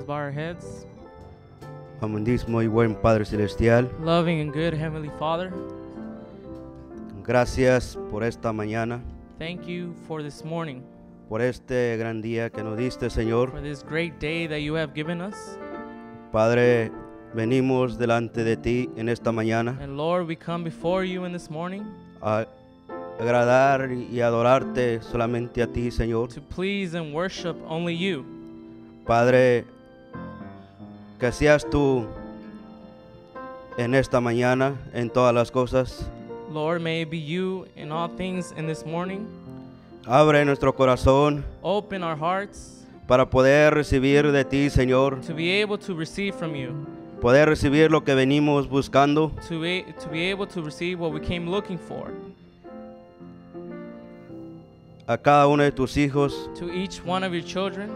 us bow our heads. Amandísimo y buen Padre Celestial, Loving and good Heavenly Father, gracias por esta mañana, thank you for this morning, por este gran día que nos diste, Señor. for this great day that you have given us. Padre, venimos delante de ti en esta mañana And Lord, we come before you in this morning a agradar y adorarte solamente a ti, Señor. to please and worship only you. Padre, que seas tú en esta mañana, en todas las cosas. Lord, may it be you in all things in this morning. Abre nuestro corazón Open our hearts para poder recibir de ti, Señor. to be able to receive from you, Poder recibir lo que venimos buscando. to be, to be able to receive what we came looking for. A cada uno de tus hijos, To each one of your children,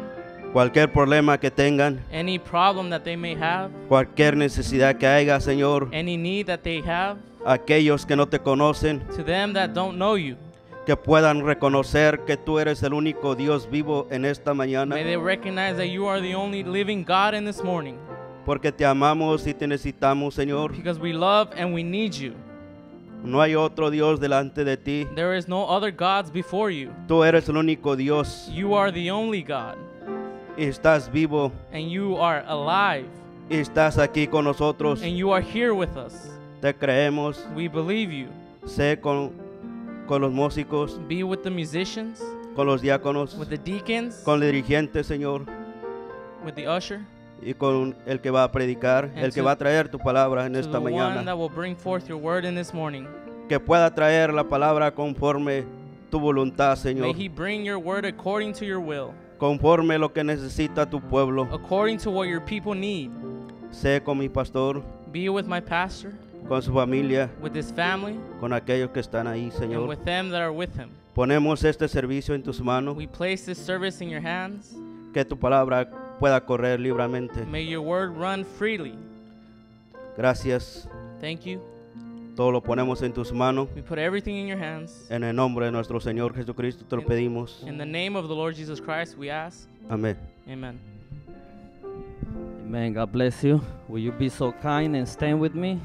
cualquier problema que tengan, any problem that they may have, cualquier necesidad que haya, Señor. any need that they have, Aquellos que no te conocen, to them that don't know you, que puedan reconocer que tú eres el único Dios vivo en esta mañana. may they recognize that you are the only living God in this morning Porque te amamos y te necesitamos, Señor. because we love and we need you. No hay otro Dios delante de ti. There is no other gods before you. Tú eres el único Dios You are the only God, estás vivo and you are alive, estás aquí con nosotros. and you are here with us. Te creemos. We believe you. Sé con, con los músicos, Be with the musicians, con los diáconos, with the deacons, con el dirigente, Señor, with the usher, y con el que va a predicar, el que to- va a traer tu palabra en esta the one mañana. that will bring forth your word in this morning. Que pueda traer la palabra conforme tu voluntad, May Señor. he bring your word according to your will, Conforme lo que necesita tu pueblo. according to what your people need. Sé con mi pastor, Be with my pastor, con su familia, with his family, con aquellos que están ahí, and Señor. with them that are with him. Ponemos este servicio en tus manos. We place this service in your hands. Que tu palabra pueda correr libremente. May your word run freely. Gracias. Thank you. Todo lo ponemos en tus manos. We put everything in your hands. En el nombre de nuestro Señor Jesucristo te lo In- pedimos. In the name of the Lord Jesus Christ, we ask. Amén. Amen. Amen. God bless you. Will you be so kind and stand with me?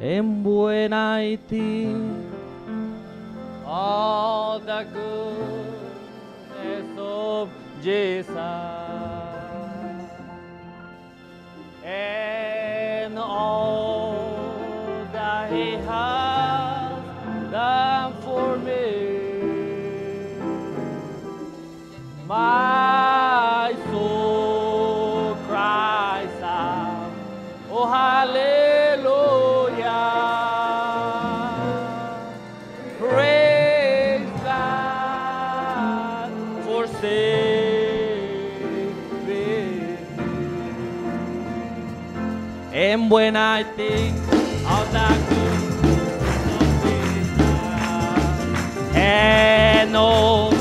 En buen Haití, all the goodness of Jesus, and all that He has done for me. My soul cries out, Oh Hallelujah! And when I think of of Jesus and all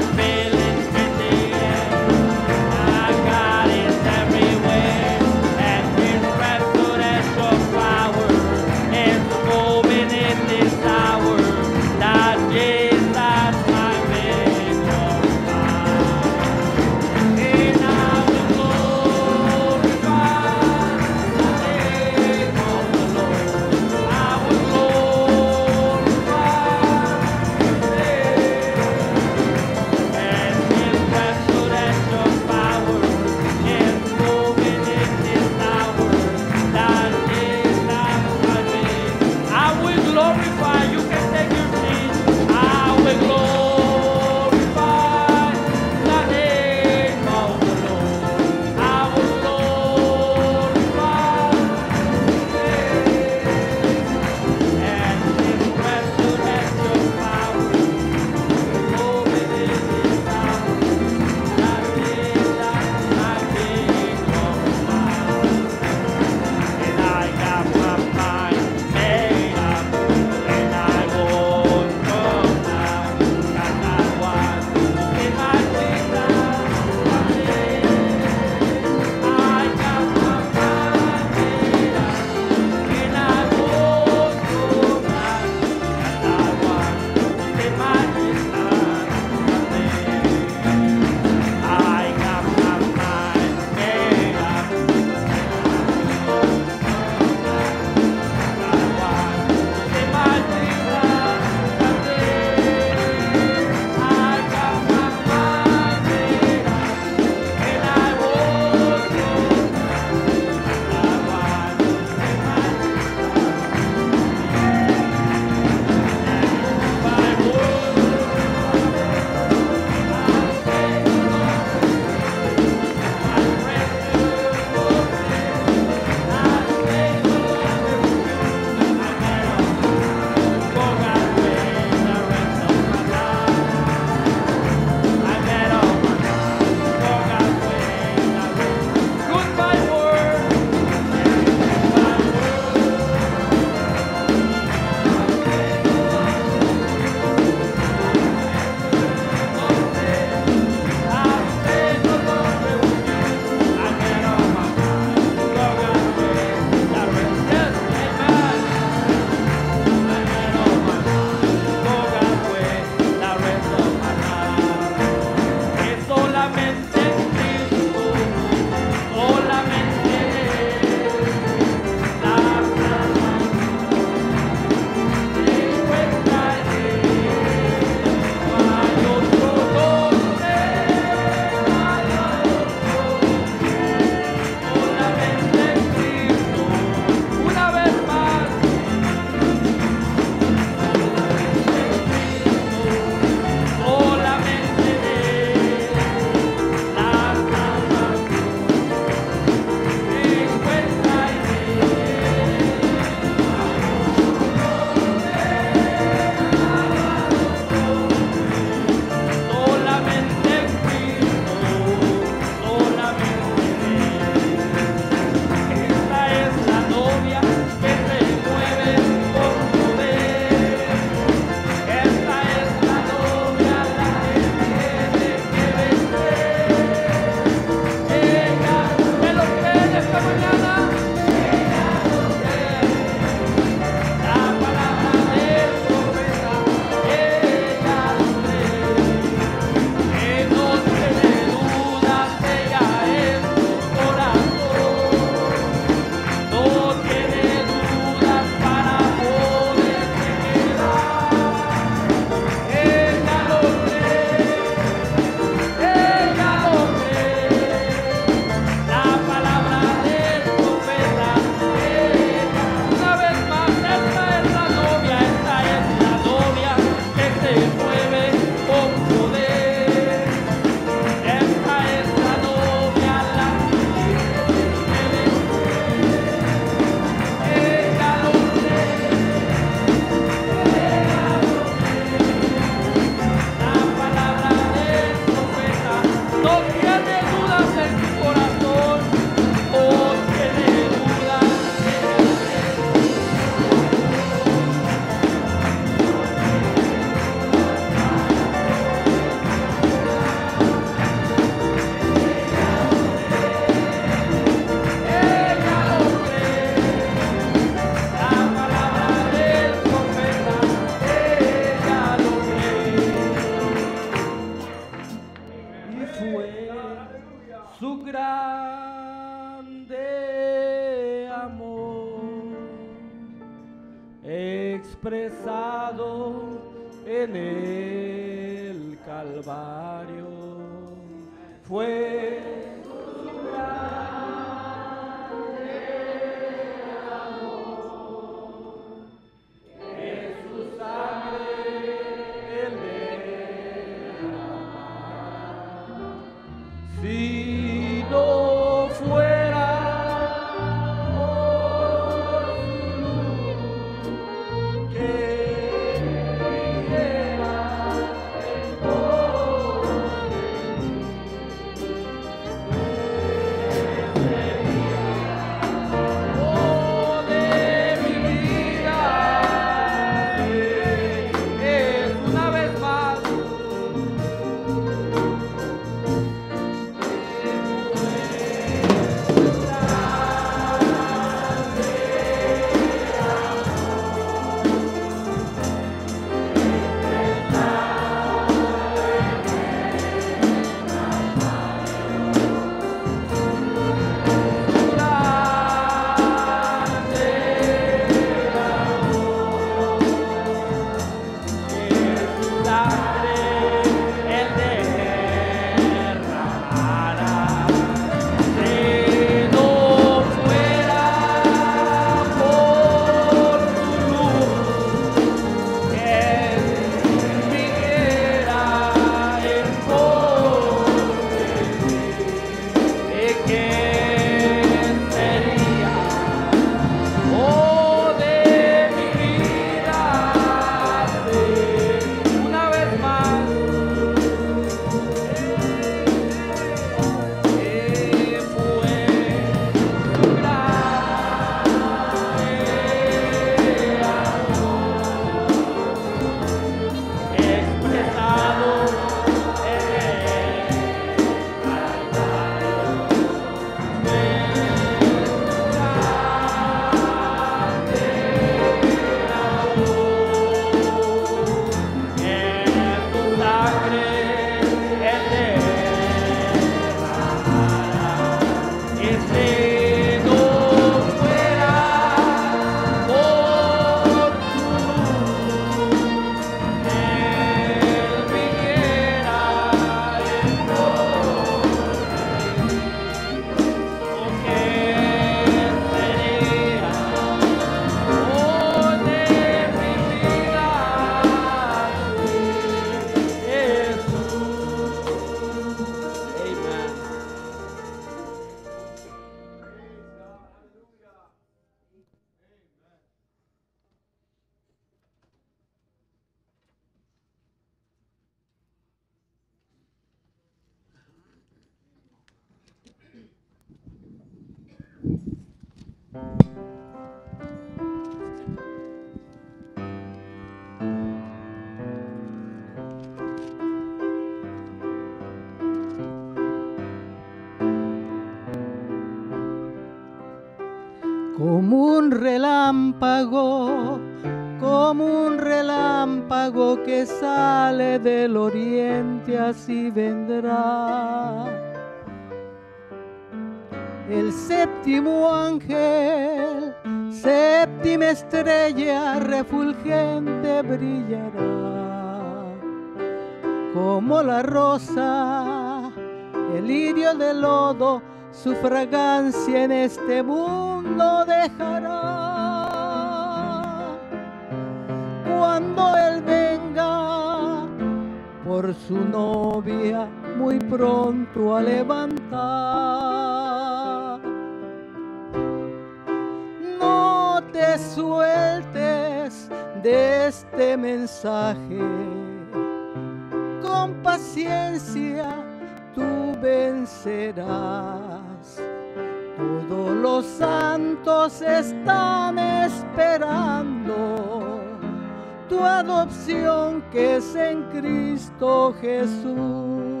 que es en Cristo Jesús.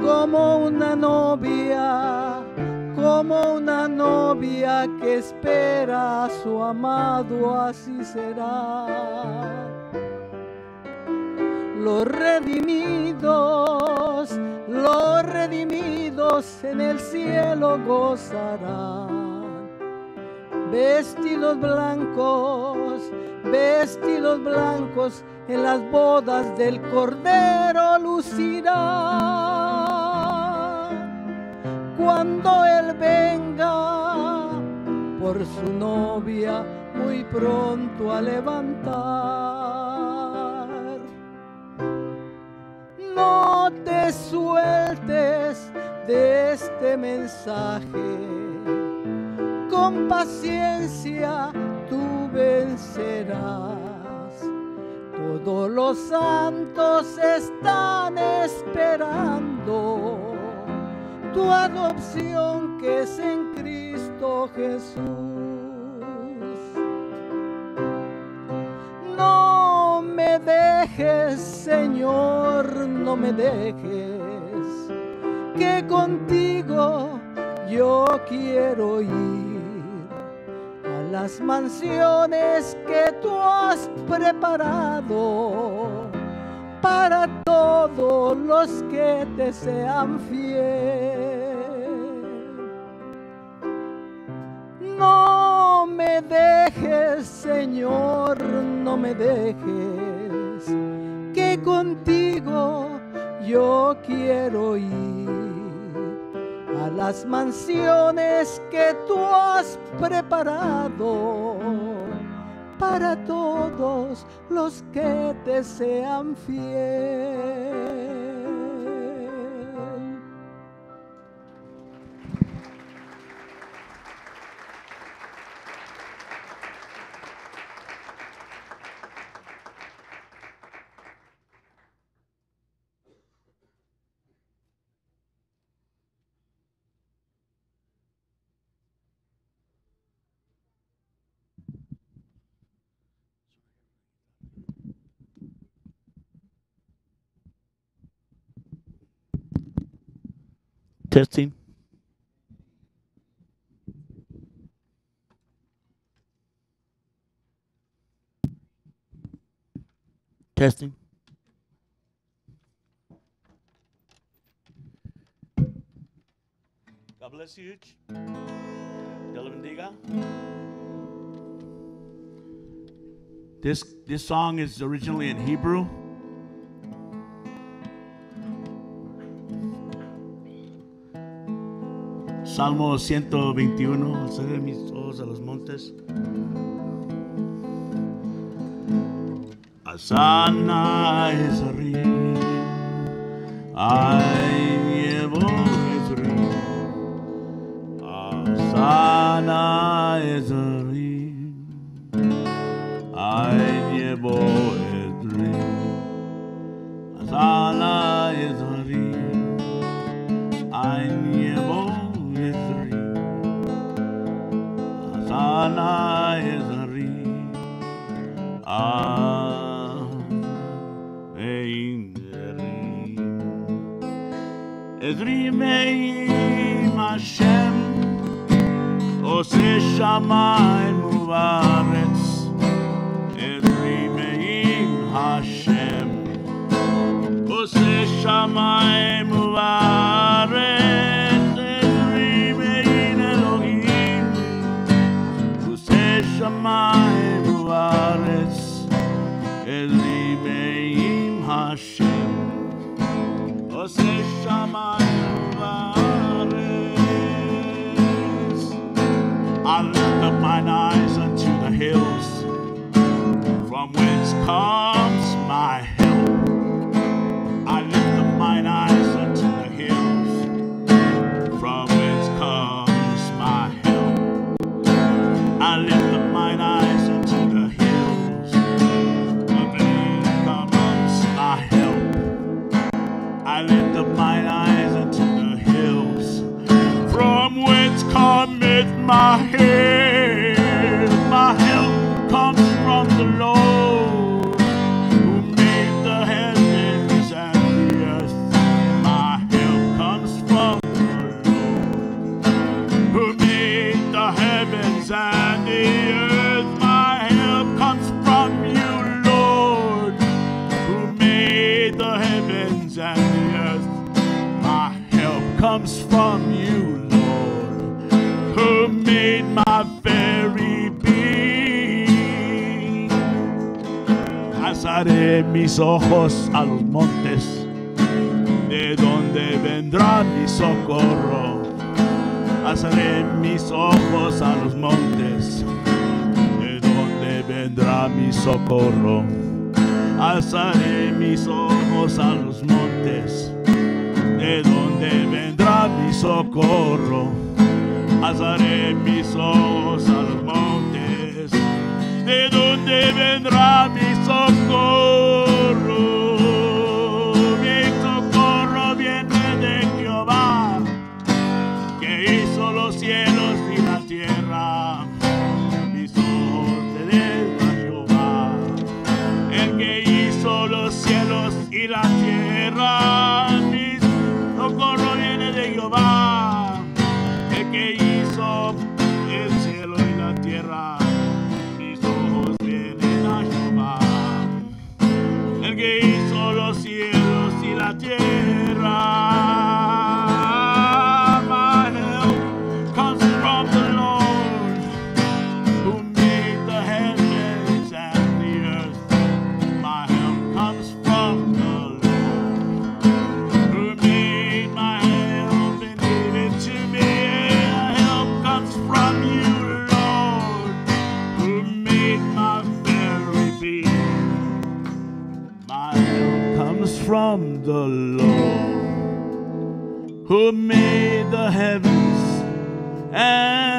Como una novia, como una novia que espera a su amado, así será. Los redimidos, los redimidos en el cielo gozarán. Vestidos blancos, vestidos blancos en las bodas del Cordero lucirán. Cuando Él venga por su novia muy pronto a levantar. No te sueltes de este mensaje. Con paciencia tú vencerás. Todos los santos están esperando tu adopción que es en Cristo Jesús. No me dejes, Señor, no me dejes, que contigo yo quiero ir las mansiones que tú has preparado para todos los que te sean fiel. No me dejes, Señor, no me dejes, que contigo yo quiero ir las mansiones que tú has preparado para todos los que te sean fiel. Testing. Testing. God bless you. Dios le bendiga. This this song is originally in Hebrew. Salmo 121, alzaré mis ojos a los montes. Asana Ezri, I עושה שמיים וארץ. עזרי מעם השם, עושה שמיים comes from you, Lord, who made my very being. Alzaré mis ojos a los montes, de donde vendrá mi socorro. Alzaré mis ojos a los montes, de donde vendrá mi socorro. Alzaré mis ojos a los montes de donde vendrá mi socorro. Alzaré mis ojos a los montes, de donde vendrá mi who made the heavens and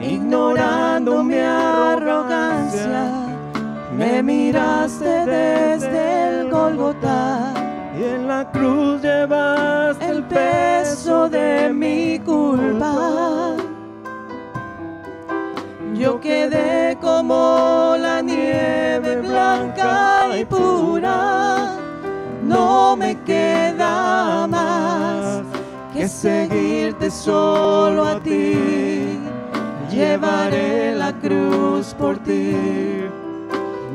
ignorando mi arrogancia, me miraste solo a ti. Llevaré la cruz por ti,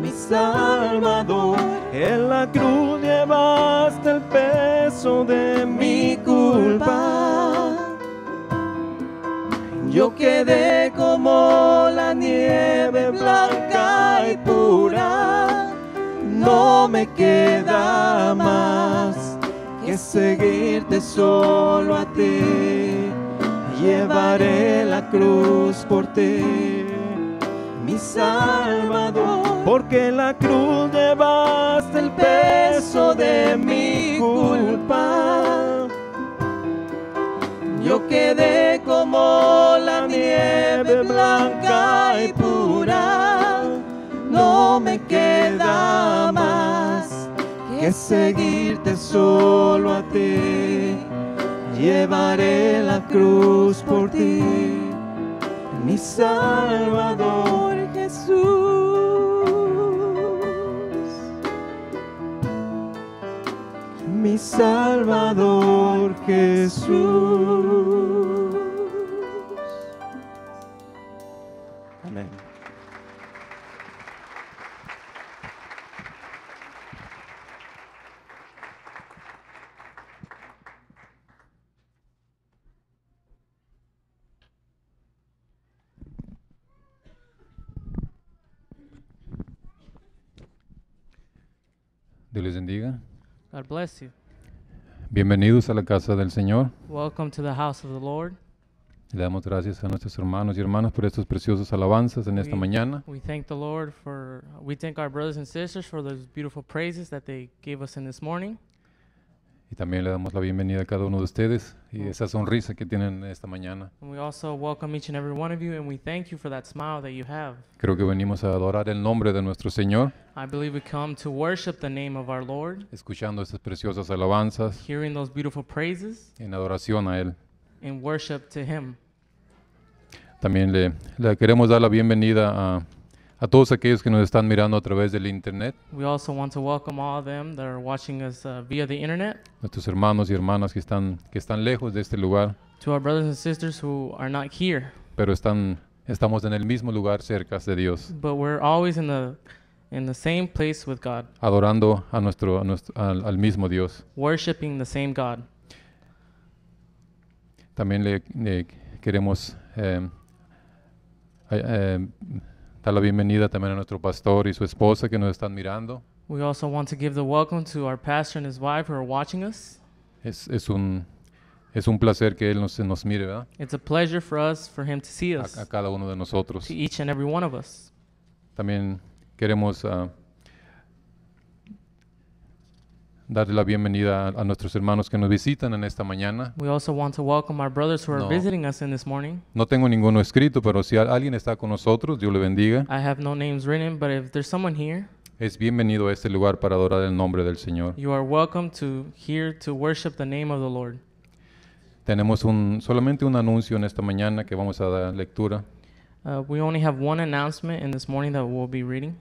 mi Salvador. En la cruz llevaste el peso de mi culpa. Yo quedé como la nieve blanca y pura. No me queda más que seguirte solo a ti. Llevaré la cruz por ti, mi Salvador. Porque la cruz llevaste el peso de mi culpa. Yo quedé como la nieve blanca y pura. No me queda más que seguirte solo a ti. Llevaré la cruz por ti, mi Salvador Jesús. mi Salvador Jesús. Dios les bendiga. God bless you. Bienvenidos a la casa del Señor. Welcome to the house of the Lord. Le damos gracias a nuestros hermanos y hermanas por estos preciosos alabanzas en esta We- mañana. We thank the Lord for, we thank our brothers and sisters for those beautiful praises that they gave us in this morning. Y también le damos la bienvenida a cada uno de ustedes y esa sonrisa que tienen esta mañana. And we also welcome each and every one of you, and we thank you for that smile that you have. Creo que venimos a adorar el nombre de nuestro Señor, I believe we come to worship the name of our Lord, escuchando estas preciosas alabanzas hearing those beautiful praises, en adoración a Él. and worship to Him. También le, le queremos dar la bienvenida a, a todos aquellos que nos están mirando a través del Internet, We also want to welcome all of them that are watching us uh, via the internet, nuestros hermanos y hermanas que están, que están lejos de este lugar, to our brothers and sisters who are not here, pero están, estamos en el mismo lugar cerca de Dios. but we're always in the in the same place with God, adorando a nuestro, a nuestro- al, al mismo Dios. worshiping the same God. También le, le queremos eh, eh, dar la bienvenida también a nuestro pastor y su esposa que nos están mirando. We also want to give the welcome to our pastor and his wife who are watching us. Es, es un es un placer que él nos, nos mire, ¿verdad? It's a pleasure for us for him to see A, us, a cada uno de nosotros. to each and every one of us. También queremos ah, darle la bienvenida a, a nuestros hermanos que nos visitan en esta mañana. We also want to welcome our brothers who are No. visiting us in this morning. No tengo ninguno escrito, pero si al- alguien está con nosotros, Dios le bendiga. I have no names written, but if there's someone here, Es bienvenido a este lugar para adorar el nombre del Señor. you are welcome to here to worship the name of the Lord. Tenemos un, solamente un anuncio en esta mañana que vamos a dar lectura. Uh, we only have one announcement in this morning that we'll be reading.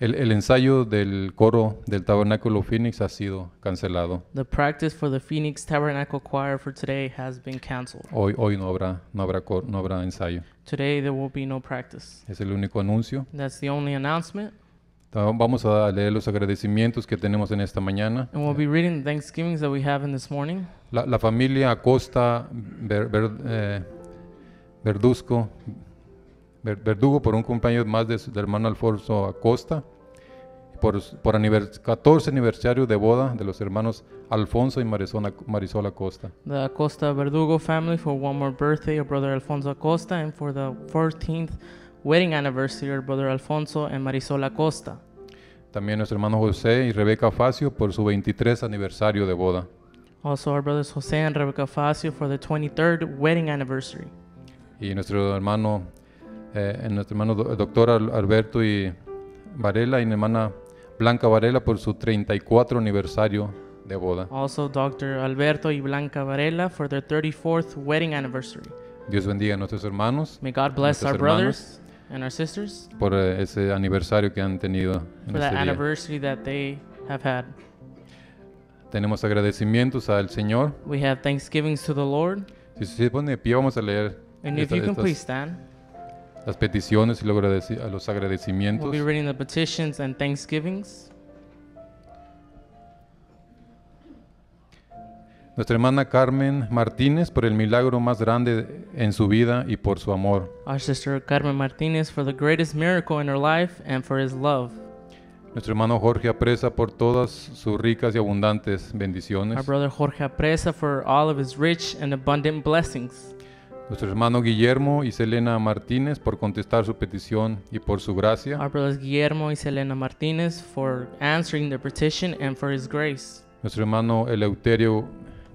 El, el ensayo del coro del Tabernáculo Phoenix ha sido cancelado. The practice for the Phoenix Tabernacle Choir for today has been canceled. Hoy, hoy no, habrá, no, habrá cor- no habrá ensayo. Today there will be no practice. Es el único anuncio. That's the only announcement. Vamos a leer los agradecimientos que tenemos en esta mañana. And we'll be reading the Thanksgivings that we have in this morning. La, la familia Acosta Ver- Ver- eh, Verduzco, Ver- Verdugo por un cumpleaños más de su del hermano Alfonso Acosta, por, por anivers- 14 aniversario de boda de los hermanos Alfonso y Marisol, Marisol Acosta. The Acosta Verdugo family for one more birthday of Brother Alfonso Acosta and for the 14th wedding anniversary of Brother Alfonso and Marisol Acosta. También nuestro hermano José y Rebeca Facio por su 23 aniversario de boda. Also our brothers Jose and Rebecca Facio for the 23rd wedding anniversary. Y nuestro hermano eh, en nuestro hermano doctor Al- Alberto y Varela y mi hermana Blanca Varela por su 34 aniversario de boda. Also, Dr. Alberto y Blanca Varela for their 34th wedding anniversary. Dios bendiga a nuestros hermanos May God bless our brothers and our sisters por eh, ese aniversario que han tenido en for that este día. anniversary that they have had. Tenemos agradecimientos al Señor. We have thanksgivings to the Lord. Si se pone de pie, vamos a leer And if esta- you can estas- please stand, las peticiones y los agradeci- a los we'll agradecimientos. be reading the petitions and thanksgivings. Nuestra hermana Carmen Martínez por el milagro más grande en su vida y por su amor. Our sister Carmen Martinez for the greatest miracle in her life and for his love. Nuestro hermano Jorge Apresa por todas sus ricas y abundantes bendiciones. Our brother Jorge Apresa for all of his rich and abundant blessings. Nuestro hermano Guillermo y Selena Martínez por contestar su petición y por su gracia. Our brothers Guillermo y Selena Martinez for answering their petition and for his grace. Nuestro hermano Eleuterio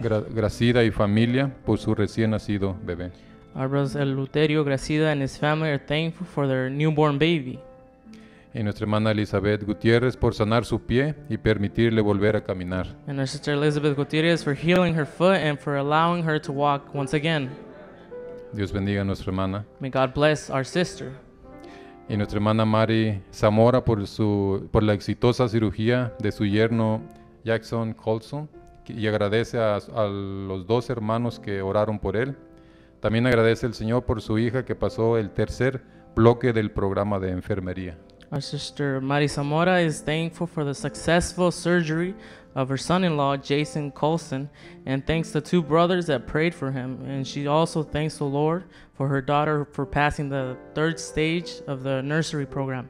Gra- Gracida y familia por su recién nacido bebé. Our brothers Eleuterio Gracida and his family are thankful for their newborn baby. Y nuestra hermana Elizabeth Gutiérrez por sanar su pie y permitirle volver a caminar. And our sister Elizabeth Gutierrez for healing her foot and for allowing her to walk once again. Dios bendiga a nuestra hermana. May God bless our sister. Y nuestra hermana Mari Zamora por, su, por la exitosa cirugía de su yerno Jackson Colson y agradece a, a los dos hermanos que oraron por él. También agradece al Señor por su hija que pasó el tercer bloque del programa de enfermería. Our sister Mari Zamora is thankful for the successful surgery of her son in law, Jason Colson, and thanks the two brothers that prayed for him. And she also thanks the Lord for her daughter for passing the third stage of the nursery program.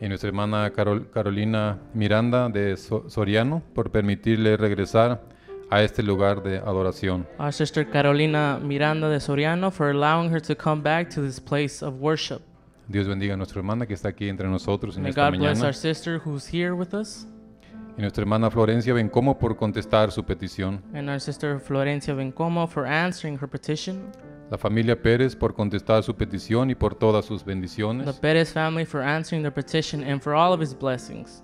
Y nuestra hermana Carol- Carolina Miranda de So- Soriano por permitirle regresar a este lugar de adoración. Our sister Carolina Miranda de Soriano for allowing her to come back to this place of worship. Dios bendiga a nuestra hermana que está aquí entre nosotros en May esta God bless our sister who's here with us, Y nuestra hermana Florencia Bencomo por contestar su petición. and our sister Florencia Bencomo for answering her petition, La familia Pérez por contestar su petición y por todas sus the bendiciones. Perez family for answering their petition and for all of his blessings.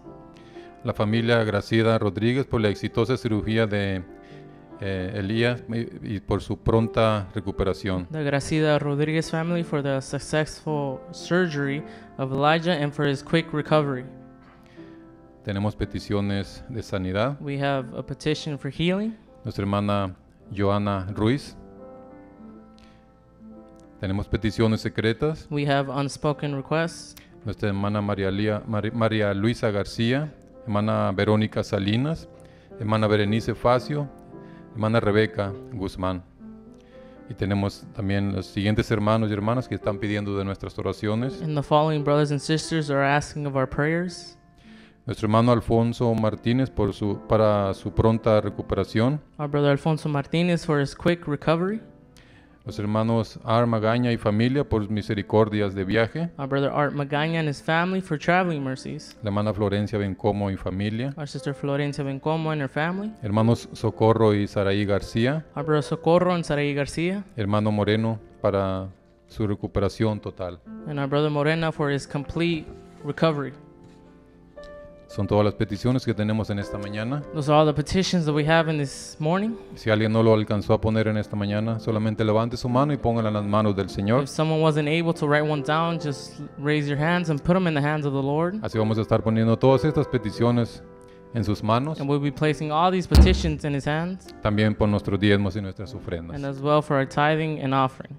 La familia Gracida Rodríguez por la exitosa cirugía de eh, Elías y, y por su pronta recuperación. The Gracida Rodriguez family for the successful surgery of Elijah and for his quick recovery. Tenemos peticiones de sanidad. We have a petition for healing. Nuestra hermana Joana Ruiz. Tenemos peticiones secretas. We have unspoken requests. Nuestra hermana María, Lía- Mari- María Luisa García. Hermana Verónica Salinas. Hermana Berenice Facio. Hermana Rebeca Guzmán. Y tenemos también los siguientes hermanos y hermanas que están pidiendo de nuestras oraciones. And the following brothers and sisters are asking of our prayers. Nuestro hermano Alfonso Martínez por su, para su pronta recuperación. Our brother Alfonso Martinez for his quick recovery. Los hermanos Ar Magaña y familia por misericordias de viaje. Our brother Art Magaña and his family for traveling mercies. La hermana Florencia Bencomo y familia. Our sister Florencia Bencomo and her family. Hermanos Socorro y Saraí García. Our brother Socorro and Sarai Garcia. Hermano Moreno para su recuperación total. And our brother Morena for his complete recovery. Son todas las peticiones que tenemos en esta mañana. Those are all the petitions that we have in this morning. Si alguien no lo alcanzó a poner en esta mañana, solamente levante su mano y póngala en las manos del Señor. If someone wasn't able to write one down, just raise your hands and put them in the hands of the Lord. Así vamos a estar poniendo todas estas peticiones en sus manos, And we'll be placing all these petitions in his hands, también por nuestros diezmos y nuestras ofrendas. and as well for our tithing and offering.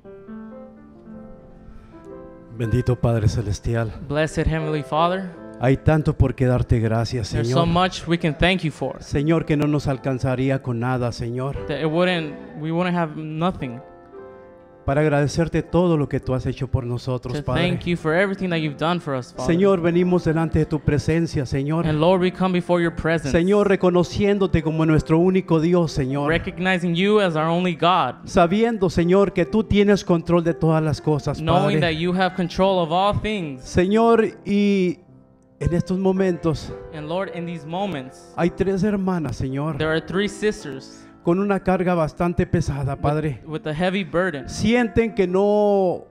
Bendito Padre Celestial, Blessed Heavenly Father, hay tanto por qué darte gracias, there's so Señor. much we can thank you for. Señor, que no nos alcanzaría con nada, Señor, That it wouldn't, we wouldn't have nothing para agradecerte todo lo que tú has hecho por nosotros, to Padre. thank you for everything that you've done for us, Father. Señor, venimos delante de tu presencia, Señor. And Lord, we come before your presence, Señor, reconociéndote como nuestro único Dios, Señor. recognizing you as our only God, Sabiendo, Señor, que tú tienes control de todas las cosas, knowing that Padre. you have control of all things. Señor, y en estos momentos And Lord, in these moments, hay tres hermanas, Señor, there are three sisters con una carga bastante pesada, Padre. with a heavy burden. Sienten que no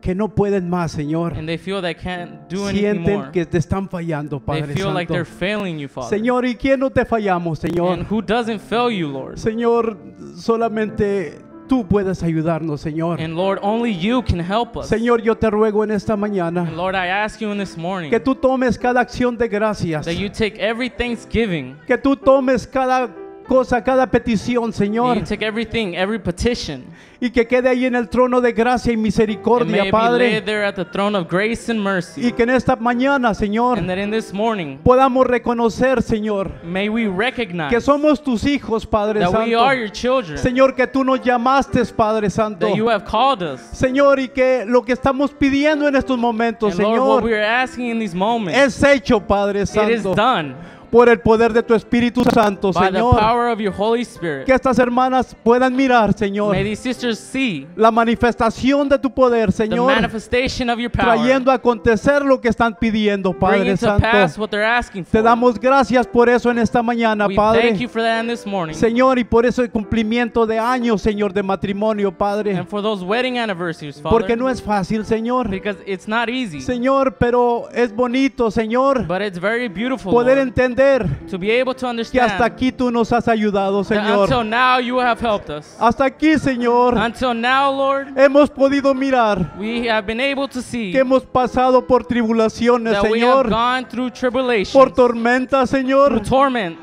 que no pueden más, Señor. and they feel they can't do anything more. Sienten que te están fallando, They Padre feel like they're Santo. failing you, Father. Señor, ¿y quién no te fallamos, Señor? And who doesn't fail you, Lord? Señor, solamente tú puedes ayudarnos, Señor. And Lord, only you can help us. Señor, yo te ruego en esta And mañana Lord, I ask you in this morning que tú tomes cada acción de gracias, that you take every thanksgiving, que tú tomes cada cosa, cada petición, Señor, you take everything, every petition, y que quede ahí en el trono de gracia y misericordia, Padre, there at the throne of grace and mercy. y que en esta mañana, Señor, And that in this morning, podamos reconocer, Señor, may we recognize que somos tus hijos, Padre that we are Santo. your children, Señor, que tú nos llamaste, Padre Santo. that you have called us. Señor, y que lo que estamos pidiendo en estos momentos, And Lord, what we Señor, are asking in these moments, es hecho, Padre it is Santo, done por el poder de tu Espíritu Santo, by the Señor. power of your Holy Spirit. Que estas hermanas puedan mirar, Señor, May these sisters see la manifestación de tu poder, the Señor, manifestation of your power, trayendo a acontecer lo que están pidiendo, Padre Santo. what they're asking Te damos gracias por eso en esta mañana, we thank Padre. you for that in this morning. Señor, y por eso el cumplimiento de años, Señor, de matrimonio, Padre. and for those wedding anniversaries, Father, Porque no es fácil, Señor. because it's not easy, Señor, pero es bonito, Señor, but it's very beautiful poder Lord, entender to be able to que understand hasta aquí tú nos has ayudado, that until Señor. now you have helped us. Hasta aquí, Señor, Until now, Lord, hemos podido mirar we have been able to see que hemos pasado por tribulaciones, that we have Señor, gone through tribulations, por tormentas, Señor, through torment,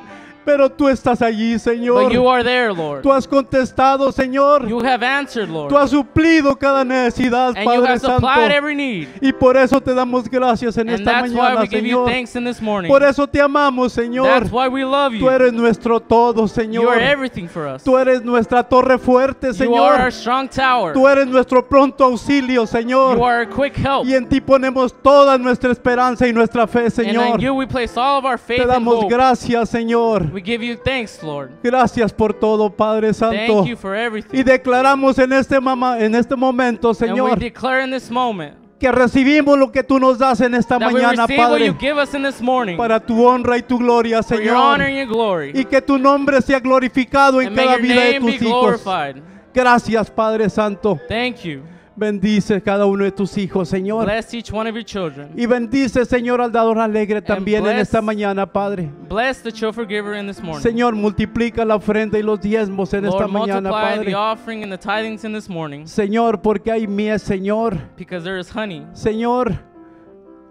pero tú estás allí, but you Señor. are there, Lord. Tú has contestado, Señor. You have answered, Lord, Tú has suplido cada necesidad, and you Padre have supplied Santo. every need. Y por eso te damos gracias en And esta that's why mañana, we give you Señor. thanks in this morning. Por eso te amamos, Señor. That's why we love Tú you. eres nuestro todo, You Señor. are everything for us. Tú eres nuestra torre fuerte, You are our Señor. strong tower. Tú eres nuestro pronto auxilio, You Señor. are a quick help. Y en ti ponemos toda nuestra esperanza y nuestra fe, And Señor. in you we place all of our faith Te and damos hope. gracias, Señor. We give you thanks, Lord. Gracias por todo, Padre Santo. Thank you for Y everything. declaramos en este, mama- en este momento, And we Señor, declare in this moment que recibimos lo que tú nos das en esta that we mañana, receive what you Padre, give us in this morning para tu honra y tu gloria, for your honor Señor. and your glory. Y que tu nombre sea glorificado en cada your vida de tus hijos. glorified. Gracias, Padre Santo. Thank you. Bendice cada uno de tus hijos, Señor. Bless each one of your children. Y bendice, Señor, al dador alegre también en bless- esta mañana, Padre. Bless the in this morning. Señor, multiplica la ofrenda y los diezmos en esta mañana, the Padre. offering and the tithings in this morning Señor, porque hay miel, Señor. because there is honey. Señor,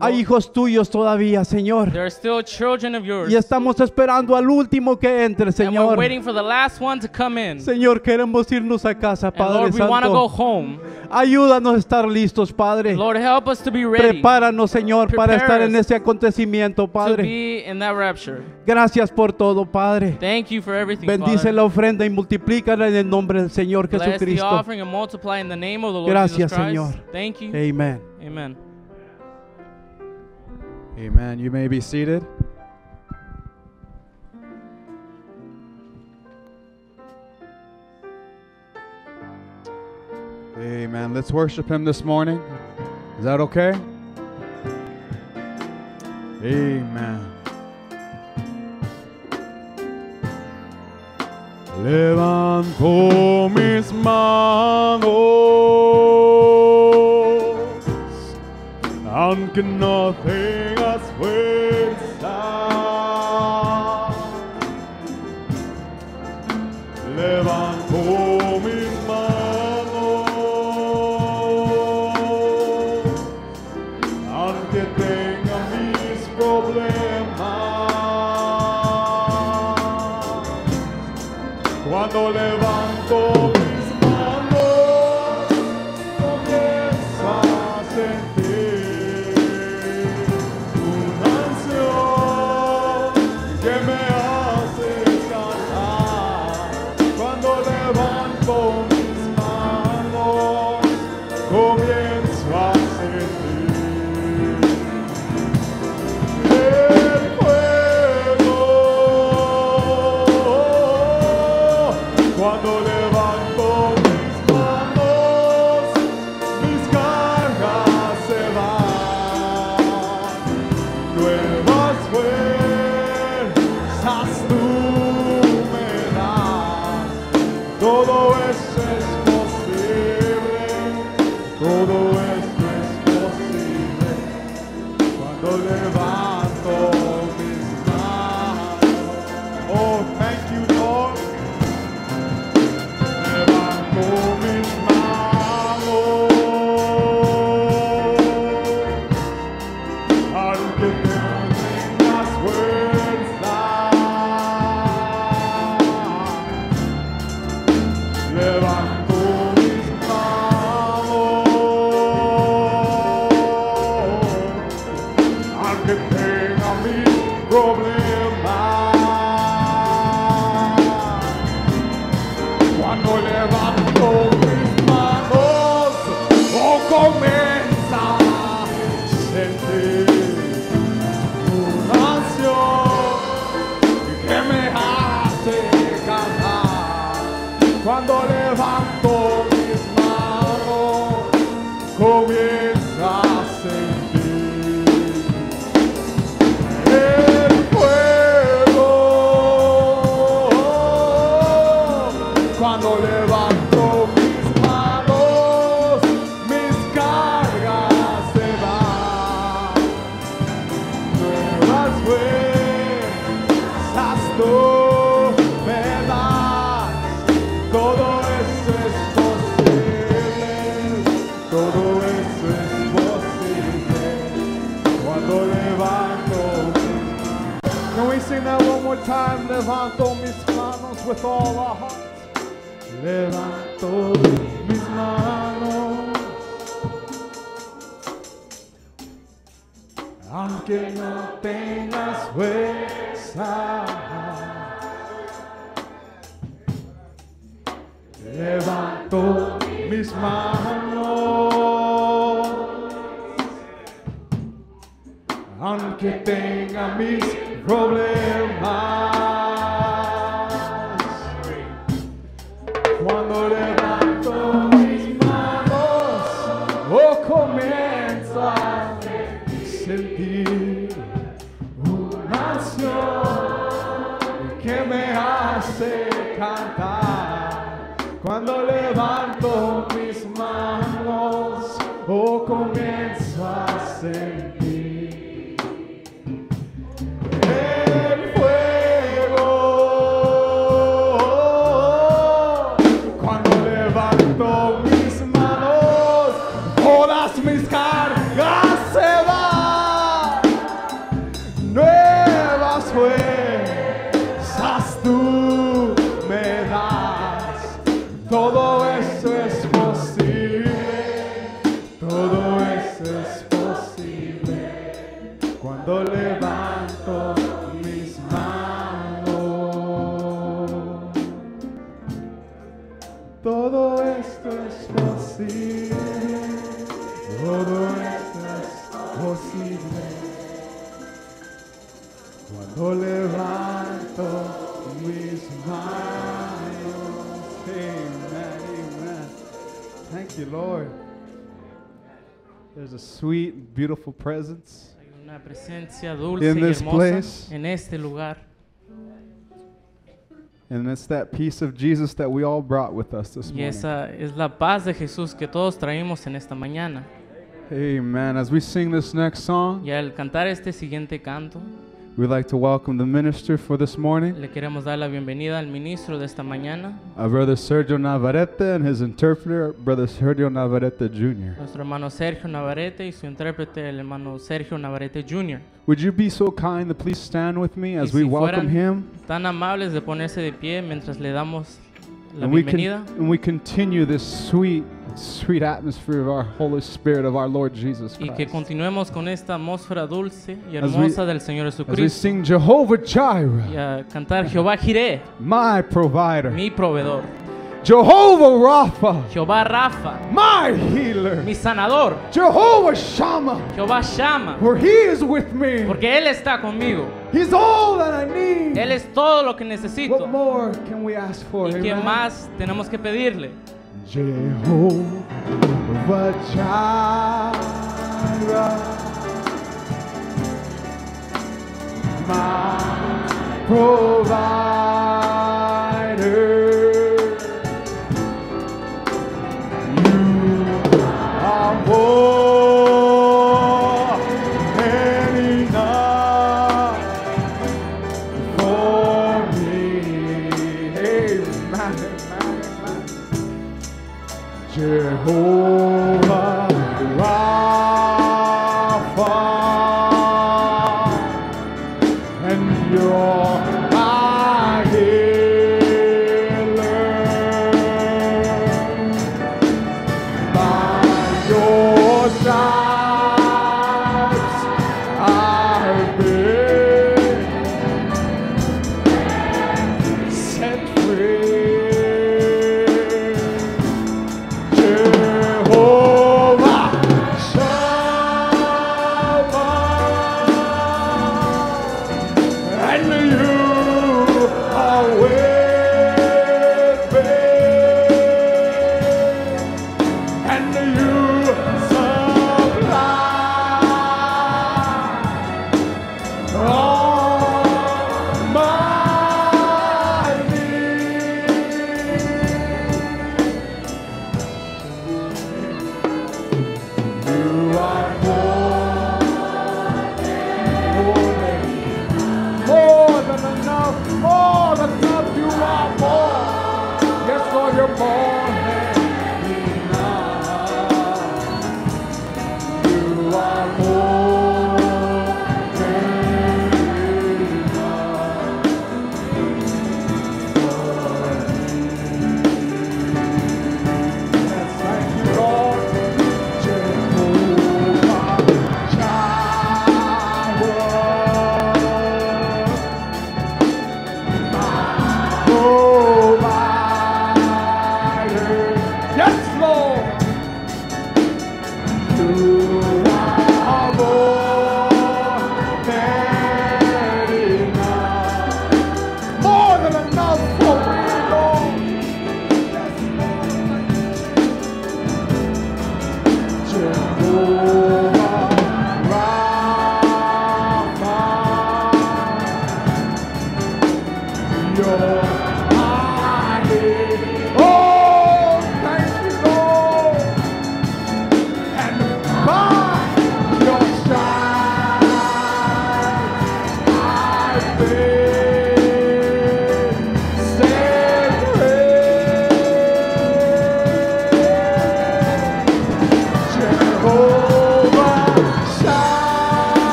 hay hijos tuyos todavía, Señor. There are still children of yours. Y estamos esperando al último que entre, And we're Señor. waiting for the last one to come in. Señor, queremos irnos a casa, Padre Lord, we want to go Santo. home. Ayúdanos a estar listos, Padre. Lord, help us to be ready Prepáranos, Señor, para estar en ese acontecimiento, to Padre. be in that rapture. Gracias por todo, Padre. Thank you for everything, Bendice Father. la ofrenda y multiplícala en el nombre del Señor Bless the Jesucristo. offering and multiply in the name of the Lord Gracias, Jesus Christ. Señor. Thank you. Amen. Amen. Amen. You may be seated. Amen. Let's worship Him this morning. Is that okay? Amen. Levanto mis manos, aunque no God's word. You, Lord. There's a sweet, beautiful presence. Hay una presencia dulce In y this hermosa place. en este lugar. And it's that peace of Jesus that we all brought with us this Y morning. esa es la paz de Jesús que todos traímos en esta mañana. Amen. As we sing this next song, Y al cantar este siguiente canto, we'd like to welcome the minister for this morning, le queremos dar la bienvenida al ministro de esta mañana, our brother Sergio Navarrete, and his interpreter, brother Sergio Navarrete Jr. nuestro hermano Sergio Navarrete y su intérprete, el hermano Sergio Navarrete Jr. Would you be so kind to please stand with me as Y we si welcome him? tan amables de ponerse de pie mientras le damos la And we, con- bienvenida. and we continue this sweet, sweet atmosphere of our Holy Spirit of our Lord Jesus y que continuemos con esta atmósfera dulce y As we- hermosa del Señor As we Jesucristo. sing Jehovah Jireh, y a cantar Jehová Jireh, my provider, mi proveedor, Jehovah Rapha, Jehová Rafa, my healer, mi sanador, Jehovah Shammah, Jehová Shama, where He is with me. porque Él está conmigo. He's all that I need. Él es todo lo que What necesito. more can we ask for? ¿Y qué Amen? más tenemos que pedirle? Jehovah Jireh, my provider. Oh.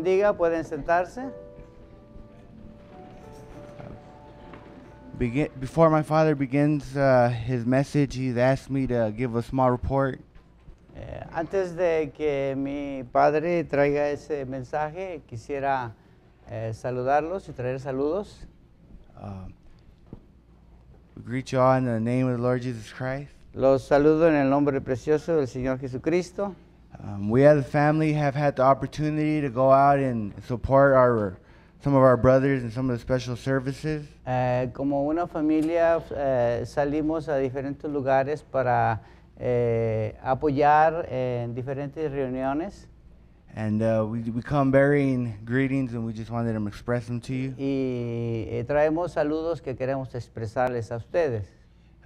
Bendiga, pueden sentarse. Begin, before my father begins uh, his message, he's asked me to give a small report. Eh, antes de que mi padre traiga ese mensaje, quisiera eh, saludarlos y traer saludos. Um, we greet you all in the name of the Lord Jesus Christ. Los saludo en el nombre precioso del Señor Jesucristo. Um, we as a family have had the opportunity to go out and support our some of our brothers and some of the special services. Eh, como una familia eh, salimos a diferentes lugares para eh, apoyar en diferentes reuniones And uh, we, we come bearing greetings and we just wanted to express them to you. y traemos saludos que queremos expresarles a ustedes.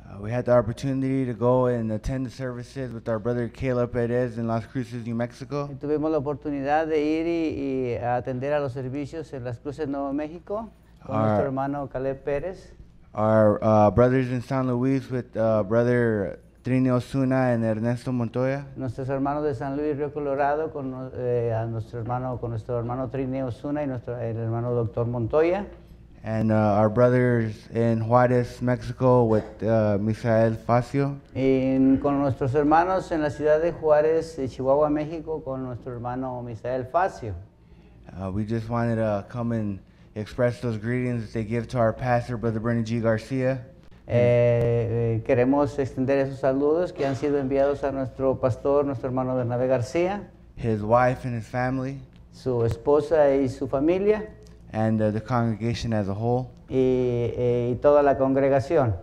Uh, we had the opportunity to go and attend the services with our brother Caleb Perez in Las Cruces, New Mexico. Y tuvimos la oportunidad de ir y, y atender a los servicios en Las Cruces, Nuevo México, con Ah. nuestro hermano Caleb Pérez. Our uh, brothers in San Luis with uh, brother Trinio Osuna and Ernesto Montoya. Nuestros hermanos de San Luis Río Colorado, con, eh, a nuestro hermano, con nuestro hermano Trineo Osuna y nuestro, el hermano Doctor Montoya. And uh, our brothers in Juarez, Mexico with uh, Misael Facio. Y con nuestros hermanos en la ciudad de Juárez, eh, Chihuahua, México, con nuestro hermano Misael Facio. Uh, we just wanted to come and express those greetings that they give to our pastor, Brother Brennan G. Garcia. Eh, eh, queremos extender esos saludos que han sido enviados a nuestro pastor, nuestro hermano Bernabé García, his wife and his family, su esposa y su familia, and uh, the congregation as a whole. y, y toda la congregación.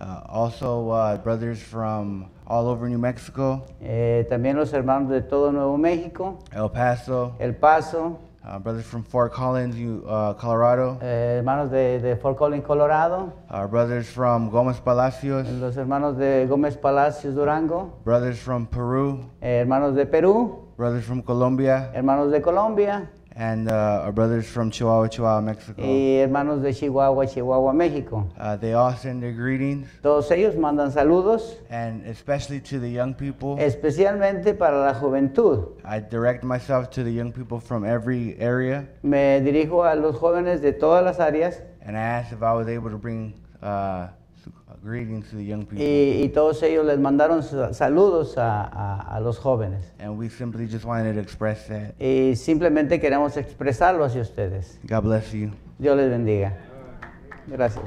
Uh, also, uh, brothers from all over New Mexico, Eh, también los hermanos de todo Nuevo México, El Paso, El Paso, uh, brothers from Fort Collins, uh, Colorado, eh, hermanos de, de Fort Collins, Colorado, our brothers from Gomez Palacios, los hermanos de Gómez Palacios, Durango, brothers from Peru, eh, hermanos de Perú, brothers from Colombia, hermanos de Colombia and uh, our brothers from Chihuahua, Chihuahua, Mexico. y hermanos de Chihuahua, Chihuahua, México. Uh, they all send their greetings, Todos ellos mandan saludos, and especially to the young people. especialmente para la juventud. I direct myself to the young people from every area, Me dirijo a los jóvenes de todas las áreas and I asked if I was able to bring uh, greetings to the young people. y, y todos ellos les mandaron sa- saludos a, a- a los jóvenes. And we simply just wanted to express that. Y simplemente queremos expresarlo hacia ustedes. God bless you. Dios les bendiga. Gracias.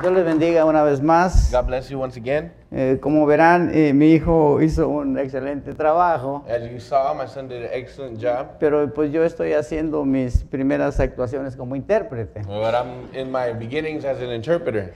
Dios les bendiga una vez más. God bless you once again. Eh, como verán, eh, mi hijo hizo un excelente trabajo, As you saw, my son did an excellent job. pero pues yo estoy haciendo mis primeras actuaciones como intérprete. But I'm in my beginnings as an interpreter.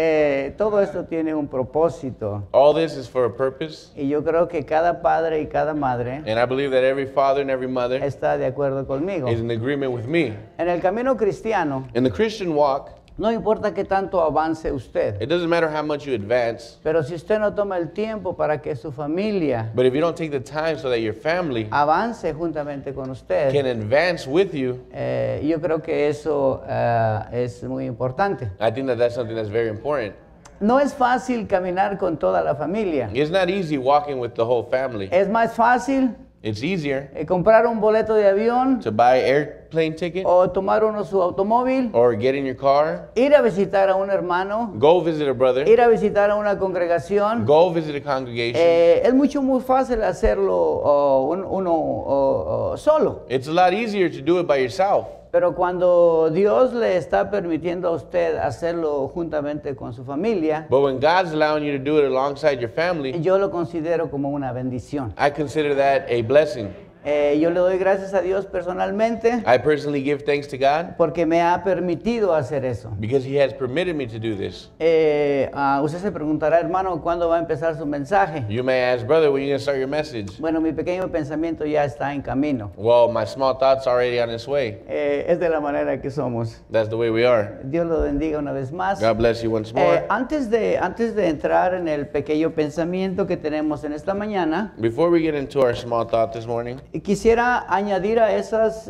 Eh, todo esto tiene un propósito All this is for a purpose, y yo creo que cada padre y cada madre and I believe that every father and every mother está de acuerdo conmigo. is in agreement with me. En el camino cristiano, In the Christian walk, no importa qué tanto avance usted, it doesn't matter how much you advance, pero si usted no toma el tiempo para que su familia but if you don't take the time so that your family avance juntamente con can usted, advance with you, eh, yo creo que eso eh, es muy importante. I think that that's something that's very important. No es fácil caminar con toda la familia. It's not easy walking with the whole family. Es más fácil It's easier eh, comprar un boleto de avión to buy airplane ticket o tomar uno su automóvil, or get in your car, ir a visitar a un hermano, go visit a brother, ir a visitar a una congregación. go visit a congregation. Eh, es mucho muy fácil hacerlo oh, un- uno oh, oh, solo, It's a lot easier to do it by yourself. Pero cuando Dios le está permitiendo a usted hacerlo juntamente con su familia, But when God's allowing you to do it alongside your family, yo lo considero como una bendición. I consider that a blessing. Eh, yo le doy gracias a Dios personalmente I personally give thanks to God porque me ha permitido hacer eso. because He has permitted me to do this. Eh, ah, usted se preguntará, hermano, ¿cuándo va a empezar su mensaje? You may ask, brother, when are you going to start your message? Bueno, mi pequeño pensamiento ya está en camino. Well, my small thoughts already on its way. Eh, es de la manera que somos. That's the way we are. Dios lo bendiga una vez más. God bless you once Eh, more. antes, de, antes de entrar en el pequeño pensamiento que tenemos en esta mañana, Before we get into our small thought this morning, Quisiera añadir a esos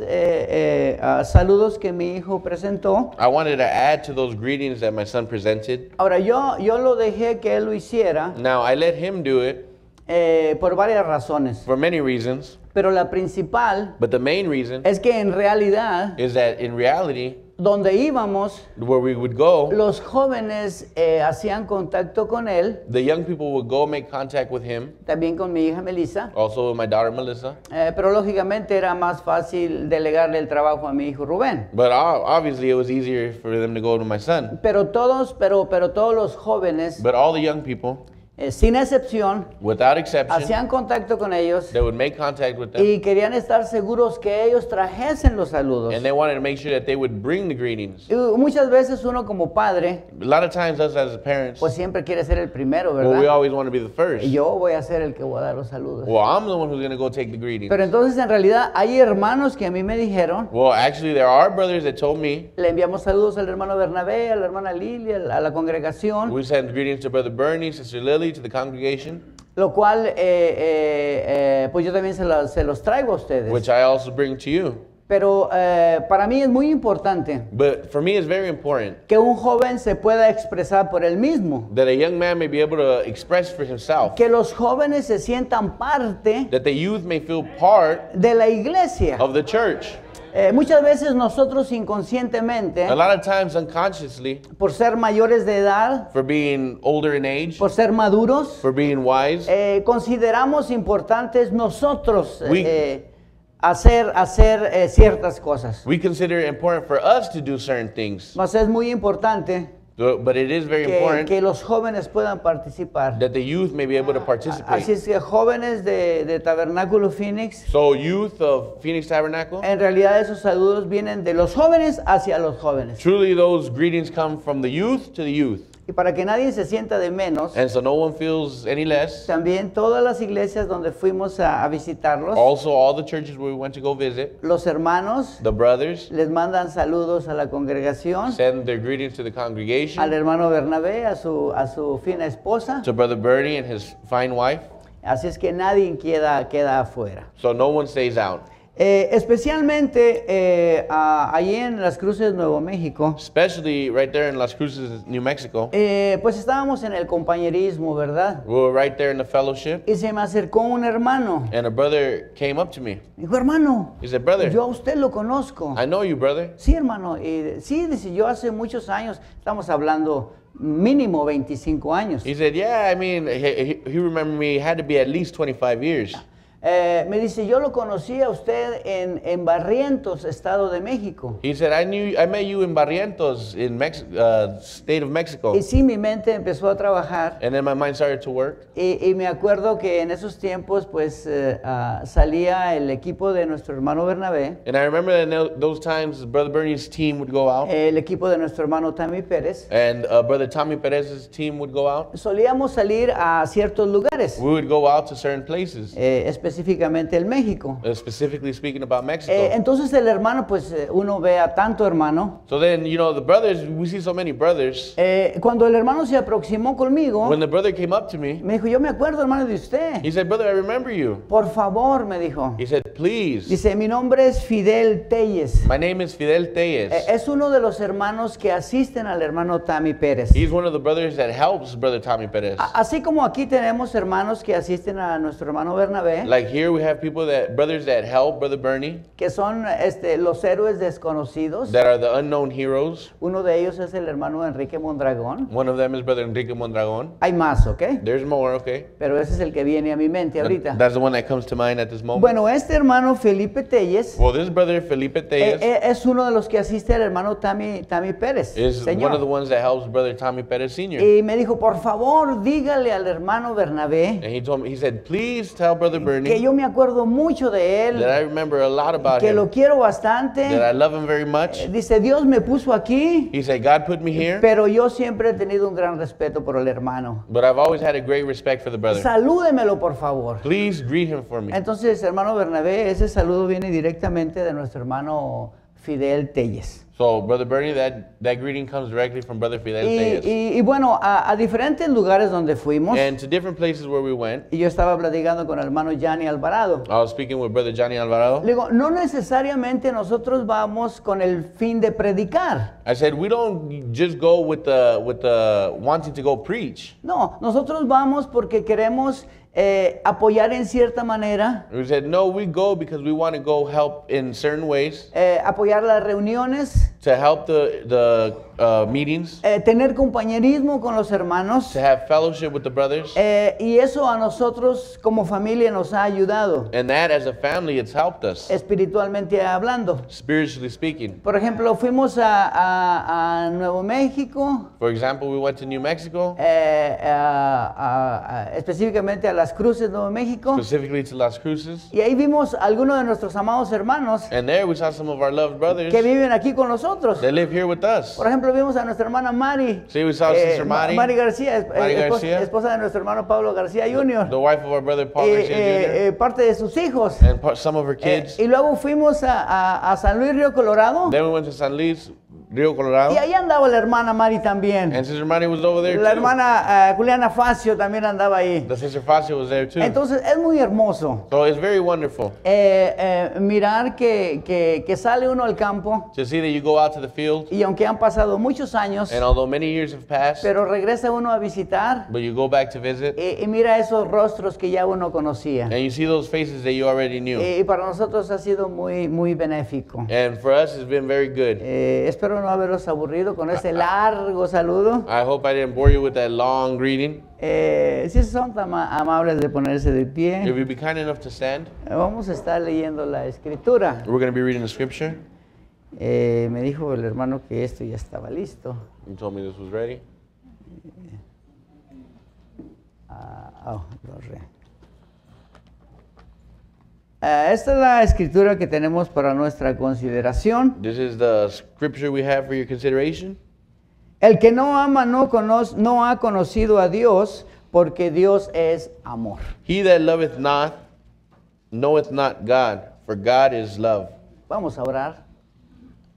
saludos que mi hijo presentó. I wanted to add to those greetings that my son presented. Ahora, yo, yo lo dejé que él lo hiciera Now, I let him do it eh, por varias razones. for many reasons, Pero la principal but the main reason es que en realidad, is that in reality, donde íbamos, where we would go, los jóvenes eh, hacían contacto con él, the young people would go make contact with him, también con mi hija Melissa. also with my daughter Melissa. Eh, pero lógicamente era más fácil delegarle el trabajo a mi hijo Rubén. But obviously, it was easier for them to go to my son. Pero todos, pero, pero todos los jóvenes, But all the young people, eh, sin excepción, without exception, hacían contacto con ellos they would make contact with them, y querían estar seguros que ellos trajesen los saludos. and they wanted to make sure that they would bring the greetings. Y muchas veces uno como padre, A lot of times, us as parents, pues siempre quiere ser el primero, well, we ¿verdad? always want to be the first. Y yo voy a ser el que voy a dar los saludos. Well, I'm the one who's going to go take the greetings. Pero entonces en realidad hay hermanos que a mí me dijeron, Well, actually, there are brothers that told me le enviamos saludos al hermano Bernabé, a la hermana Lilia, a la congregación, we send greetings to Brother Bernie, Sister Lily, to the congregation, lo cual eh, eh, eh, pues yo también se, los- se los traigo a ustedes. which I also bring to you. Pero eh, para mí es muy importante But for me, it's very important que un joven se pueda expresar por él mismo, that a young man may be able to express for himself, que los jóvenes se sientan parte that the youth may feel part de la iglesia. of the church. Eh, muchas veces nosotros inconscientemente, A lot of times, unconsciously, por ser mayores de edad, for being older in age, por ser maduros, for being wise, eh, consideramos importantes nosotros We- eh, hacer, hacer ciertas cosas. we consider it important for us to do certain things. Mas es muy importante But it is very que, important que los jóvenes puedan participar. that the youth may be able to ah, Así participate. es que jóvenes de, de Tabernáculo Phoenix, So, youth of Phoenix Tabernacle, en realidad esos saludos vienen de los jóvenes hacia los jóvenes. truly those greetings come from the youth to the youth. Y para que nadie se sienta de menos, And so no one feels any less. también todas las iglesias donde fuimos a, a visitarlos, Also, all the churches where we went to go visit, los hermanos the brothers les mandan saludos a la congregación, send their greetings to the al congregation, hermano Bernabé, a su, a su fina esposa. to Brother Bernie and his fine wife. Así es que nadie queda, queda afuera. So no one stays out. Eh, especialmente eh, a- allí en Las Cruces, Nuevo México, Especially right there in Las Cruces, New Mexico. eh, pues estábamos en el compañerismo, ¿verdad? We were right there in the fellowship, Y se me acercó un hermano. and a brother came up to me. Dijo, hermano, He said, Brother, yo a usted lo conozco. I know you, brother. Sí, hermano. Y, sí, dice, yo hace muchos años, estamos hablando mínimo 25 años. He said, Yeah, I mean, he, he, he remembered me, it had to be at least 25 years. Eh, me dice, yo lo conocí a usted en, en Barrientos, Estado de México. He said, I knew I met you in Barrientos in Mex- uh, state of Mexico. Y sí, mi mente empezó a trabajar. And then my mind started to work. Y, y me acuerdo que en esos tiempos, pues, eh, ah, salía el equipo de nuestro hermano Bernabé, And I remember that in tho- those times, Brother Bernie's team would go out, el equipo de nuestro hermano Tammy Pérez. and uh, Brother Tommy Perez's team would go out. Solíamos salir a ciertos lugares, We would go out to certain places, eh, específicamente el México. uh, specifically speaking about Mexico. Eh, entonces el hermano, pues eh, uno ve a tanto hermano. so then, you know, the brothers, we see so many brothers. Eh, cuando el hermano se aproximó conmigo, When the brother came up to me, me dijo, yo me acuerdo hermano de usted. he said, Brother, I remember you. Por favor, me dijo. He said, Please. Dice, mi nombre es Fidel Telles. My name is Fidel Tellez. Eh, Es uno de los hermanos que asisten al hermano Tammy Pérez. He's one of the brothers that helps Brother Tommy Perez. A- Así como aquí tenemos hermanos que asisten a nuestro hermano Bernabé, Like here, we have people that, brothers that help Brother Bernie, que son este, los héroes desconocidos. that are the unknown heroes. Uno de ellos es el hermano Enrique Mondragón. One of them is Brother Enrique Mondragon. Hay más, ¿ok? There's more, okay? Pero ese es el que viene a mi mente ahorita. That's the one that comes to mind at this moment. Bueno, este hermano Felipe Telles Well, this brother Felipe eh, Tellez eh, es uno de los que asiste al hermano Tammy, Tammy Pérez. is one of the Señor. ones that helps Brother Tommy Perez Sr. Y me dijo, por favor, dígale al hermano Bernabé And he told me, he said, please tell Brother que yo me acuerdo mucho de that I él, remember a lot about que him, lo quiero that I bastante. love him very much. Eh, Dice, Dios me puso aquí, He said, God put me here, pero yo siempre he tenido un gran respeto por el hermano. but I've always had a great respect for the brother. Salúdemelo, por favor. Please greet him for me. Entonces, hermano Bernabé, ese saludo viene directamente de nuestro hermano Fidel Telles. So, Brother Bernie, that, that greeting comes directly from Brother Fidel Y, y- y bueno, a, a diferentes lugares donde fuimos, And to different places where we went, y yo estaba platicando con el hermano Gianni Alvarado. I was speaking with Brother Johnny Alvarado. Le digo, no necesariamente nosotros vamos con el fin de predicar. I said, we don't just go with the, with the wanting to go preach. No, nosotros vamos porque queremos eh, apoyar en cierta manera, We said, no, we go because we want to go help in certain ways, eh, apoyar las reuniones, to help the, the uh, meetings, eh, tener compañerismo con los hermanos. to have fellowship with the brothers. eh, y eso a nosotros como familia nos ha ayudado, And that, as a family, it's helped us, espiritualmente hablando. spiritually speaking. Por ejemplo, fuimos a, a- a Nuevo México, For example, we went to New Mexico, eh, a- específicamente a Las Cruces, Nuevo México, specifically to Las Cruces. y ahí vimos a algunos de nuestros amados hermanos And there we saw some of our loved brothers que viven aquí con nosotros. that live here with us. Por ejemplo, vimos a nuestra hermana Mari. See, we saw eh, Sister Ma- Mari, Mari García, eh, esposa, García. esposa de nuestro hermano Pablo García Jr. the wife of our brother Paul Eh, Garcia eh, Jr., parte de sus hijos. and some of her kids. y luego fuimos a, a- a San Luis Río Colorado. Then we went to San Luis, Rio Colorado, Y ahí andaba la hermana Mari también. and Sister Mari was over there La too. hermana eh, Juliana Facio también andaba ahí. The Sister Fascia was there too. Entonces es muy hermoso So it's very wonderful eh, eh, mirar que, que- que sale uno al campo to see that you go out to the field, y aunque han pasado muchos años, and although many years have passed, pero regresa uno a visitar but you go back to visit, y, y mira esos rostros que ya uno conocía. and you see those faces that you already knew. Y para nosotros ha sido muy, muy benéfico. And for us, it's been very good. Eh, espero no haberlos aburrido con este largo saludo. I hope I didn't bore you with that long greeting. Eh, si son tan ama- amables de ponerse de If pie, you'd be kind enough to stand, vamos a estar leyendo la escritura. we're going to be reading the scripture. Eh, me dijo el hermano que esto ya estaba listo. You told me this was ready. Ah, oh, lo re- Ah, esta es la escritura que tenemos para nuestra consideración. This is the scripture we have for your consideration. El que no ama no, conoce, no ha conocido a Dios porque Dios es amor. He that loveth not knoweth not God, for God is love. Vamos a orar.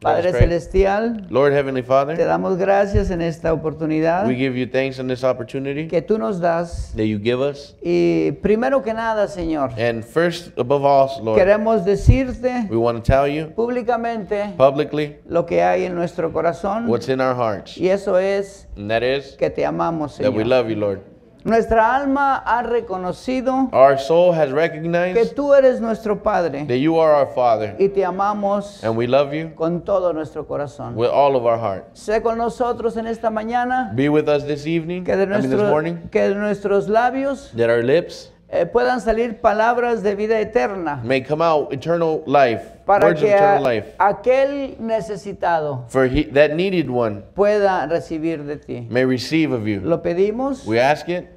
Padre. Celestial, Lord Heavenly te Father, damos gracias en esta oportunidad we give you thanks on this opportunity que tú nos das. that you give us. Y primero que nada, Señor, And first, above all, Lord, queremos decirte we want to tell you públicamente publicly lo que hay en nuestro corazón. what's in our hearts. Y eso es And that is que te amamos, that we Señor. love you, Lord. Nuestra alma ha reconocido Our soul has que recognized tú eres nuestro Padre that you are our Father, y te amamos and we love you con todo nuestro corazón. with all of our heart. Sé con nosotros en esta mañana Be with us this evening, que de, I mean this nuestro- morning, que de nuestros labios that our lips eh, puedan salir palabras de vida eterna may come out eternal life, para words of que eternal a- life, aquel necesitado for he, that needed one pueda recibir de ti. may receive of you. Lo pedimos We ask it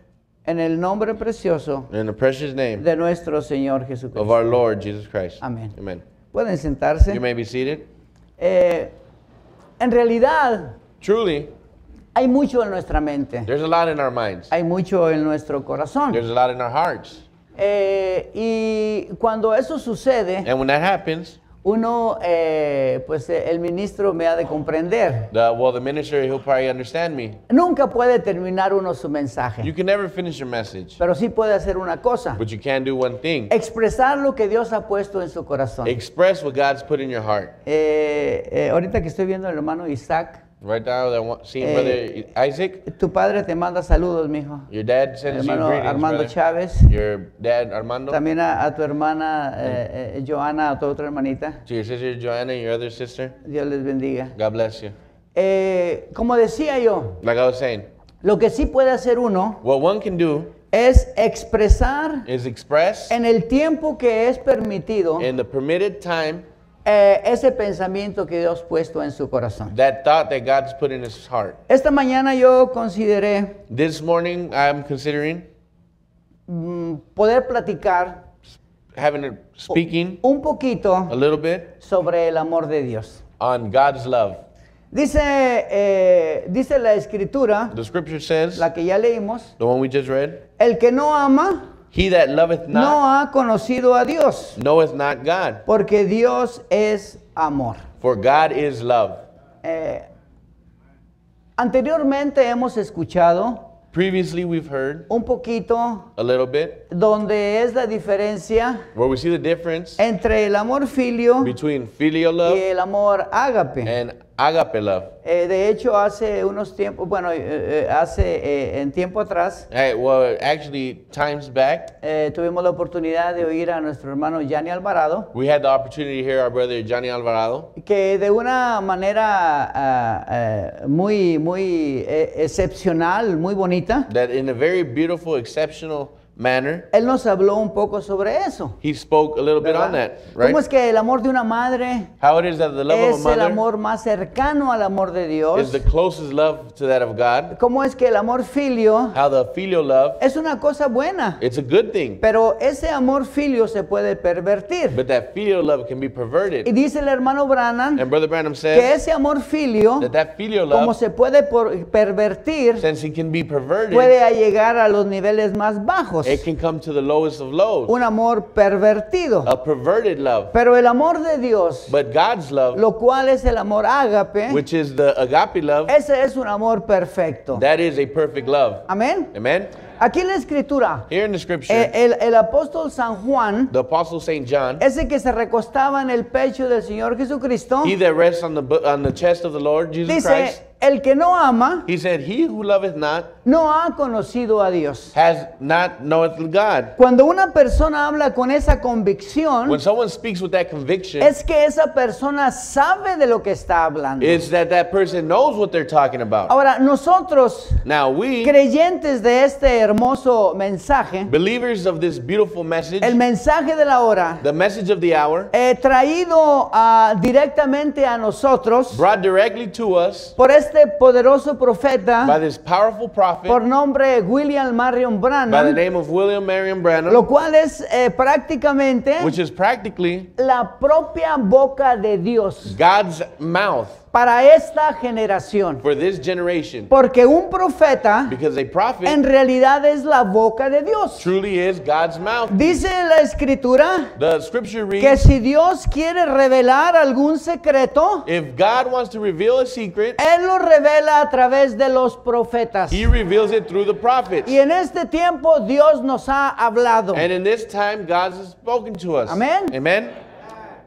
en el nombre precioso in the precious name de nuestro Señor of Jesucristo. our Lord Jesus Christ. Amén. Amen. Pueden sentarse. You may be seated. Eh, en realidad, Truly, hay mucho en nuestra mente, there's a lot in our minds. hay mucho en nuestro corazón. There's a lot in our hearts. Eh, y cuando eso sucede, And when that happens, uno, eh, pues eh, el ministro me ha de comprender. the, well, the minister, he'll probably understand me. Nunca puede terminar uno su mensaje, You can never finish your message, pero sí puede hacer una cosa, but you can do one thing. expresar lo que Dios ha puesto en su corazón. Express what God's put in your heart. Eh, eh, ahorita que estoy viendo al hermano Isaac, Right now, that one- seeing Eh, Brother Isaac, tu padre te manda saludos, mijo. your dad sends you hermano greetings, Armando brother. Chávez. Your dad, Armando. También a, a tu hermana eh, eh, Joana, a tu otra hermanita. To your sister Joanna, your other sister. Dios les bendiga. God bless you. Eh, como decía yo, Like I was saying, lo que sí puede hacer uno what one can do es expresar is express en el tiempo que es permitido in the permitted time eh, ese pensamiento que Dios ha puesto en su corazón. that thought that God's put in his heart. Esta mañana yo consideré This morning, I'm considering mm, poder platicar having a speaking un poquito a little bit sobre el amor de Dios. on God's love. Dice, eh, dice la escritura, The scripture says, la que ya leímos, the one we just read, el que no ama He that loveth no not ha conocido a Dios, knoweth not God, porque Dios es amor. for God is love. Eh, anteriormente hemos escuchado Previously, we've heard un poquito a little bit donde es la diferencia where we see the difference entre el amor filio between filial y love el amor ágape. and agape love. Eh, de hecho, hace unos tiempos, bueno, eh, eh, hace eh, en tiempo atrás, Hey, well, actually, times back, tuvimos la oportunidad de oír a nuestro hermano Yanni Alvarado, we had the opportunity to hear our brother Johnny Alvarado, que de una manera ah, eh, muy, muy excepcional, muy bonita, that in a very beautiful, exceptional manner, él nos habló un poco sobre eso. he spoke a little bit on that, right? ¿Cómo es que el amor de una madre How it is that the love of a es el amor más cercano al amor de is Dios? the closest love to that of God. ¿Cómo es que el amor filio How the filial love, es una cosa buena? it's a good thing, Pero ese amor filio se puede pervertir. but that filial love can be Y perverted. dice el hermano Branham And Brother Branham que says ese amor filio, that that filial como se puede pervertir, since it can be perverted, puede llegar a los niveles más bajos. It can come to the lowest of lows, Un amor pervertido. a perverted love. Pero el amor de Dios, But God's love, lo cual es el amor ágape, which is the agape love, ese es un amor perfecto. that is a perfect love. Amén. Amen? Aquí en la escritura, Here in the scripture, eh, el, el apóstol San Juan, the apostle St. John, ese que se recostaba en el pecho del Señor Jesucristo, he that rests on the, on the chest of the Lord Jesus Christ, dice, el que no ama, he said, He who loveth not no ha conocido a Dios. has not knoweth God. Cuando una persona habla con esa convicción, When someone speaks with that conviction, es que esa persona sabe de lo que está hablando. it's that that person knows what they're talking about. Ahora, nosotros, Now, we, creyentes de este hermoso mensaje, believers of this beautiful message, el mensaje de la hora, the message of the hour, eh, traído ah, directamente a nosotros brought directly to us por este poderoso by profeta this powerful prophet por nombre William Marion by the Branham, name of William Marion Branham, lo cual es eh, prácticamente which is practically la propia boca de Dios. God's mouth para esta generación. for this generation. Porque un profeta Because a prophet en realidad es la boca de Dios. truly is God's mouth. Dice la escritura The scripture que si Dios quiere revelar algún secreto, if God wants to reveal a secret, Él lo revela a través de los profetas. he reveals it through the prophets. Y en este tiempo Dios nos ha hablado. And in this time, God has spoken to us. Amen. Amen.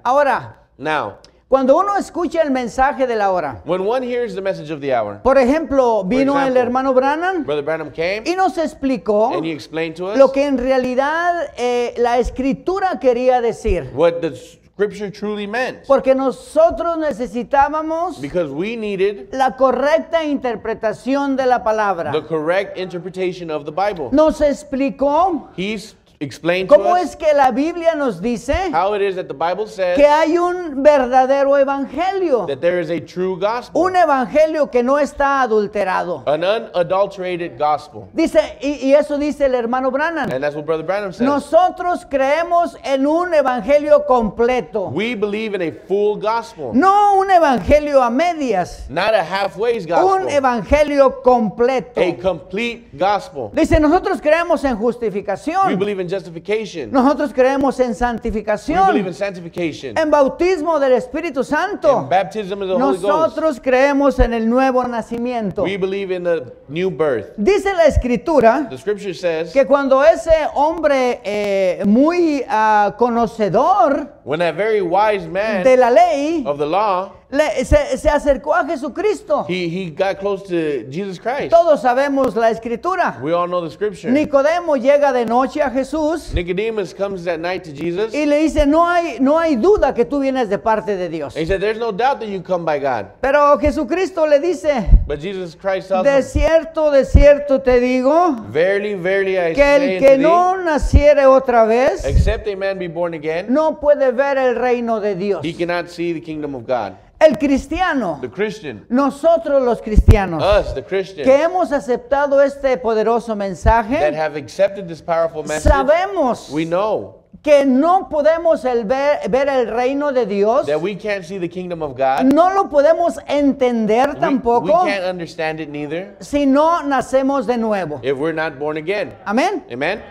Ahora, Now, cuando uno escucha el mensaje de la hora, when one hears the message of the hour, por ejemplo, vino el example, hermano Branham Brother Branham came y nos explicó and he explained to us lo que en realidad eh, la escritura quería decir. what the scripture truly meant. Porque nosotros necesitábamos Because we needed la correcta interpretación de la palabra. the correct interpretation of the Bible. Nos explicó He's explained to cómo us es que la Biblia nos dice how it is that the Bible says que hay un verdadero evangelio. that there is a true gospel, Un evangelio que no está adulterado. an unadulterated gospel. Dice, y, y eso dice el hermano Branham. And that's what Brother Branham says. Nosotros creemos en un evangelio completo. We believe in a full gospel, No un evangelio a medias. not a halfway Un gospel, evangelio completo. a complete gospel. Dice, nosotros creemos en We justificación. believe in justification. Nosotros creemos en We believe in santificación. sanctification. En bautismo del Espíritu In Santo. baptism of the Holy Ghost. Nosotros creemos en el nuevo nacimiento. We believe in the new birth. Dice la escritura The scripture says que cuando ese hombre eh, muy ah, conocedor when that very wise man de la ley of the law, le- se, se acercó a Jesucristo. he, he got close to Jesus Christ. Todos sabemos la escritura. We all know the scripture. Nicodemo llega de noche a Jesús Nicodemus comes that night to Jesus. y le dice, no hay, no hay duda que tú vienes de parte de Dios. And he said, There's no doubt that you come by God. Pero Jesucristo le dice, But Jesus Christ de cierto, de cierto te digo, Verily, verily, I que say el que thee, no naciere otra vez, except a man be born again, no puede ver el reino de Dios. he cannot see the kingdom of God. El cristiano, The Christian, nosotros los cristianos, us, the Christian, que hemos aceptado este poderoso that mensaje, have accepted this powerful message, sabemos we know que no podemos el ver, ver el reino de Dios, that we can't see the kingdom of God. no lo podemos entender We, we tampoco can't understand it neither si no nacemos de nuevo. if we're not born again. Amén. Amen?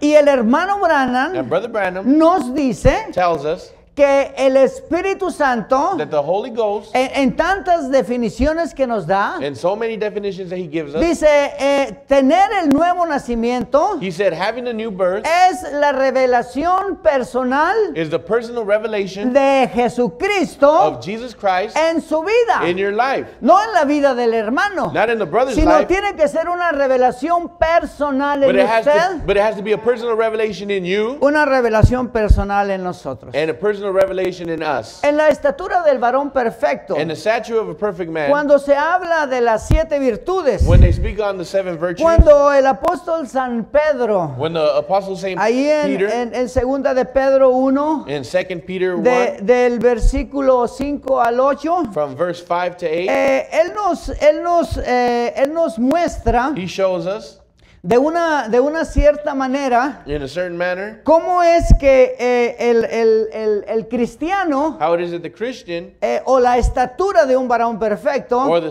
Y el hermano And Branham Brother Branham nos dice tells us que el Espíritu Santo, that the Holy Ghost, en, en tantas definiciones que nos da, and so many definitions that He gives us, dice, eh, tener el nuevo nacimiento He said, having a new birth es la revelación personal is the personal revelation de Jesucristo of Jesus Christ en su vida, in your life. no en la vida del hermano, Not in the brother's sino life, tiene que ser una revelación personal en has to, usted, but it has to be a personal revelation in you una revelación personal en nosotros. and a personal revelation in us. En la estatura del varón perfecto, And the stature of a perfect man, cuando se habla de las siete virtudes, when they speak on the seven virtues, cuando el apóstol San Pedro, when the apostle Saint ahí en, Peter, en, en segunda de Pedro 1, in 2 Peter 1, de- del versículo 5 al 8, from verse 5 to 8, eh, él, nos, él, nos, eh, él nos muestra he shows us de una, de una cierta manera in a certain manner cómo es que eh, el, el- el- el cristiano how it is that the Christian eh, o la estatura de un varón perfecto or the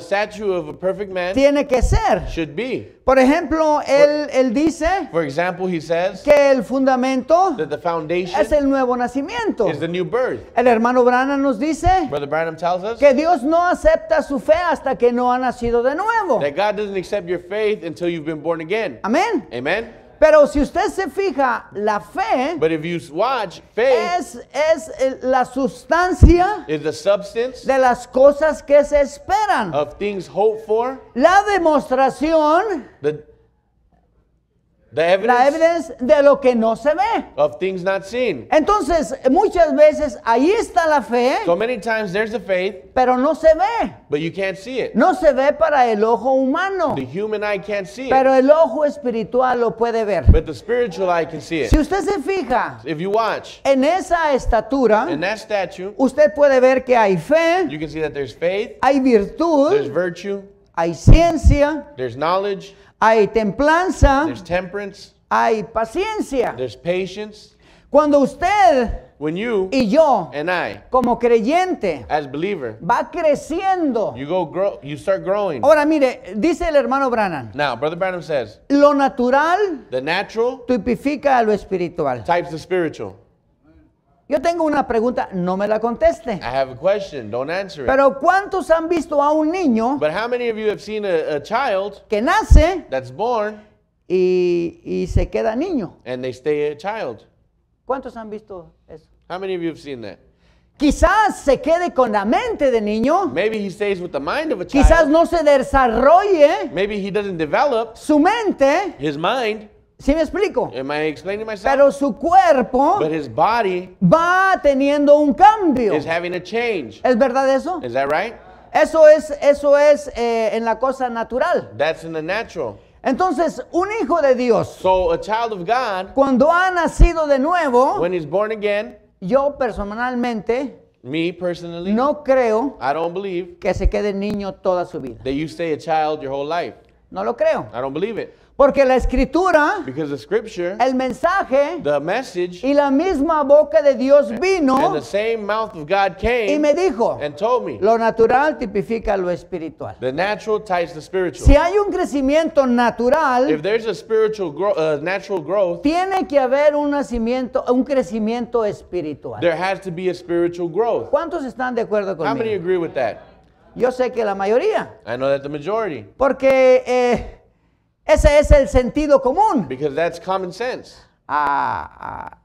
of a perfect man tiene que ser. should be. Por ejemplo, él, él dice For example, he says que el fundamento that the foundation es el nuevo nacimiento. is the new birth. El hermano Branham nos dice Brother Branham tells us que Dios no acepta su fe hasta que no ha nacido de nuevo. that God doesn't accept your faith until you've been born again. Amén. Amen. Pero si usted se fija, la fe But if you watch, faith es, es la sustancia is the substance de las cosas que se esperan. of things hoped for, La demostración, the, the la evidence evidencia de lo que no se ve. of things not seen. Entonces, muchas veces ahí está la fe, So many times there's the faith, pero no se ve. but you can't see it. No se ve para el ojo humano, The human eye can't see pero it, el ojo espiritual lo puede ver. but the spiritual eye can see Si it. usted se fija If you watch en esa estatura, in that statue, usted puede ver que hay fe, you can see that there's faith, hay there's virtud, virtue, hay ciencia, there's knowledge, hay templanza, there's temperance, hay paciencia. there's patience. Cuando usted When you y yo, and I, como creyente, as believer, va creciendo. you go grow, you start growing. Ahora mire, dice el hermano Branham, Now, Brother Branham says lo natural the natural tipifica lo espiritual. types the spiritual. Yo tengo una pregunta, no me la conteste. I have a question. Don't answer it. Pero ¿cuántos han visto a un niño But how many of you have seen a, a child que nace that's born y, y se queda niño? and they stay a child? ¿Cuántos han visto eso? How many of you have seen that? Quizás se quede con la mente de niño, Maybe he stays with the mind of a child. quizás no se desarrolle Maybe he doesn't develop su mente, his mind. ¿Sí me explico? Am I explaining myself? Pero su cuerpo but his body va teniendo un cambio. is having a change. ¿Es verdad eso? Is that right? Eso es, eso es eh, en la cosa natural. That's in the natural. Entonces, un hijo de Dios, So a child of God, cuando ha nacido de nuevo, when he's born again, yo personalmente me personally, no creo I don't believe que se quede niño toda su vida. that you stay a child your whole life. No lo creo. I don't believe it. Porque la escritura, Because the scripture, el mensaje the message, y la misma boca de Dios vino and the same mouth of God y came me dijo, and told me lo natural tipifica lo espiritual. the natural types the spiritual. Si hay un crecimiento natural, If there's a spiritual growth, uh, natural growth, tiene que haber un nacimiento, un crecimiento espiritual. there has to be a spiritual growth. ¿Cuántos están de acuerdo How many conmigo? agree with that? Yo sé que la mayoría, I know that the majority, porque eh, ese es el sentido común. because that's common sense. Ah, ah,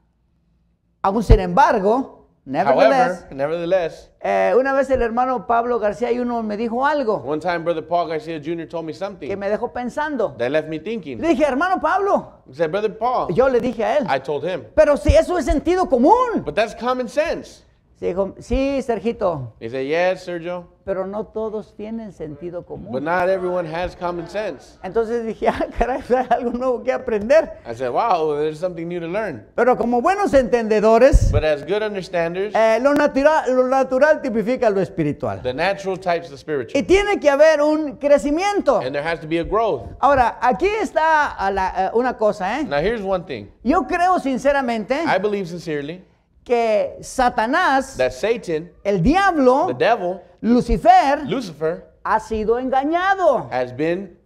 aún sin embargo, nevertheless, However, nevertheless, eh, una vez el hermano Pablo García uno me dijo algo one time Brother Paul Garcia Jr. told me que something me dejó pensando. that left me thinking. Le dije, hermano Pablo, He said, Brother Paul, yo le dije a él, I told him, pero si eso es sentido común. but that's common sense. Dijo, sí, Sergito, He said, yes, Sergio, pero no todos tienen sentido but común. not everyone has common sense. Entonces dije, ah, caray, hay algo nuevo que aprender. I said, wow, there's something new to learn. Pero como buenos entendedores, But as good understanders, eh, lo, natural, lo natural tipifica lo espiritual. the natural types the Y spiritual. tiene que haber un crecimiento. And there has to be a growth. Ahora, aquí está a la- eh, una cosa, ¿eh? Now, here's one thing Yo creo sinceramente I believe sincerely que Satanás, that Satan, el diablo, the devil, Lucifer, Lucifer, ha sido engañado. has been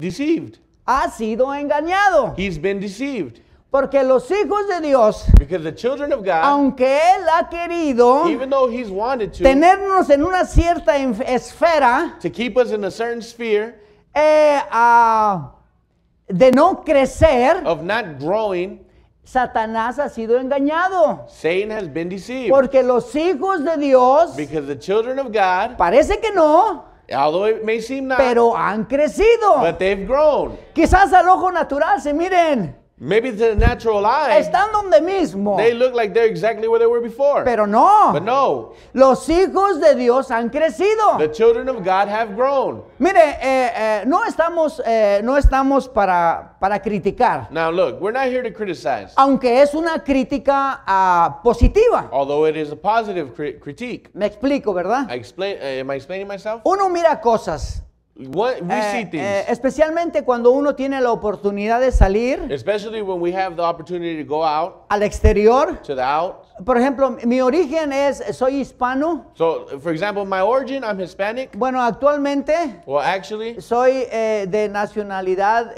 deceived. Ha sido engañado. He's been deceived. Porque los hijos de Dios, Because the children of God, aunque Él ha querido even He's to, tenernos en una cierta esfera to keep us in a certain sphere eh, ah, de no crecer, of not growing, Satanás ha sido engañado. Satan has been deceived. Porque los hijos de Dios, Because the children of God, parece que no, although it may seem not, pero han crecido. but they've grown. Quizás al ojo natural se miren, Maybe to the natural eye, están donde mismo, they look like they're exactly where they were before. pero no. But no, Los hijos de Dios han crecido. the children of God have grown. Mire, eh, eh, no estamos, eh, no estamos para, para criticar, Now, look, we're not here to criticize, aunque es una crítica ah, positiva. although it is a positive cri- critique. Me explico, ¿verdad? I explain. Uh, am I explaining myself? Uno mira cosas, What we eh, see things, eh, especialmente cuando uno tiene la oportunidad de salir especially when we have the opportunity to go out al exterior. to the out. Por ejemplo, mi origen es, soy hispano. So, for example, my origin, I'm Hispanic. Bueno, actualmente Well, actually, soy eh, de nacionalidad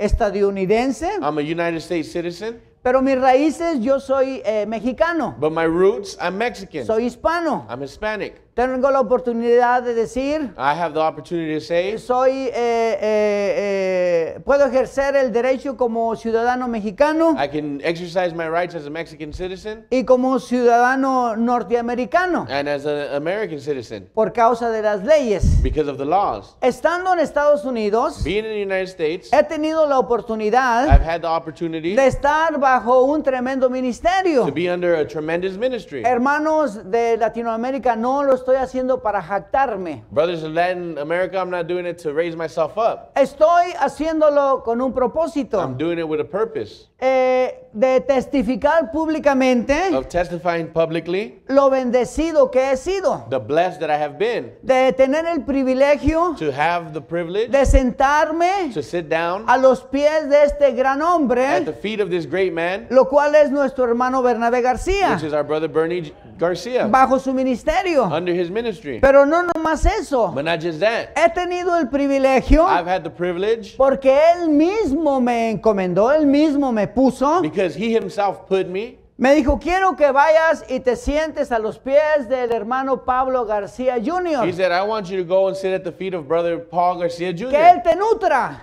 estadounidense, I'm a United States citizen, pero mis raíces yo soy mexicano, but my roots, I'm Mexican. soy hispano. I'm Hispanic. Tengo la oportunidad de decir, I have the opportunity to say soy, eh, eh, eh, puedo ejercer el derecho como ciudadano mexicano I can exercise my rights as a Mexican citizen y como ciudadano norteamericano and as an American citizen por causa de las leyes. because of the laws. Estando en Estados Unidos, Being in the United States, he tenido la oportunidad I've had the opportunity de estar bajo un tremendo ministerio. to be under a tremendous ministry. Hermanos de Latinoamérica, no lo estoy haciendo para jactarme. Brothers of Latin America, I'm not doing it to raise myself up. Estoy haciéndolo con un propósito. I'm doing it with a purpose. Eh, de testificar públicamente of testifying publicly lo bendecido que he sido, the blessed that I have been, de tener el privilegio to have the privilege de sentarme to sit down a los pies de este gran at the hombre, feet of this great man, lo cual es nuestro hermano Bernabé García, which is our brother Bernie Garcia, bajo su ministerio. under his ministry. Pero no nomás eso. But not just that, He tenido el privilegio I've had the privilege porque él mismo me encomendó, él mismo me puso. because he himself put me. Me dijo, quiero que vayas y te sientes a los pies del hermano Pablo García He Jr. said, I want you to go and sit at the feet of brother Paul Garcia Que él Jr. te nutra.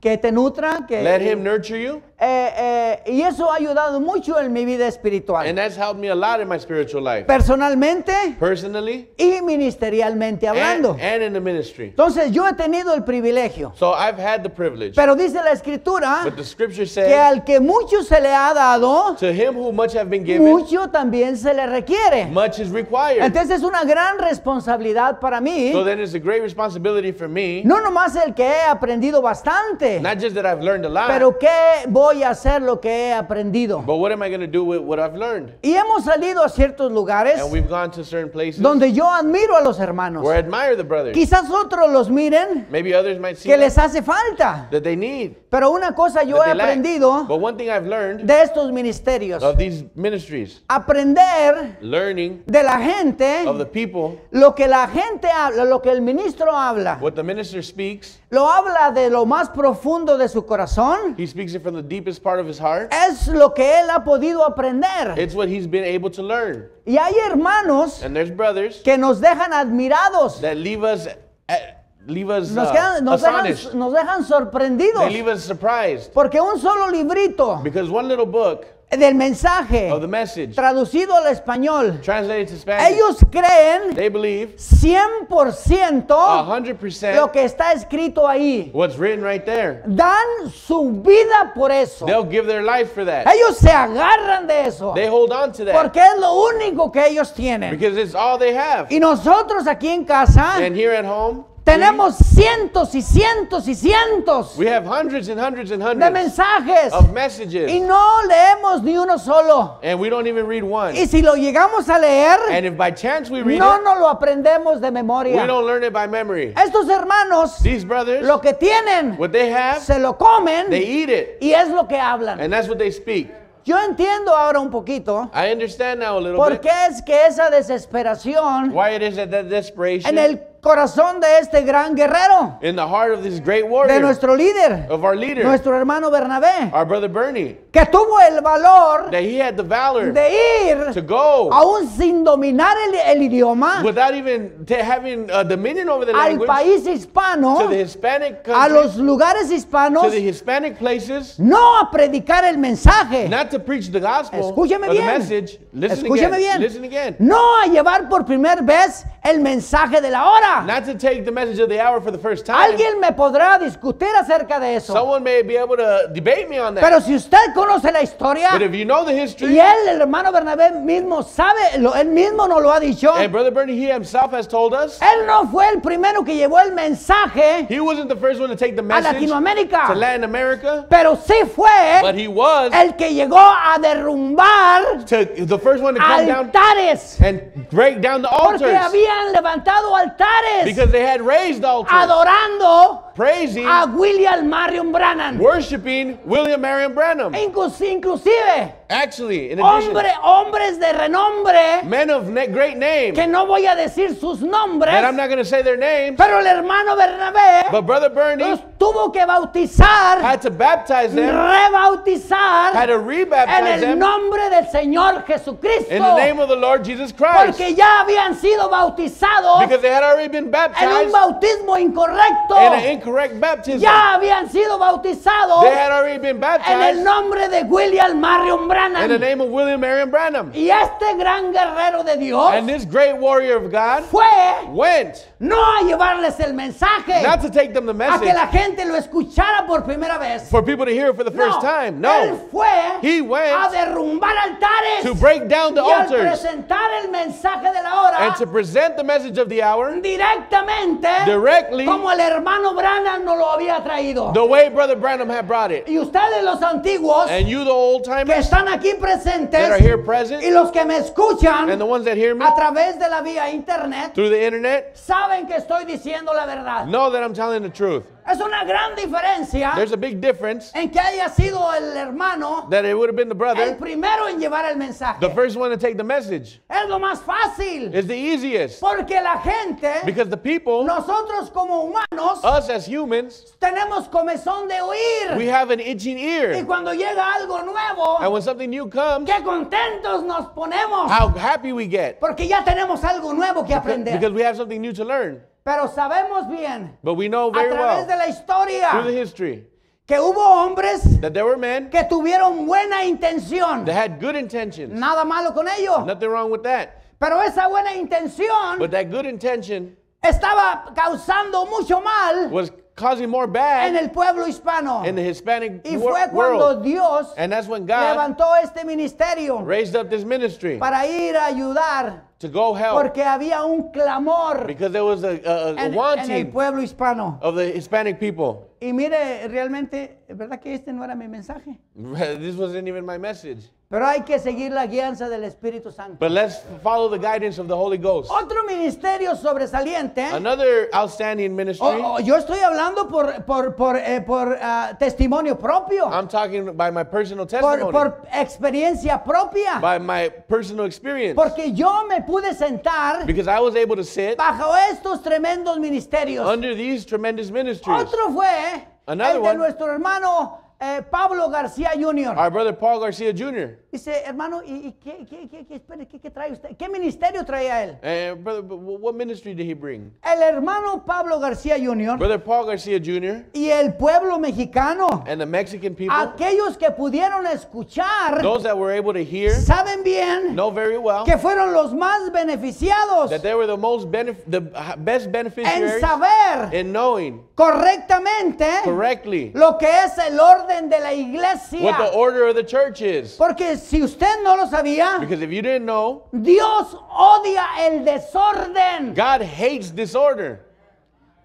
Que te nutra. Que, Let him nurture you. Eh, eh, y eso ha ayudado mucho en mi vida espiritual. And that's helped me a lot in my spiritual life. Personalmente Personally y ministerialmente and, hablando. and in the ministry. Entonces yo he tenido el privilegio. So I've had the privilege. Pero dice la escritura But the scripture que al que mucho se le ha dado, to him who much have been given, mucho también se le requiere. much is required. Entonces es una gran responsabilidad para mí, So then it's a great responsibility for me, no nomás el que he aprendido bastante, not just that I've learned a lot, pero qué voy a hacer lo que he aprendido. but what am I going to do with what I've learned? Y hemos salido a ciertos lugares And we've gone to certain places donde yo admiro a los hermanos. where I admire the brothers. Quizás otros los miren Maybe others might see que that, les hace falta, that they need, pero una cosa yo he aprendido But one thing I've learned de estos ministerios, of these ministries, aprender learning de la gente of the people, lo que la gente habla, lo que el ministro habla. what the minister speaks, Lo habla de lo más profundo de su corazón. he speaks it from the deepest part of his heart. Es lo que él ha podido aprender. It's what he's been able to learn. Y hay hermanos And there's brothers que nos dejan admirados. that leave us, eh, leave us Nos, uh, quedan- nos dejan, astonished. nos dejan They sorprendidos. leave us surprised Porque un solo librito because one little book del mensaje of the message traducido al español, translated to Spanish, ellos creen they believe 100% a hundred percent lo que está escrito ahí. what's written right there. Dan su vida por eso. They'll give their life for that. Ellos se agarran de eso. They hold on to that Porque es lo único que ellos tienen. because it's all they have. Y nosotros aquí en casa And here at home, tenemos cientos y cientos y cientos we have hundreds and hundreds and de hundreds mensajes of y messages, no leemos ni uno solo. and we don't even read one. Y si lo llegamos a leer, And if by chance we read no it, nos lo aprendemos de we memoria. don't learn it by memory. Estos hermanos, These brothers, lo que tienen, what they have, se lo comen they eat it, y es lo que hablan. and that's what they speak. Yo entiendo ahora un poquito I understand now a little por bit qué es que esa desesperación why it is that that desperation en el corazón de este gran guerrero, in the heart of this great de warrior, nuestro líder, of our leader, nuestro hermano Bernabé, our brother Bernie, que tuvo el valor that he had the valor de ir to go aún sin dominar el, el idioma without even having uh, dominion over the al language país to hispano, the Hispanic a countries, los lugares hispanos, to the Hispanic places, no a predicar el mensaje, not to preach the gospel Escúcheme the bien. message. Listen escúcheme again. bien, Listen again. no a llevar por primera vez el mensaje de la hora. Not to take the message of the hour for the first time. Alguien me podrá discutir acerca de eso. Someone may be able to debate me on that. Pero si usted conoce la historia but if you know the history, y él, el hermano Bernabé mismo sabe, lo- él mismo nos lo ha dicho, and Brother Bernie, he himself has told us, él no fue el primero que llevó el mensaje he wasn't the first one to take the a message Latinoamérica, to Latin America, pero sí fue but he was el que llegó a derrumbar to, the first one to come down altares, and break down the porque altars habían levantado altares because they had raised altars, adorando praising, a William Marion Branham. worshiping William Marion Branham. Inclus- Inclusive, Actually, in addition, hombre, hombres de renombre, men of na- great name, que no voy a decir sus nombres, and I'm not going to say their names, pero el hermano Bernabé but Brother Bernie los tuvo que bautizar, had to baptize them, rebautizar had to en rebaptize el them nombre del Señor Jesucristo, in the name of the Lord Jesus Christ. porque ya habían sido bautizados Because they had already been en un baptized bautismo incorrecto, in an incorrect baptism. ya habían sido bautizados They had already been en el baptized nombre de William Marion in the Branham. name of William Marion Branham. Y este gran guerrero de Dios And this great warrior of God fue went no a llevarles el mensaje, not to take them the a que message la gente lo escuchara por primera vez. for people to hear it for the first No, time. Él No. fue He went a derrumbar altares to break down the y al altars presentar el mensaje de la hora and to present the message of the hour directamente directly como el hermano Branham nos lo había traído. the way Brother Branham had brought it. Y ustedes los antiguos And you, the old que timers están aquí that presentes are here present, y los que me escuchan and the ones that hear me a través de la vía internet through the internet, saben que estoy diciendo la verdad. know that I'm telling the truth. Es una gran diferencia There's a big difference en que haya sido el hermano that it would have been the el brother, primero en llevar el mensaje. the first one to take the message. Es lo más fácil. It's the easiest Porque la gente, because the people, nosotros como humanos, us as humans, tenemos comezón de oír. we have an itching Y ear. cuando llega algo nuevo, And when something new comes, qué contentos nos ponemos. how happy we get Porque ya tenemos algo nuevo que aprender. because we have something new to learn. Pero sabemos bien, But we know a very través de la historia, through the history que hubo hombres that there were men que tuvieron buena intención. that had good intentions. Nada malo con ello. Nothing wrong with that. Pero esa buena intención But that good intention estaba causando mucho mal was causing more en bad el pueblo hispano. in the Hispanic Y fue cuando world. Dios And that's when God levantó este ministerio raised up this ministry para ir a ayudar, to go help porque había un clamor because there was a, a, a en, en el wanting pueblo hispano. of the Hispanic people. Y mire, realmente, es verdad que este no era mi mensaje, This wasn't even my message. pero hay que seguir la guianza del Espíritu Santo. But let's follow the guidance of the Holy Ghost. Otro ministerio sobresaliente. Another outstanding ministry. Oh, oh, yo estoy hablando por, por, por, eh, por, ah, testimonio propio, I'm talking by my personal por, testimony, por experiencia propia, by my personal experience. porque yo me pude sentar Because I was able to sit bajo estos tremendos ministerios. under these tremendous ministries. Otro fue Another el de one. nuestro hermano eh, Pablo García Jr. Our brother Paul Garcia Jr. Dice, hermano, ¿y, y qué, qué, qué, qué, espere, qué- qué trae usted? ¿Qué ministerio traía él? And brother, what ministry did he bring? El hermano Pablo García Jr. Brother Paul Garcia Jr. y el pueblo mexicano, and the Mexican people, aquellos que pudieron escuchar, those that were able to hear, saben bien know very well que fueron los más beneficiados that they were the most benef- the best en beneficiaries saber in knowing correctamente correctly lo que es el orden de la iglesia. what the order of the church is. Porque si usted no lo sabía, Because if you didn't know, Dios odia el desorden. God hates disorder.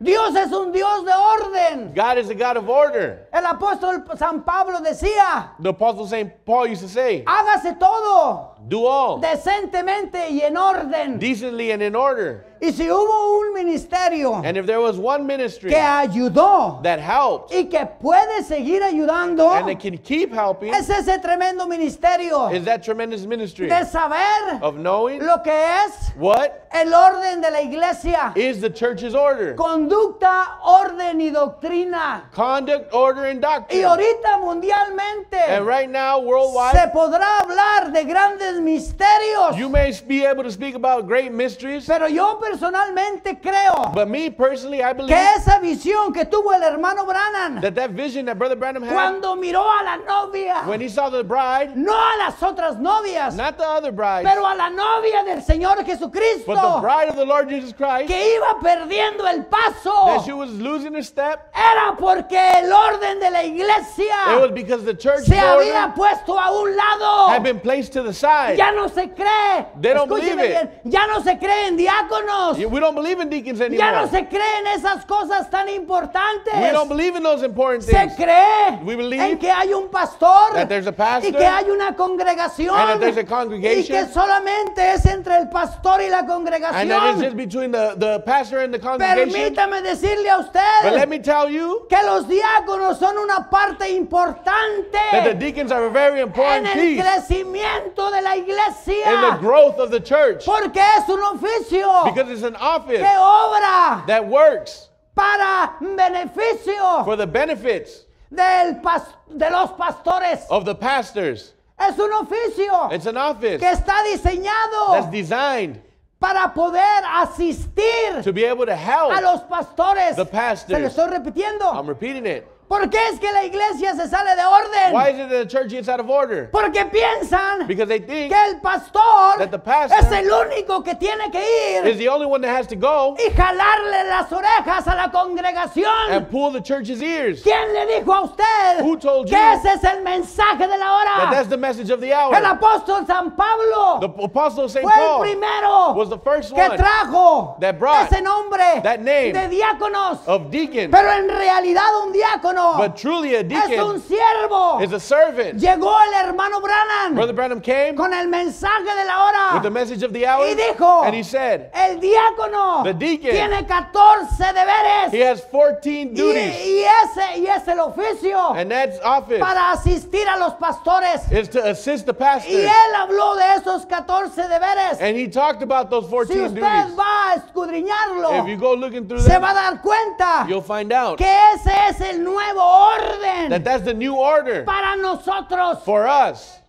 Dios es un Dios de orden. God is a God of order. El apóstol San Pablo decía, The apostle Saint Paul used to say, hágase todo "Do all decentemente y en orden. decently and in order." Y si hubo un ministerio And if there was one ministry que ayudó that helped y que puede seguir ayudando, and it can keep helping, es ese tremendo ministerio is that tremendous ministry de saber of knowing lo que es what el orden de la iglesia. is the church's order, Conducta, orden y doctrina. conduct, order, and Y doctrine. ahorita mundialmente And right now, se worldwide, podrá hablar de grandes misterios. you may be able to speak about great mysteries, Pero yo personalmente creo but me personally, I believe que esa visión que tuvo el hermano Branham that that vision that Brother Branham had cuando miró a la novia, when he saw the bride, no a las otras novias, not the other bride, pero a la novia del Señor but the Jesucristo, bride of the Lord Jesus Christ, que iba perdiendo el that paso, she was losing her step. era porque el orden de la It was iglesia because the church se había puesto a un lado. had been placed to the side. Ya no se cree, They don't escúcheme believe it. bien, ya no se cree en diáconos, We don't believe in deacons ya no anymore. se cree en esas cosas tan importantes. We don't believe in those important Se things. cree We believe en que hay un pastor that there's a pastor y que hay una congregación and that there's a y que congregation solamente es entre el pastor y la and that it's congregación. just between the, the pastor and the congregation. Permítame decirle a But let usted me tell you que los diáconos son una parte importante that the deacons are a very en important el piece crecimiento de la in the growth of the church porque es un oficio because it's an office que obra that works para beneficio for the benefits del pas- de los pastores. of the pastors. Es un oficio It's an office que está diseñado that's designed para poder asistir to be able to a help los pastores. the Se lo pastors. estoy repitiendo. I'm repeating it. ¿Por qué es que la iglesia se sale de orden? Why is it that the church gets out of order? Porque piensan Because they think que el pastor that the pastor es el único que tiene que is ir the only one that has to go y jalarle las orejas a la congregación. and pull the church's ears. ¿Quién le dijo a usted Who told que you ese es el mensaje de la That hora? that's the message of the hour. El apóstol San Pablo The apostle St. fue el Paul primero was the first que one trajo that brought ese nombre that name de diáconos. of deacon. Pero en realidad un diácono But truly a es un deacon siervo. is a servant. Llegó el hermano Branham Brother Branham came con el mensaje de la hora with the message of the hour y dijo, and he said el diácono The deacon tiene 14 deberes he has 14 y, duties y ese y es el oficio and that's office para asistir a los pastores. is to assist the Y pastor. él habló de esos 14 deberes. And he talked about those Si 14 usted duties. va a escudriñarlo, If you go looking through se them, va a dar cuenta you'll find out que ese es el nuevo orden that that's the new order para nosotros. for us.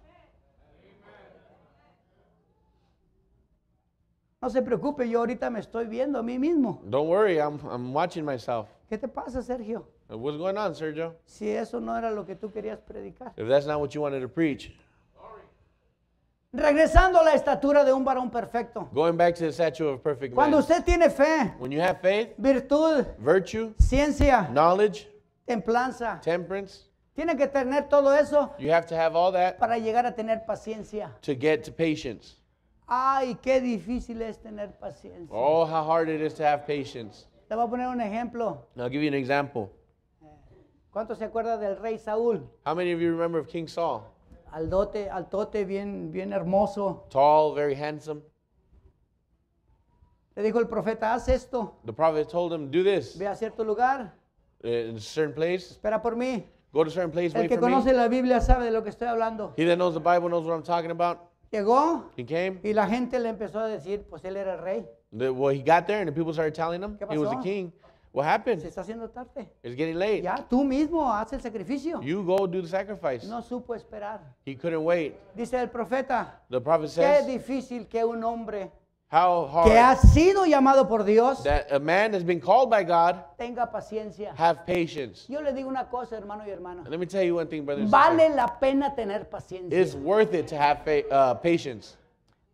No se preocupe, yo ahorita me estoy viendo a mí mismo. Don't worry, I'm, I'm watching myself. ¿Qué te pasa, Sergio? What's going on, Sergio? Si eso no era lo que tú querías predicar. If that's not what you wanted to preach. Regresando a la estatura de un varón perfecto. Going back to the statue of a perfect Cuando man. usted tiene fe, When you have faith, virtud, virtue, ciencia, knowledge, templanza, temperance, tiene que tener todo eso you have to have all that para llegar a tener paciencia. to get to patience. Ay, qué difícil es tener paciencia. Oh, how hard it is to have patience. Le voy a poner un ejemplo. I'll give you an example. ¿Cuánto se acuerda del rey Saúl? How many of you remember of King Saul? Aldote, altote, bien, bien hermoso. Tall, very handsome. Le dijo el profeta, haz esto. The prophet told him, Do this Ve a cierto lugar, in a certain place. espera por mí. Go to a certain place, El wait que for conoce me. la Biblia sabe de lo que estoy hablando. He that knows the Bible knows what I'm talking about. Llegó He came. y la gente le empezó a decir, pues él era el rey. The, well, he got there and the people started telling him ¿Qué he was the pasó? king. What Se happened? está haciendo tarde. It's getting late. Ya, tú mismo haz el sacrificio. You go do the sacrifice. No supo esperar. He couldn't wait. Dice el profeta, The prophet qué says, difícil que un hombre How que ha hard sido llamado por Dios that a man has been called by God tenga paciencia. have patience. Yo le digo una cosa, hermano y hermana. And let me tell you one thing, brothers Vale la pena tener paciencia. It's worth it to have fa- uh, patience.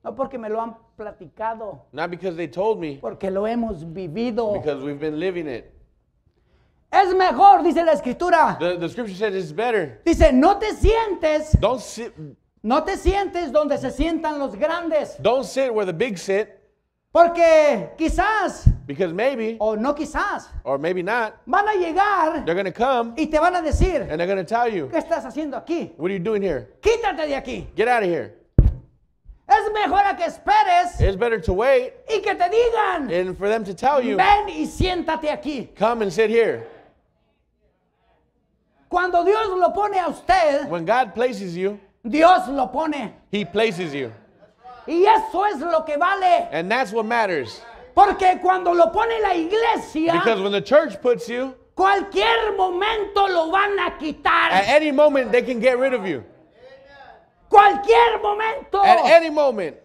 No porque me lo han platicado, Not because they told me, porque lo hemos vivido. because we've been living it. Es mejor, dice la escritura. The, the scripture says it's better. Dice, no te sientes, Don't sit, no te sientes donde se sientan los grandes. don't sit where the big sit, Porque quizás, because maybe, o no quizás, or maybe not, van a llegar they're going to come y te van a decir, and they're going to tell you, ¿qué estás haciendo aquí? What are you doing here? Quítate de aquí. Get out of here. Es mejor a que esperes It's better to wait y que te digan, and for them to tell you, ven y siéntate aquí. come and sit here. Cuando Dios lo pone a usted, When God places you, Dios lo pone. He places you. Y eso es lo que vale. And that's what matters. Porque cuando lo pone la iglesia, Because when the church puts you, cualquier momento lo van a quitar. at any moment they can get rid of you. Cualquier momento. At any moment.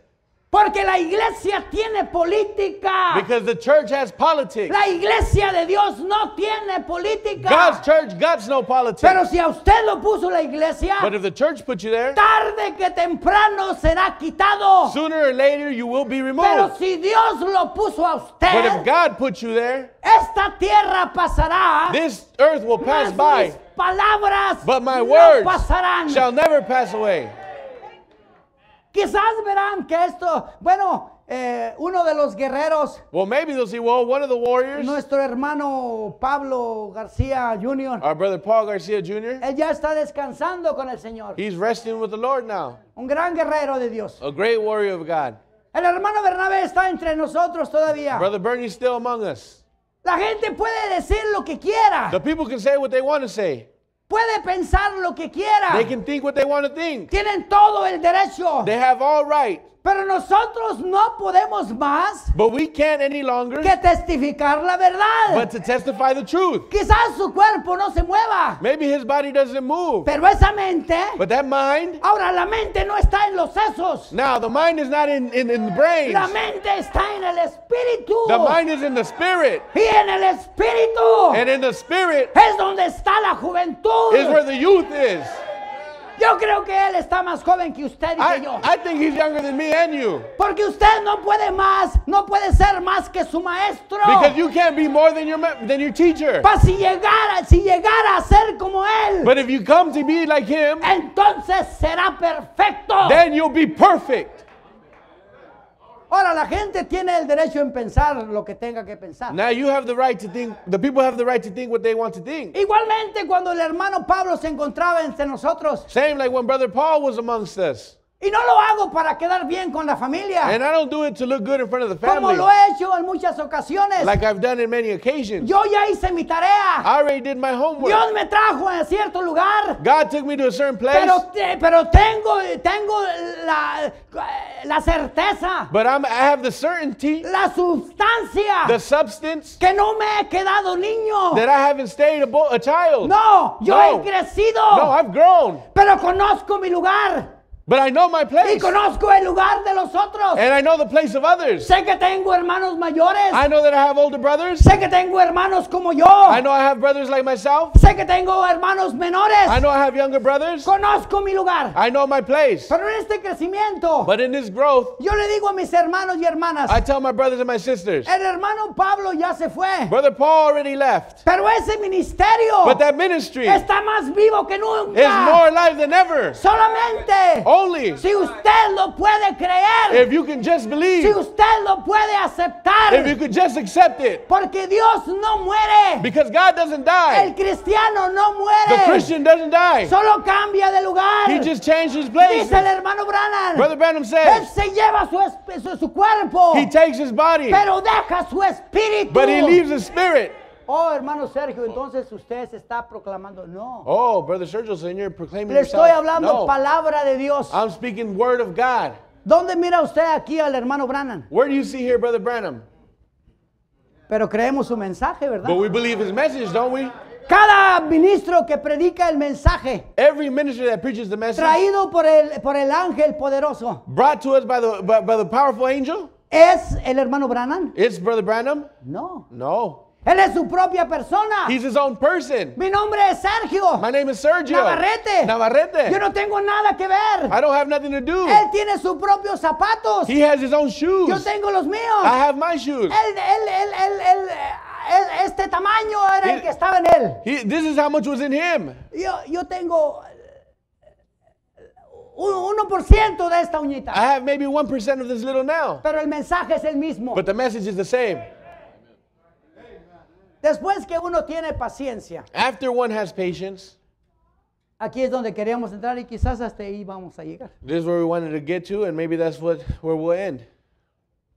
Porque la iglesia tiene política. Because the church has politics. La iglesia de Dios no tiene política. God's church got no politics. Pero si a usted lo puso la iglesia, But if the church put you there, tarde que temprano será quitado. sooner or later you will be Pero removed. si Dios lo puso a But if usted, God put you there, esta tierra pasará. this earth will pass by, mis palabras but my no words pasarán. shall never pass away. Quizás verán que esto, bueno, eh, uno de los guerreros, Well, maybe they'll see, well, one of the warriors, nuestro hermano Pablo García Jr., our brother Paul Garcia Jr., él ya está descansando con el Señor. he's resting with the Lord now. Un gran guerrero de Dios. A great warrior of God. El hermano Bernabé está entre nosotros todavía. Brother Bernie's still among us. La gente puede decir lo que quiera. The people can say what they want to say. Puede pensar lo que quiera. They can think what they want to think. Tienen todo el derecho. They have all right. Pero nosotros no podemos más But we can't any longer que testificar la verdad. but to testify the truth. Quizás su cuerpo no se mueva, Maybe his body doesn't move. pero esa mente, But that mind, ahora la mente no está en los sesos. now the mind is not in, in, in the brains. La mente está en el espíritu. The mind is in the spirit. Y en el espíritu And in the spirit es donde está la juventud. is where the youth is. Yo creo que él está más joven que usted y que I, yo. I think he's younger than me and you. Porque usted no puede más, no puede ser más que su maestro. Because you can't be more than your, than your teacher. Si llegara, si llegara a ser como él, But if you come to be like him, entonces será perfecto. then you'll be perfect. Ahora la gente tiene el derecho en pensar lo que tenga que pensar. Now you have the right to think, the people have the right to think what they want to think. Igualmente cuando el hermano Pablo se encontraba entre nosotros, Same like when Brother Paul was amongst us. Y no lo hago para quedar bien con la familia, And I don't do it to look good in front of the como family, lo he hecho en muchas ocasiones. like I've done in many occasions. Yo ya hice mi tarea. I already did my homework. Dios me trajo a cierto lugar. God took me to a certain place, Pero, te- pero tengo, tengo la, la certeza, but I'm, I have the certainty, la sustancia, the substance, que no me he quedado niño. that I haven't stayed a, a child. No, yo No. he crecido, No, I've grown, pero conozco mi lugar but I know my y place, conozco el lugar de los otros. and I know the place of others. Sé que tengo hermanos mayores, I know that I have older brothers. sé que tengo hermanos como yo, I know I have brothers like myself. sé que tengo hermanos menores. I know I have younger brothers. Conozco mi lugar. I know my place. Pero en este crecimiento, But in this growth, yo le digo a mis hermanos y hermanas, I tell my brothers and my sisters, el hermano Pablo ya se fue, Brother Paul already left, pero ese ministerio but that ministry is está más vivo que nunca. more alive than ever. Solamente Only si usted lo puede creer, if you can just si believe, usted lo puede aceptar, if you could just accept it. porque Dios no muere, Because God doesn't el die. cristiano no The muere, Christian doesn't die. solo cambia de lugar. He just changed his place. Dice el hermano Branham, Brother Branham él says se lleva su, su, su cuerpo, he takes his body, pero deja su espíritu. but he leaves his spirit. Oh, hermano Sergio, entonces usted se está proclamando. No. Oh, Brother Sergio, so you're proclaiming Le estoy yourself. hablando No, palabra de Dios. I'm speaking word of God. ¿Dónde mira usted aquí al hermano Branham? Where do you see here, Brother Branham? Pero creemos su mensaje, ¿verdad? But we believe his message, don't we? Cada ministro que predica el mensaje Every minister that preaches the message traído por el, por el ángel poderoso brought to us by the, by, by the powerful angel, es el hermano Branham. it's Brother Branham? No. No. Él es su propia persona. He's his own person. Mi nombre es Sergio My name is Sergio. Navarrete. Navarrete. Yo no tengo nada que ver. I don't have nothing to do. Él tiene sus propios zapatos. He has his own shoes. Yo tengo los míos. I have my shoes. Él, él, él, él, él, este tamaño era el He- que estaba en él. He, this is how much was in him. Yo, yo tengo eh, un 1% de esta uñita. I have maybe 1% of this little now. Pero el mensaje es el mismo. But the message is the same. Después que uno tiene paciencia, After one has patience, Aquí es donde queríamos entrar y quizás hasta ahí vamos a llegar. This is where we wanted to get to, and maybe that's what where we'll end.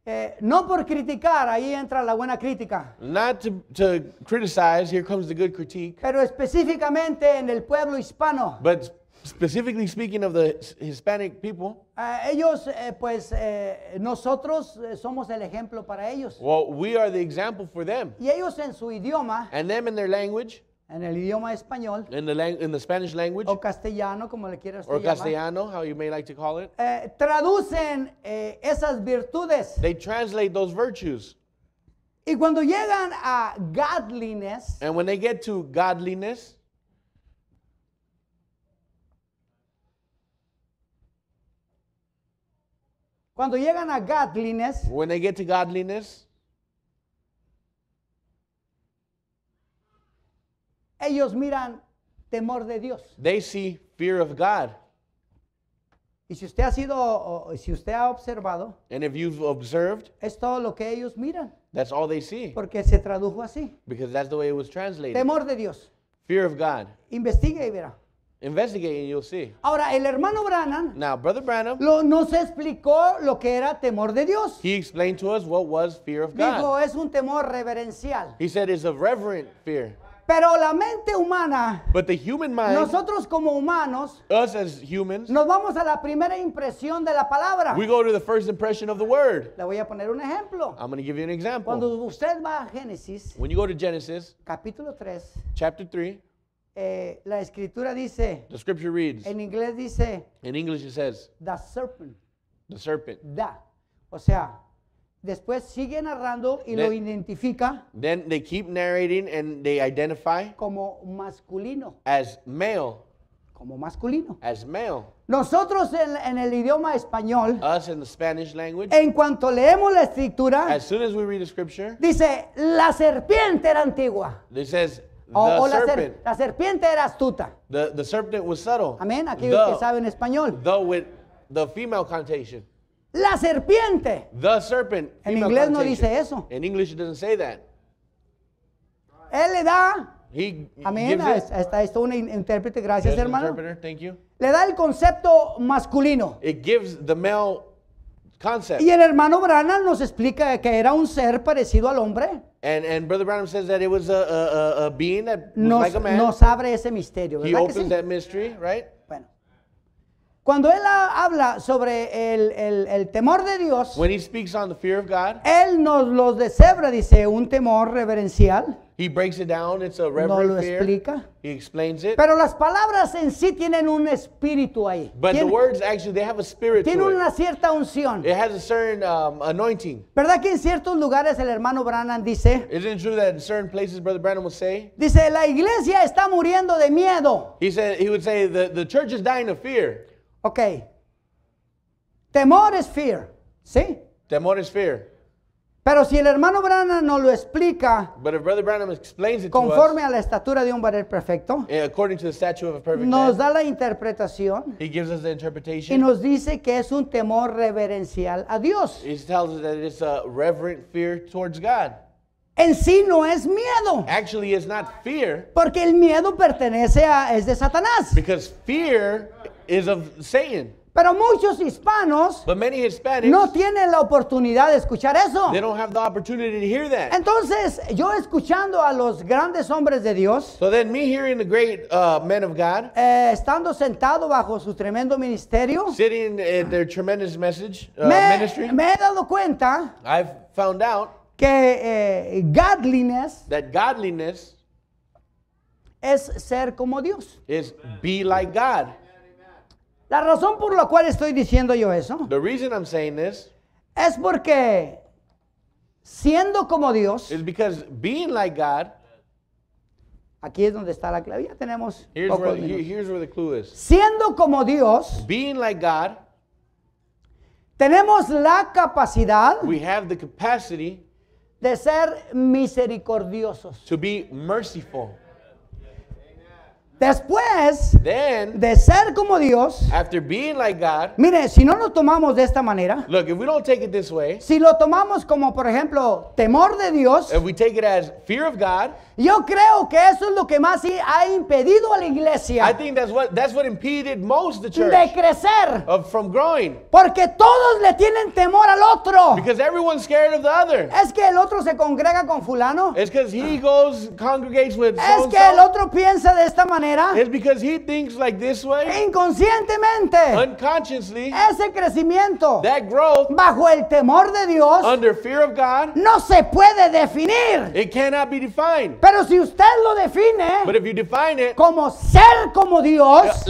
Eh, no por criticar, ahí entra la buena crítica, Not to, to criticize, here comes the good critique, pero específicamente en el pueblo hispano. but specifically speaking of the Hispanic people, eh, ellos, eh, pues eh, nosotros eh, somos el ejemplo para ellos. well, we are the example for them. Y ellos en su idioma, And them in their language, en el idioma español in the, lang- in the Spanish language, o castellano, como le quieras or llamar, Castellano, how you may like to call it, eh, traducen eh, esas virtudes. they translate those virtues. Y cuando llegan a godliness, And when they get to godliness, cuando llegan a godliness, when they get to godliness, ellos miran temor de Dios. they see fear of God. Y si usted ha sido, si usted ha observado, And if you've observed, es todo lo que ellos miran, that's all they see porque se tradujo así. because that's the way it was translated. Temor de Dios. Fear of God. Investigue y verá. Investigate and you'll see. Ahora, el hermano Branham Now, Brother Branham, lo, nos explicó lo que era temor de Dios. he explained to us what was fear of God. Dijo, es un temor reverencial. He said it's a reverent fear. Pero la mente humana, But the human mind, nosotros como humanos, us as humans, nos vamos a la primera impresión de la palabra. we go to the first impression of the word. Le voy a poner un ejemplo. I'm going to give you an example. Cuando usted va a Génesis, When you go to Genesis capítulo 3, chapter 3, eh, la escritura dice, the scripture reads, en inglés dice, in English it says, the serpent, the serpent. da. O sea, después sigue narrando y lo Then- identifica Then they keep narrating and they identify como masculino, as male, como masculino. as male. Nosotros en, en el idioma español, Us in the Spanish language, en cuanto leemos la escritura, as soon as we read the scripture, dice, la serpiente era antigua. it says, O, o the la, ser- serpent. la serpiente era astuta. The, the serpent was subtle. Amén. Aquellos que The, saben español. the with the female connotation. La serpiente. The serpent. En inglés no dice eso. In English, it doesn't say that. Él le da, He amén, esta una in- intérprete, gracias hermano. thank you. Le da el concepto masculino. It gives the male concept. Y el hermano Branham nos explica que era un ser parecido al hombre. And, and Brother Branham says that it was a, a, a, being that was Nos, like a man. nos abre ese misterio, he ¿verdad que opens sí? that mystery, right? Cuando él ha- habla sobre el, el- el temor de Dios, When he speaks on the fear of God, él nos los deshebra, dice, un temor reverencial. he breaks it down. It's a reverent lo fear. explica. He explains it. Pero las palabras en sí tienen un espíritu ahí. But the Tiene- words actually, they have a spirit tiene to it. una cierta unción. It has a certain um, anointing. ¿Verdad que en ciertos lugares el hermano Branham dice, Isn't it true that in certain places, Brother Branham will say, dice, la iglesia está muriendo de miedo? he said, he would say, the, the church is dying of fear. Ok. Temor es fear, ¿sí? Temor is fear. Pero si el hermano Branham nos lo explica But if Brother Branham explains it conforme to us, a la estatura de un varón perfecto, eh, according to the statue of a perfect nos man, da la interpretación he gives us the y interpretation. nos dice que es un temor reverencial a Dios. He tells us that it's a reverent fear towards God. En sí no es miedo, Actually, it's not fear porque el miedo pertenece a, es de Satanás. because fear is of Satan. Pero muchos hispanos But many Hispanics, no tienen la oportunidad de escuchar eso. they don't have the opportunity to hear that. Entonces, yo escuchando a los grandes hombres de Dios, So then, me hearing the great uh, men of God eh, estando sentado bajo su tremendo ministerio, sitting in their tremendous message uh, me, ministry, me he dado cuenta I've found out que eh, godliness that godliness es ser como Dios. is be like God. La razón por la cual estoy diciendo yo eso The reason I'm saying this es porque siendo como Dios, is because being like God, aquí es donde está la clave, ya tenemos here's pocos where, here- minutos. here's where the clue is. Siendo como Dios, Being like God, tenemos la capacidad we have the capacity de ser misericordiosos. to be merciful. Después Then, de ser como Dios, after being like God, mire, si no lo tomamos de esta manera, look, if we don't take it this way, si lo tomamos como, por ejemplo, temor de Dios, if we take it as fear of God, yo creo que eso es lo que más i- ha impedido a la I iglesia think that's what that's what impeded most the church de crecer. of from growing. Porque todos le tienen temor al otro. Because everyone's scared of the other. Es que el otro se congrega con fulano. It's because he goes congregates with so Es que el otro piensa de esta manera. It's because he thinks like this way. Inconscientemente, Unconsciously, ese crecimiento that growth bajo el temor de Dios under fear of God, no se puede definir. it cannot be defined. Pero si usted lo define But if you define it como ser como Dios,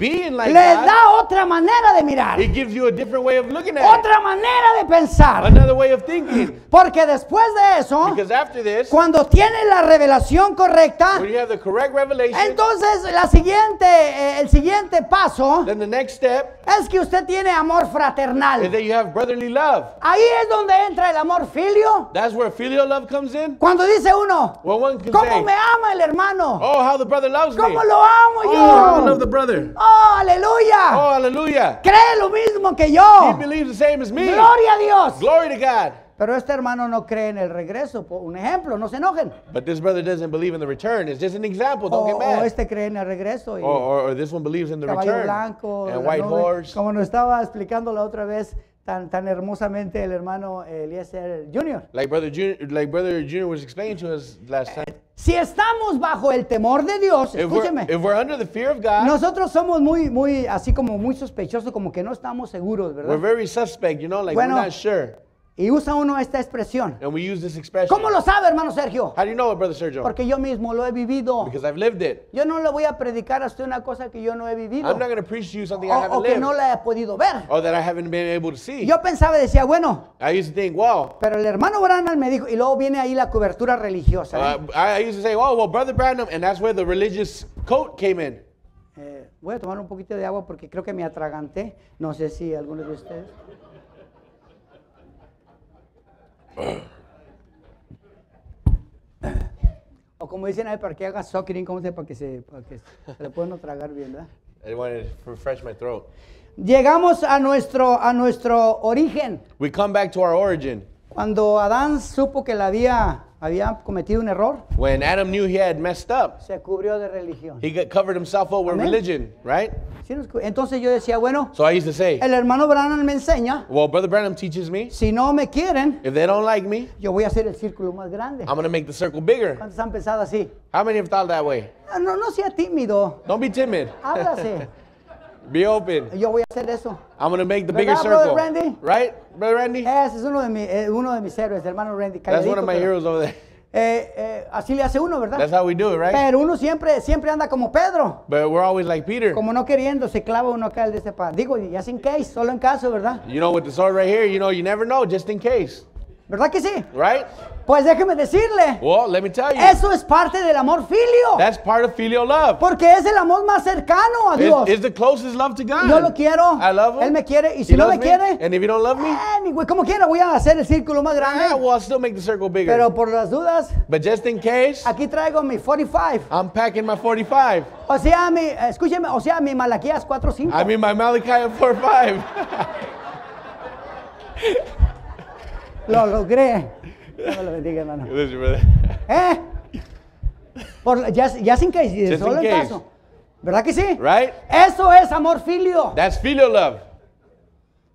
being like le God, da otra manera de mirar, it gives you a different way of looking at otra manera de it, pensar. another way of thinking. Porque después de eso, Because after this, cuando tiene la revelación correcta, when you have the correct revelation, entonces la siguiente, eh, el siguiente paso then the next step es que usted tiene amor is fraternal. that you have brotherly love. Ahí es donde entra el amor filio. That's where filial love comes in. Cuando dice uno, Well, one can ¿cómo say, me ama el hermano? Oh, how the brother loves me. ¿Cómo lo amo Oh, I love yo? the brother. Oh, aleluya. Oh, hallelujah. Cree lo mismo que He yo. believes the same as me. Gloria a Dios. Glory to God. Pero este hermano no cree en el regreso. Un ejemplo, no se enojen. But this brother doesn't believe in the return. It's just an example. O, Don't get o mad. este cree en el regreso. Y Or, or, or this one believes in the caballo return. blanco. And white nube. horse. Como nos estaba explicando la otra vez tan, tan hermosamente el hermano Eliezer Jr. Like brother Junior, like brother Junior was explaining to us last time. Si estamos bajo el temor de Dios, If we're, escúcheme. if we're under the fear of God, Nosotros somos muy, muy, así como muy sospechosos, como que no estamos seguros, we're ¿verdad? very suspect, you know, like Bueno. we're not sure. Y usa uno esta expresión. And we use this expression. ¿Cómo lo sabe, hermano Sergio? How do you know it, brother Sergio? Porque yo mismo lo he vivido. Because I've lived it. Yo no le voy a predicar a usted una cosa que yo no he vivido. I'm not going to preach to you something I O, haven't o que lived no la he podido ver. or that I haven't been able to see. Yo pensaba y decía, bueno, I used to think, wow. pero el hermano Branham me dijo, y luego viene ahí la cobertura religiosa. ¿eh? Uh, I I used to say, oh, well, brother Branham, and that's where the religious coat came in. Eh, voy a tomar un poquito de agua porque creo que me atraganté. No sé si algunos de ustedes. O como dicen ahí, para que haga suckering, ¿cómo se para que se, para que se le puedan tragar bien, ¿verdad? I wanted to refresh my throat. Llegamos a nuestro, a nuestro origen. We come back to our origin. Cuando Adán supo que la había, había cometido un error, When Adam knew he had messed up, se cubrió de religión. he got covered himself up with religion, right? ¿Sí nos cu- Entonces yo decía, bueno, So I used to say, el hermano Branham me enseña, well, brother Branham teaches me, si no me quieren, if they don't like me, yo voy a hacer el círculo más grande. I'm going to make the circle bigger. ¿Cuántos han pensado así? How many have thought that way? No, no sea tímido, Don't be timid. háblase. Be open. Yo voy a hacer eso. I'm going to make the bigger ¿Verdad, brother circle. Randy? Right, brother Randy? Ese es uno de, mi- eh, uno de mis héroes, hermano Randy. That's one of my pero- heroes over there. Eh, eh, así le hace uno, ¿verdad? That's how we do it, right? Pero uno siempre, siempre anda como Pedro. But we're always like Peter. Como no queriendo, se clava uno acá el de ese pa. Digo, ya sin case, solo en caso, ¿verdad? You know, with the sword right here, you know, you never know, just in case, ¿Verdad que sí? right? Pues déjeme decirle, Well, let me tell you, eso es parte del amor filio. that's part of filial love. Porque es el amor más cercano a Dios. It's, it's the closest love to God. Yo lo quiero. I love him. Él me quiere. Y He si no loves me me. quiere, And if you don't love me, anyway, como quiera, voy a hacer el círculo más grande. yeah, well, I'll still make the circle bigger. Pero por las dudas, but just in case, aquí traigo mi 45. I'm packing my 45. O sea, mi, eh, escúcheme, o sea, mi Malaquías 4.5. I mean, my Malachi 4.5. Lo logré. Dios me lo bendiga, hermano. ¿Eh? Por, ya, ya sin que solo case. caso. ¿Verdad que sí? Right? Eso es amor filio. That's filial love.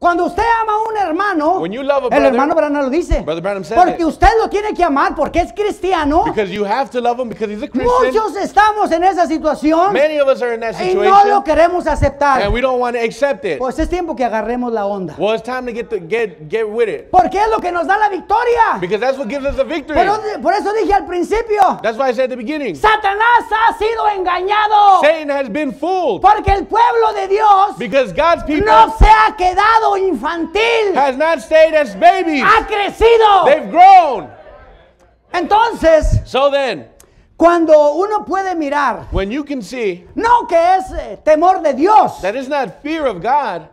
Cuando usted ama a un hermano, When you love a el brother, hermano Branham lo dice. Brother Branham said Porque it. usted lo tiene que amar porque es cristiano. Because you have to love him because he's a Christian. Muchos estamos en esa situación Many of us are in that y no situation. lo queremos aceptar. and we don't want to accept it. Pues es tiempo que agarremos la onda. Well, it's time to get the, get get with it Porque es lo que nos da la victoria. because that's what gives us the victory. Por, por eso dije al principio, That's why I said at the beginning. Satanás ha sido engañado. Satan has been fooled Porque el pueblo de Dios because God's people no se ha quedado infantil. has not stayed as babies. Ha crecido. They've grown. Entonces, So then, cuando uno puede mirar, when you can see no que es eh, temor de Dios, that it's not fear of God,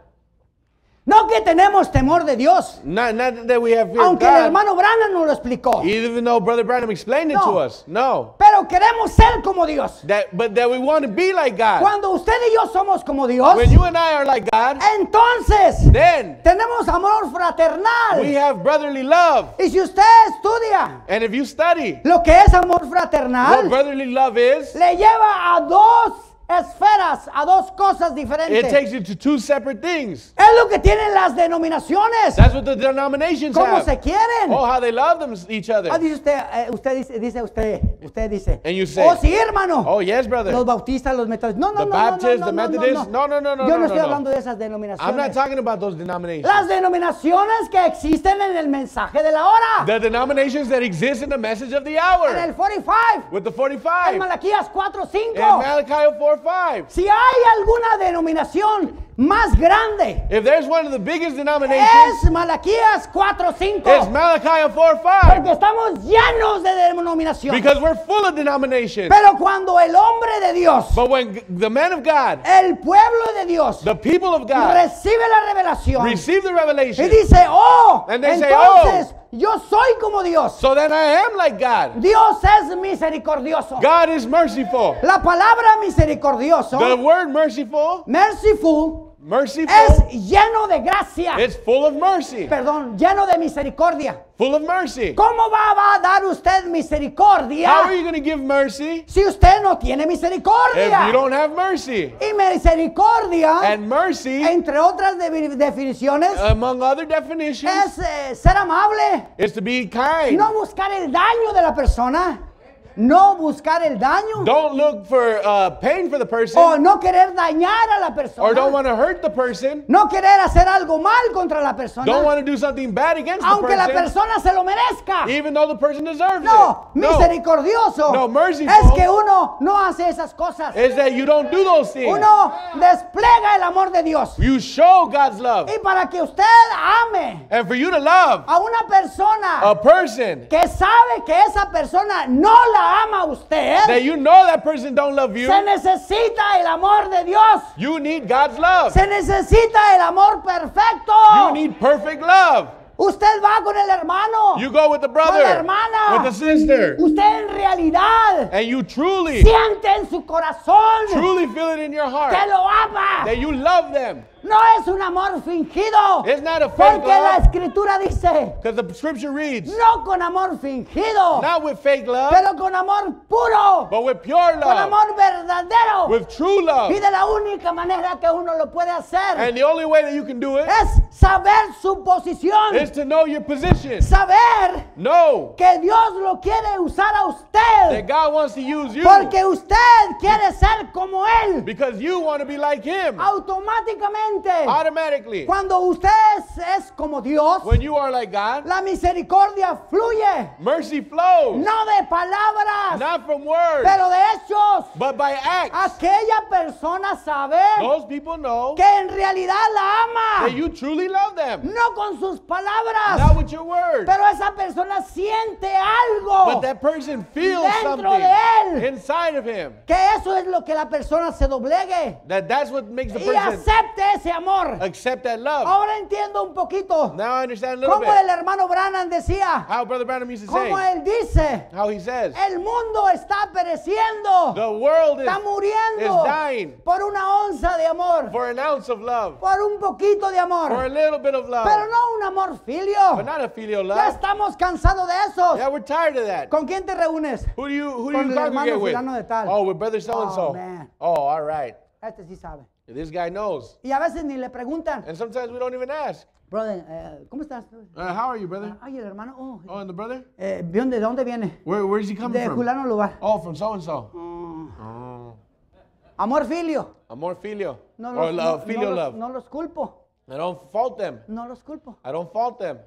No que tenemos temor de Dios, Not, not that we have fear of aunque el hermano Branham nos lo explicó. even though Brother Branham explained it No. to us. No. Pero queremos ser como Dios. That, but that we want to be like God. Cuando usted y yo somos como Dios, When you and I are like God, entonces then tenemos amor fraternal. we have brotherly love. Y si usted estudia And if you study lo que es amor what fraternal, brotherly love is, le lleva a dos esferas, a dos cosas it diferentes. takes you to two separate things. Es lo que tienen las denominaciones. That's what the denominations ¿Cómo have. se quieren? Oh, how they love them, each other. Ah, dice usted, eh, usted dice, dice usted, usted dice. And you say, oh, sí, hermano. Oh, yes, brother. Los bautistas, los metodistas. No, no, The no, Baptists, no, the no, no, Methodists. no, No, no, no, no, Yo no, no estoy no, no. hablando de esas I'm not denominaciones. talking about those denominations. Las denominaciones que existen en el mensaje de la hora. The denominations that exist in the message of the En hour. el 45. With the En 45. Malaquías 4, 5. In Malachi 4 5. Si hay alguna denominación más grande, If there's one of the biggest denominations, es Malaquías 4, 5. it's Malachi 4 Porque 5. estamos llenos de denominaciones. Because we're full of denominations. Pero cuando el hombre de Dios, But when the man of God, el pueblo de Dios, the people of God, recibe la revelación receive the y revelation, dice, oh, And they say, entonces yo soy como Dios. so then I am like God. Dios es misericordioso. God is merciful. La palabra misericordioso, The word merciful, merciful, merciful, es lleno de gracia. it's full of mercy. Perdón, lleno de misericordia. Full of mercy. ¿Cómo va, va a dar usted misericordia How are you going to give mercy si usted no tiene if misericordia? you don't have mercy? Y misericordia, And mercy, entre otras de- definiciones, among other definitions, es eh, ser amable, is to be kind. no buscar el daño de la persona, no buscar el daño, Don't look for uh, pain for the o person, no querer dañar a la or don't persona, want to hurt the person, no querer hacer algo mal contra la persona, don't want to do something bad against the aunque la person, persona se lo merezca. even though the person deserves No, it. No, misericordioso No, merciful. es que uno no hace esas cosas. is that you don't do those things. Uno despliega el amor de Dios. You show God's love. Y para que usted ame And for you to love a una persona a person que sabe que esa persona no la ama usted, that you know that person don't love you, se necesita el amor de Dios. you need God's love. Se necesita el amor perfecto. You need perfect love. Usted va con el hermano, You go with the con la brother, hermana. with the sister, Usted en realidad and you truly, siente en su corazón truly feel it in your que heart lo ama. that you love them. No es un amor fingido. It's not a fake Porque la love, escritura dice, because the scripture reads, no con amor fingido, not with fake love, pero con amor puro, but with pure con love, amor verdadero. with true love. Y de la única manera que uno lo puede hacer And the only way that you can do it es saber su posición, is to know your position. saber Know que Dios lo quiere usar a that usted, God wants to use you porque usted quiere ser como Él. because you want to be like Him Automáticamente, automatically. cuando usted es, es como Dios, When you are like God, la misericordia fluye, mercy flows no de palabras, not from words pero de hechos. but by acts. Aquella persona sabe Those people know que en realidad la ama, that you truly love them, no con sus palabras, not with your words, pero esa persona siente algo but that person feels dentro something de él, inside of him. que eso es lo que la persona se doblegue That that's what makes the y person acepte ese amor. accept that love. Ahora entiendo un poquito Now I understand a little cómo el bit hermano Branham decía, how Brother Branham used to cómo say, él dice, how he says, el mundo está pereciendo, the world is, está is muriendo dying por una onza de amor, for an ounce of love, por un poquito de for a amor, little bit of love, pero no un amor filio. but not a filial Ya love. estamos cansados de eso. Yeah, we're tired of that. ¿Con quién te reúnes? Who do you who do Con you el congregate with? fulano de tal. Oh, with brother so and Oh, so. man. Oh, all right. Este sí sabe. This guy knows. Y a veces ni le preguntan, And sometimes we don't even ask. brother, eh, ¿cómo estás? Uh, how are you, brother? Ay, el hermano, oh, Oh, and the brother? eh, ¿de dónde, de viene? Where where's he coming De from? fulano lugar. Oh, from so and so. Oh. Amor filio. Amor filio. No or los, love, no- filial no los- love. no los culpo, I don't fault them. no los culpo. I don't fault them.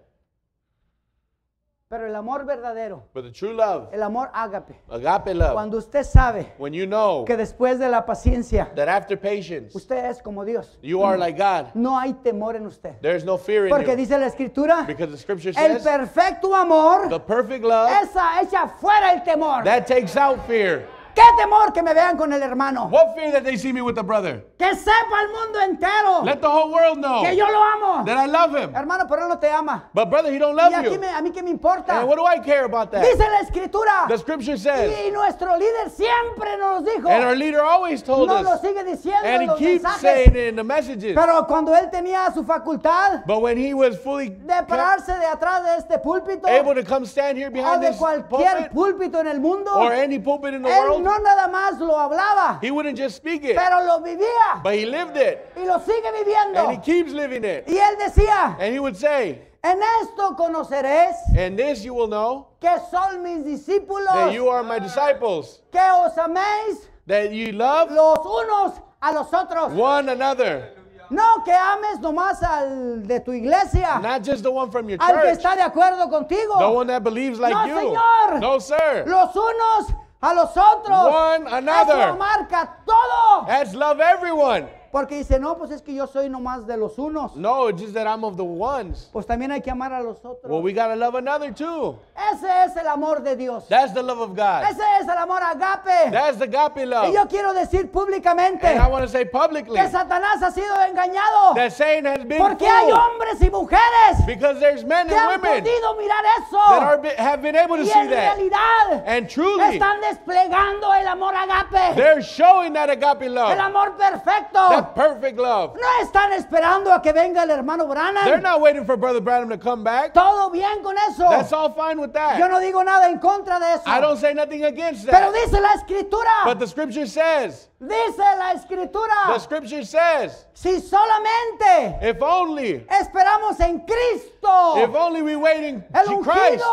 Pero el amor verdadero, But the true love, el amor ágape, agape love, cuando usted sabe when you know que después de la paciencia, that after patience, usted es como Dios, you are like God, no hay temor en usted. there's no fear in Porque you. dice la escritura, Because the scripture el says perfecto amor the perfect love esa echa fuera el temor. that takes out fear. ¿Qué temor que me vean con el hermano? What fear that they see me with the brother? Que sepa el mundo entero Let the whole world know que yo lo amo. that I love him. Hermano, pero él no te ama. But brother, he don't ¿Y love aquí you. me- a mí qué me importa? And what do I care about that? Dice la escritura. The scripture says, Y nuestro líder siempre nos dijo. and our leader always told nos lo us, sigue diciendo and he los keeps mensajes. saying it in the messages. Pero cuando él tenía su facultad But when he was fully de pararse de atrás de este púlpito able to come stand here o behind de this cualquier pulpit púlpito en el mundo, or any pulpit in the él world, no nada más lo hablaba, he wouldn't just speak it, pero lo vivía but he lived it, y lo sigue and he viviendo. keeps living it. Y él decía, And he would say, en esto conoceréis and this you will know, que son mis discípulos, that you are my disciples, que os améis that you love los unos a los otros. one another, No que ames nomás al de tu iglesia, not just the one from your al que church, está de acuerdo contigo. the one that believes like No, you. señor. No, sir. Los unos a los otros. One another. Eso marca todo. That's love everyone. Porque dice, no, pues es que yo soy nomás de los unos. No, it's just that I'm of the ones. Pues también hay que amar a los otros. Well, we gotta love another too. Ese es el amor de Dios. That's the love of God. Ese es el amor agape. That's the agape love. Y yo quiero decir públicamente And I want to say publicly que Satanás ha sido engañado. that Satan has been Porque hay fooled hombres y mujeres because there's men que and han women podido mirar eso. that are, have been able to y see en that. realidad And truly, están desplegando el amor agape. they're showing that agape El love, amor perfecto. that perfect love. No están esperando a que venga el hermano They're Branham. not waiting for Brother Branham to come back. Todo bien con eso. That's all fine with Yo that. no digo nada en contra de eso. I don't say nothing against Pero that. dice la escritura. But the scripture says, dice la escritura. the scripture says, si solamente if only, esperamos en Cristo. if only we waiting El to Christ,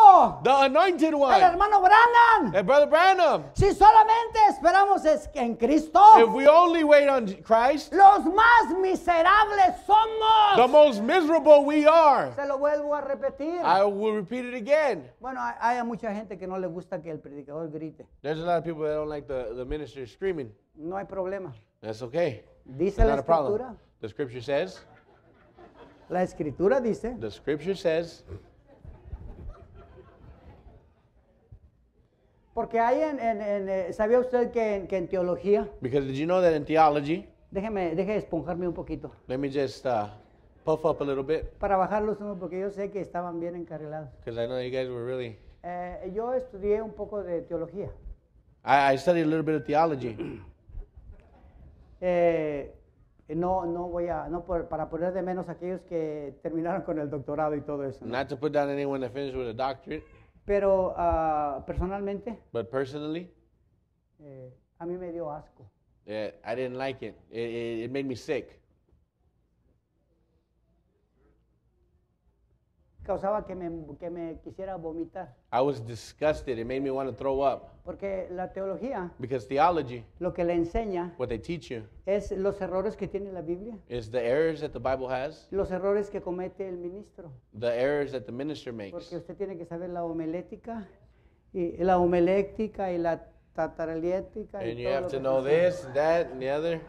the anointed el one, hermano Branham. and Brother Branham. Si solamente esperamos es- en Cristo. If we only wait on Christ, los más miserables somos. the most miserable we are. Se lo vuelvo a repetir. I will repeat it again. Bueno, hay, hay mucha gente que no le gusta que el predicador grite. There's a lot of people that don't like the, the minister screaming. No hay problema. That's okay. Dice It's la not a problem. escritura. The scripture says, La escritura dice the scripture says, Porque hay en, en- en, eh, ¿sabía usted que en, que en teología? because did you know that in theology, Déjeme, deje esponjarme un poquito let me just uh, puff up a little bit, para bajarlos uno porque yo sé que estaban bien encarrilados. because I know you guys were really. Eh, yo estudié un poco de teología. I, I studied a little bit of theology. Eh, no, no voy a, no por- para poner de menos a aquellos que terminaron con el doctorado y todo eso. ¿no? Not to put down anyone that finished with a doctorate, Pero ah, personalmente but personally, eh, a mí me dio asco. yeah, I didn't like it. It, it. it made me sick. Causaba que me, que me quisiera vomitar. I was disgusted. It made me want to throw up Porque la teología because theology, lo que le enseña what they teach you, es los errores que tiene la Biblia, is the errors that the Bible has, los errores que comete el ministro. the errors that the minister makes. Porque usted tiene que saber la homilética, y la homilética y la tataraliética. y And you todo have lo to que know sucede. this, that, and the other.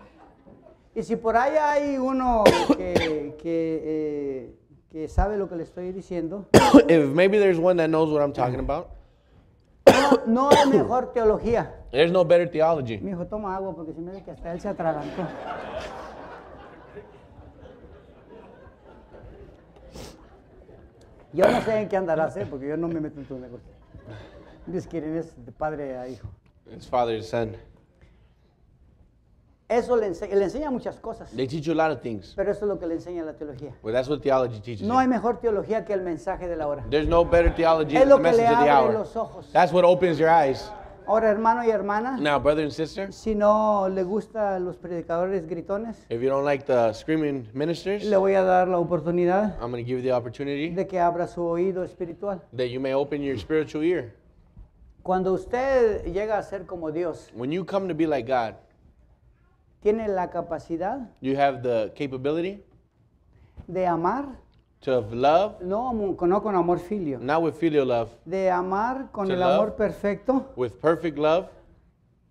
Y si por ahí hay uno que, que, eh, que sabe lo que le estoy diciendo, if maybe there's one that knows what I'm talking about, no, no hay mejor teología. there's no better theology. Mi hijo, toma agua porque si me ve que hasta él se atragantó. Yo no sé en qué andarás, ¿eh? porque yo no me meto en tus negocios. Dios quieren es de padre a hijo. It's father and son. Eso le, ense- le enseña muchas cosas, They teach you a lot of things. pero eso es lo que le enseña la teología. Well, that's what theology teaches No you. hay mejor teología que el mensaje de la hora. There's no better theology Es than lo the que message le of the abre hour. los ojos. That's what opens your eyes. Ahora, hermano y hermana, Now, brother and sister, si no le gustan los predicadores gritones, if you don't like the screaming ministers, le voy a dar la oportunidad I'm going to give you the opportunity de que abra su oído espiritual. that you may open your spiritual ear. Cuando usted llega a ser como Dios, When you come to be like God, tiene la capacidad you have the capability de amar, to love, no, mu- no con amor filio, not with filial love, de amar con To el love. amor perfecto with perfect love,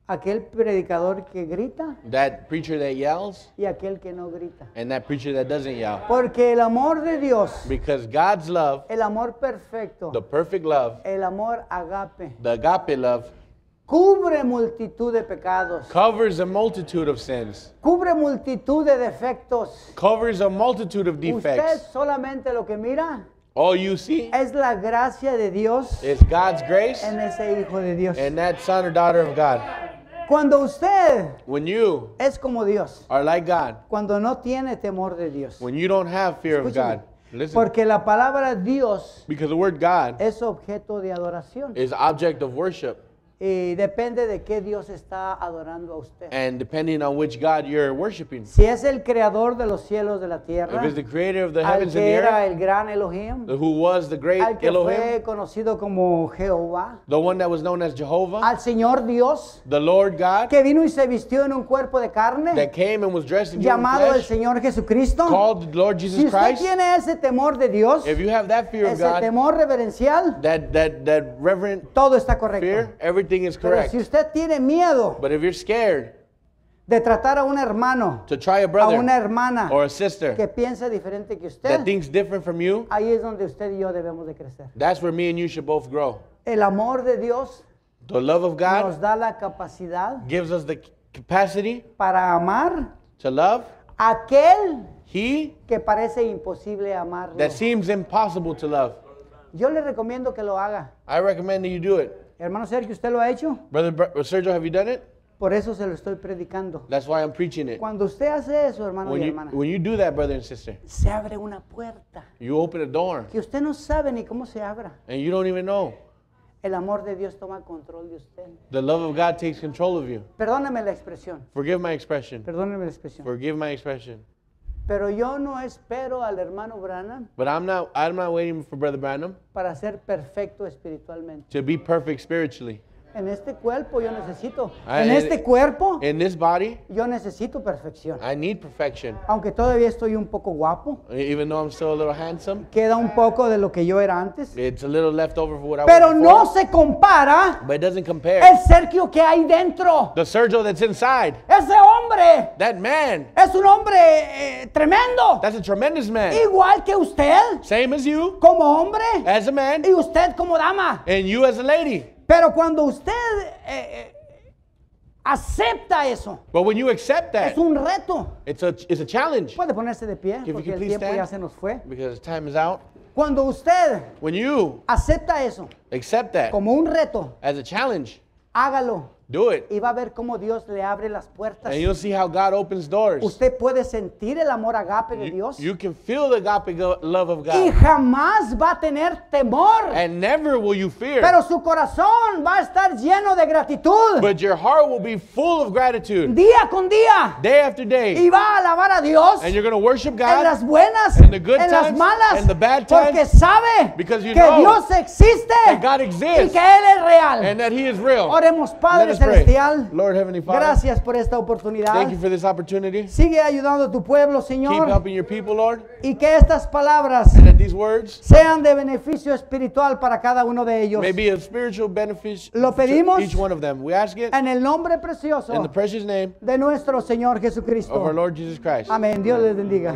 aquel predicador que grita that preacher that yells, y aquel que no grita. and that preacher that doesn't yell. Porque el amor de Dios, Because God's love, el amor perfecto, the perfect love, el amor agape, the agape love, cubre multitud de pecados, covers a multitude of sins, cubre multitud de defectos. covers a multitude of Usted defects. solamente lo que mira All you see es la gracia de Dios is God's grace en ese hijo de Dios. and that son or daughter of God. Cuando usted When you es como Dios, are like God, cuando no tiene temor de Dios. when you don't have fear of God, listen, Porque la palabra Dios because the word God es objeto de adoración is object of worship, y depende de qué Dios está adorando a usted. and depending on which God you're worshiping, Si es el creador de los cielos de la tierra, if it's the creator of the al heavens and que the era earth, el gran Elohim, who was the great al que Elohim, fue conocido como Jehová, the one that was known as Jehovah, al Señor Dios, the Lord God, que vino y se vistió en un cuerpo de carne, that came and was dressed in llamado el flesh, Señor Jesucristo. called the Lord Si Jesus usted Christ. tiene ese temor de Dios, If you have that fear of God, temor reverencial, that that that reverent todo está correcto. fear, everything is Pero correct. si usted tiene miedo But if you're scared de tratar a un hermano, to try a a brother una hermana or a sister que piensa diferente que that usted, thinks different from you, ahí es donde usted y yo debemos de crecer. that's where me and you should both grow. El amor de Dios The love of nos God da la capacidad gives us the capacity para amar to love a aquel he que parece imposible amarlo. that seems impossible to love. Yo le recomiendo que lo haga. I recommend that you do it. Hermano Sergio, ¿usted lo ha hecho? Brother Br- Sergio, have you done it? Por eso se lo estoy predicando. That's why I'm preaching it. Cuando usted hace eso, hermano When y you, hermana, when you do that, brother and sister, se abre una puerta you open a door que usted no sabe ni cómo se abra. and you don't even know. El amor de Dios toma control de usted. The love of God takes control of you. Perdóname la expresión. Forgive my expression. Perdóneme la expresión. Forgive my expression. Pero yo no espero al hermano Branham But I'm not I'm not waiting for Brother Branham para ser perfecto espiritualmente. to be perfect spiritually. En este cuerpo yo necesito. I- En in- este cuerpo In this body, yo necesito perfección. I need perfection. Aunque todavía estoy un poco guapo, Even though I'm still a little handsome, queda un poco de lo que yo era antes. it's a little left over what I Pero was no se compara But it doesn't compare. el Sergio que hay dentro. The Sergio that's inside, Ese hombre that man, es un hombre eh, tremendo. that's a tremendous man. Igual que usted Same as you, como hombre as a man, y usted como dama. and you as a lady. Pero cuando usted eh, eh, acepta eso, But when you accept that, es un reto. it's a it's a challenge Puede ponerse de pie you porque could el please tiempo ya se nos fue. because time is out. Cuando usted When you acepta eso accept that como un reto, as a challenge, hágalo do it, y va a ver cómo Dios le abre las puertas. and you'll see how God opens doors. Usted puede sentir el amor agape de Dios You can feel the agape love of y God, jamás va a tener temor. and never will you fear. Pero su corazón va a estar lleno de gratitud But your heart will be full of gratitude día con día day after y day, va a alabar a Dios and you're going to worship en God las buenas, in the good en las times malas, and the bad porque times, sabe because you que know Dios existe that God y exists que Él es real. and that He is real. Oremos, Padre. Celestial, Lord Heavenly Father, gracias por esta oportunidad. thank you for this opportunity. Sigue ayudando a tu pueblo, Keep Señor, helping your people, Lord, y que estas palabras and that these words sean de beneficio espiritual para cada uno de ellos. may be of spiritual benefit Lo to pedimos each one of them. We ask it En el nombre precioso in the precious name de nuestro Señor of our Jesucristo. Lord Jesus Christ. Amén. Dios les bendiga.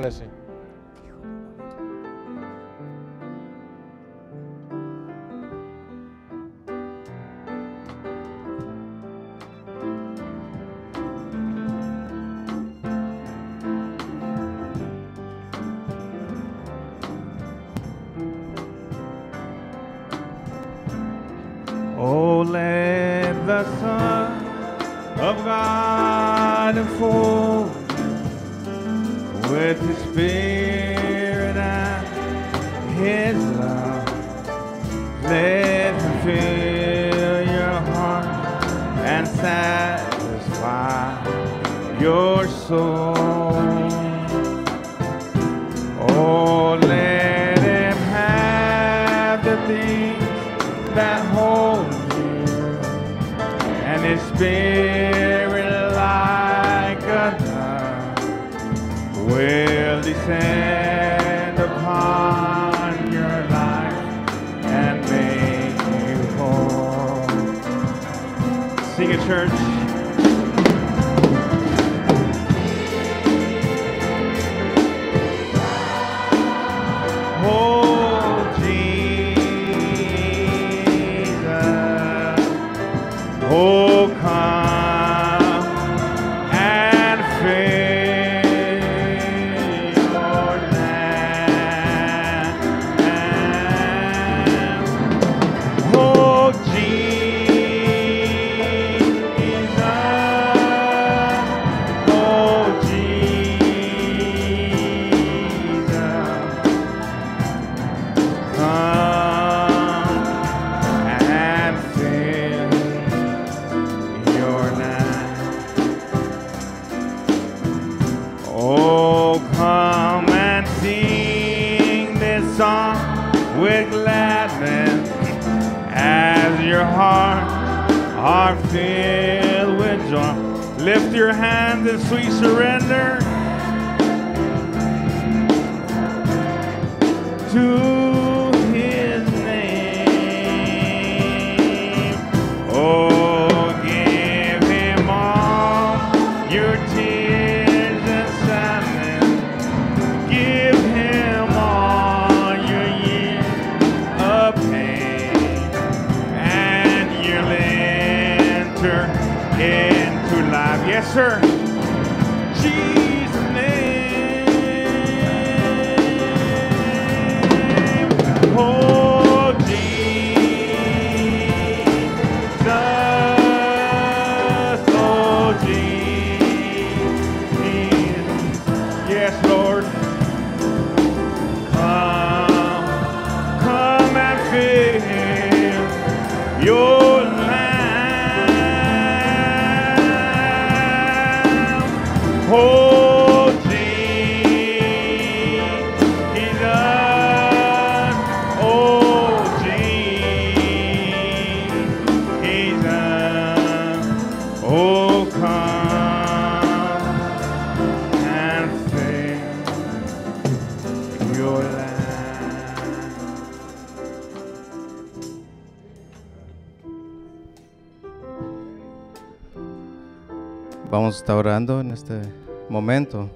A estar orando en este momento.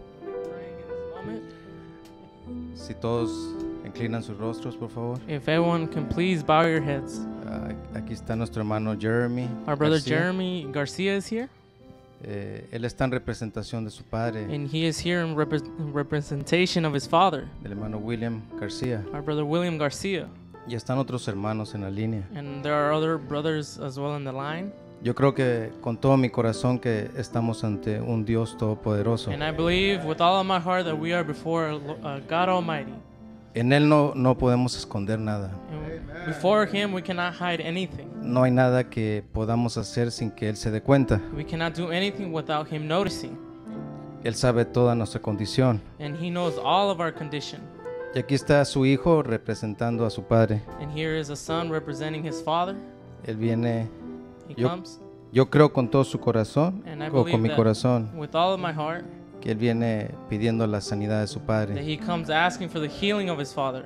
Si todos inclinan sus rostros, por favor. If everyone can please bow your heads. Ah, Aquí está nuestro hermano Jeremy. Our brother García. Jeremy Garcia is here, Eh, él está en representación de su padre, and he is here in, in representation of his father, del hermano William García. our brother William Garcia. Y están otros hermanos en la línea. And there are other brothers as well in the line. Yo creo que con todo mi corazón que estamos ante un Dios todopoderoso. And I believe with all of my heart that we are before uh, God Almighty. En él no, no podemos esconder nada. And before Him, we cannot hide anything. No hay nada que podamos hacer sin que él se dé cuenta. We cannot do anything without Him noticing. Él sabe toda nuestra condición. And He knows all of our condition. Y aquí está su hijo representando a su padre. And here is a son representing his father. Él viene. He Yo, comes. yo creo con todo su corazón, And I o believe con mi that corazón, with all of my heart que él viene pidiendo la sanidad de su that padre. he comes asking for the healing of his father.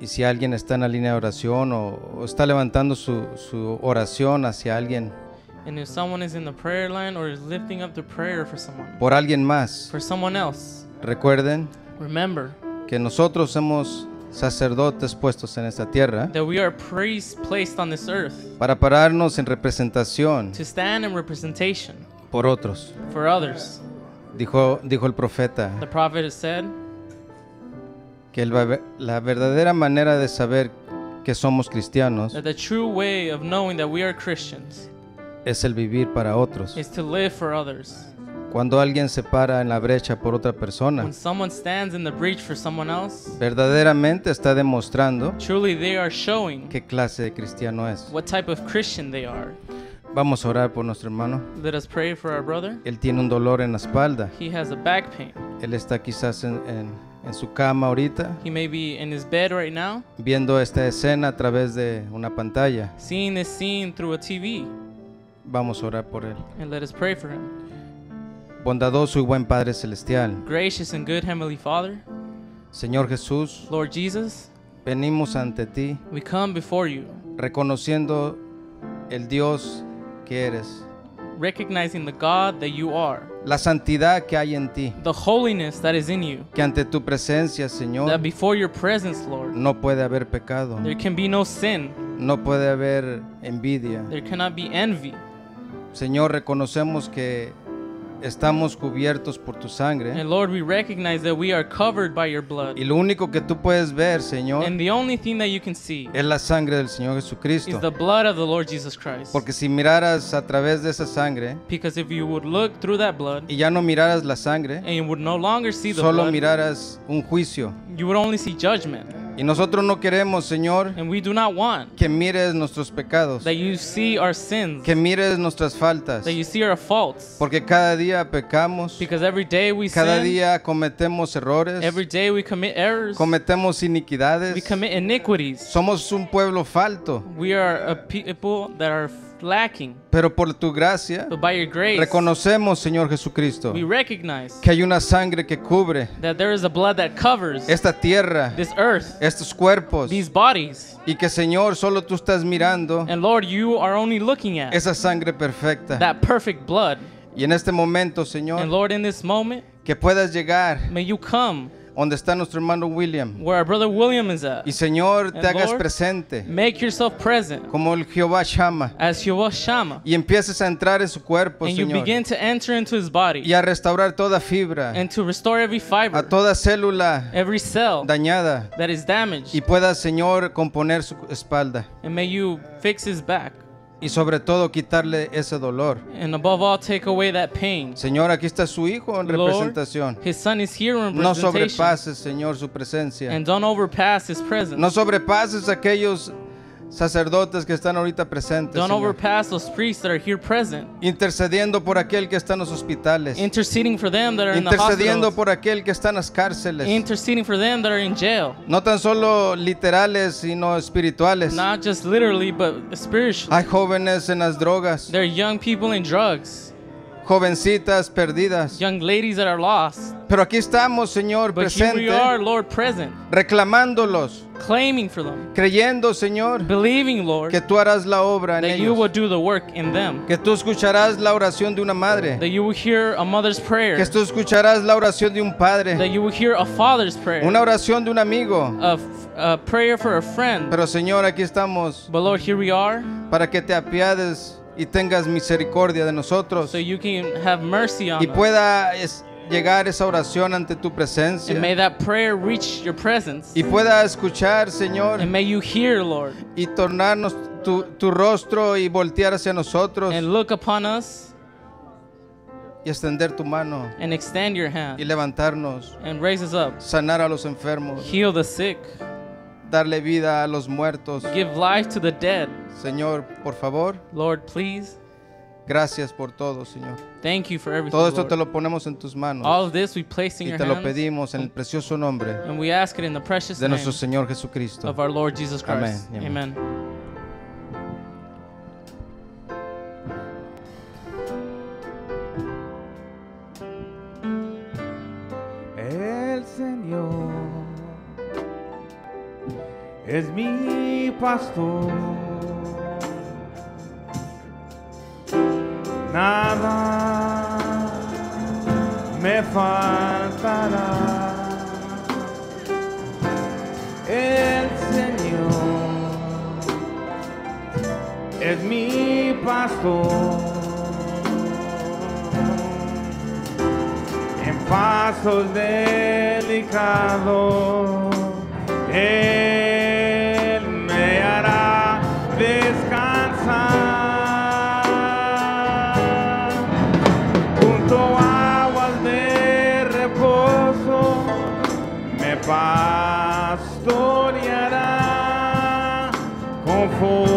Y si alguien está en la línea de oración o, o está levantando su, su oración hacia alguien, And if someone is in the prayer line or is lifting up the prayer for someone, por alguien más, for someone else, recuerden remember que nosotros somos sacerdotes puestos en esta tierra that we are priests placed on this earth para pararnos en representación to stand in representation por otros. for others. Dijo, dijo el profeta The prophet has said que el la verdadera manera de saber que somos cristianos that the true way of knowing that we are Christians es el vivir para otros. is to live for others. Cuando alguien se para en la brecha por otra persona, When someone stands in the breach for someone else, verdaderamente está demostrando truly they are showing qué clase de cristiano es. what type of Christian they are. Vamos a orar por nuestro hermano. Let us pray for our brother. Él tiene un dolor en la espalda. He has a back pain. Él está quizás en, en- en su cama ahorita, He may be in his bed right now, viendo esta escena a través de una pantalla. seeing this scene through a TV, Vamos a orar por él. and let us pray for him. Bondadoso y buen Padre Celestial, Gracious and good Heavenly Father, Señor Jesús, Lord Jesus, venimos ante ti we come before you, reconociendo el Dios que eres, recognizing the God that you are, la santidad que hay en ti, the holiness that is in you, que ante tu presencia, Señor, that before your presence, Lord, no puede haber pecado, there can be no sin, no puede haber envidia. there cannot be envy. Señor, reconocemos que estamos cubiertos por tu sangre And Lord, we recognize that we are covered by your blood. y lo único que tú puedes ver, Señor, And the only thing that you can see es la sangre del Señor is the Jesucristo. blood of the Lord Jesus Christ. Porque si miraras a través de esa sangre Because if you would look through that blood y ya no miraras la sangre, and you would no longer see the solo blood, miraras un juicio you would only see judgment. Y nosotros no queremos, Señor, And we do not want que mires nuestros pecados, that you see our sins, que mires nuestras faltas, that you see our faults. porque cada día pecamos, Because every day we cada sin, día cometemos errores, every day we commit errors, cometemos we iniquidades. commit iniquities. Somos un pueblo falto, We are a people that are lacking. pero por tu gracia But by your grace, reconocemos, Señor Jesucristo, we recognize que hay una sangre que cubre that there is a blood that covers esta tierra, this earth, estos cuerpos, these bodies. y que, Señor, solo tú estás mirando And Lord, you are only looking at esa sangre perfecta. that perfect blood. Y en este momento, Señor, And Lord, in this moment, que puedas llegar may you come donde está nuestro hermano William. where our brother William is at. Y Señor, te And hagas Lord, presente Make yourself present como el Jehová Shama as Jehovah Shammah. y empieces a entrar en su cuerpo, And you Señor, begin to enter into his body y a restaurar toda fibra, and to restore every a fiber, toda célula every cell dañada that is damaged. y puedas, Señor, componer su espalda And may you fix his back. Y sobre todo quitarle ese dolor. And above all, take away that pain. Señor, aquí está su hijo en Lord, representación. His son is here in No sobrepases, Señor, su presencia. And don't overpass his presence. No sobrepases aquellos sacerdotes que están ahorita presentes. Don't Señor. overpass those priests that are here present. Intercediendo por aquel que está en los hospitales. Interceding for them that are in the Intercediendo hospitals. por aquel que está en las cárceles. Interceding for them that are in jail. No tan solo literales, sino espirituales. Not just literally, but spiritually. Hay jóvenes en las drogas, There are young people in drugs, jovencitas perdidas. young ladies that are lost. Pero aquí estamos, Señor, But here we presente, are, Lord, present, reclamándolos, claiming for them, creyendo, Señor, believing, Lord, que tú harás la obra en that you ellos. will do the work in them. Que tú escucharás la oración de una madre. That you will hear a mother's prayer. Que tú escucharás la oración de un padre. That you will hear a father's prayer. Una oración de un amigo. a, a prayer for a friend. Pero Señor, aquí estamos But Lord, here we are, para que te apiades y tengas misericordia de nosotros so you can have mercy on y pueda es- llegar esa oración ante tu presencia And may that prayer reach your presence. y pueda escuchar, Señor, And may you hear, Lord, y tornarnos tu, tu rostro y voltear hacia nosotros and look upon us y extender tu mano and extend your y hand levantarnos, and raise us up. sanar a los enfermos, Heal the sick. Darle vida a los muertos. Give life to the dead. Señor, por favor, Lord, please. gracias por todo, Señor. Thank you for everything. Todo esto Lord. te lo ponemos en tus manos All of this we place in y your te lo pedimos en el precioso nombre And we ask it in the precious de name nuestro Señor Jesucristo. of our Lord Jesus Christ. Amén amén. Amen. El Señor es mi pastor. Nada me faltará. El Señor es mi pastor. en pasos delicados. Él for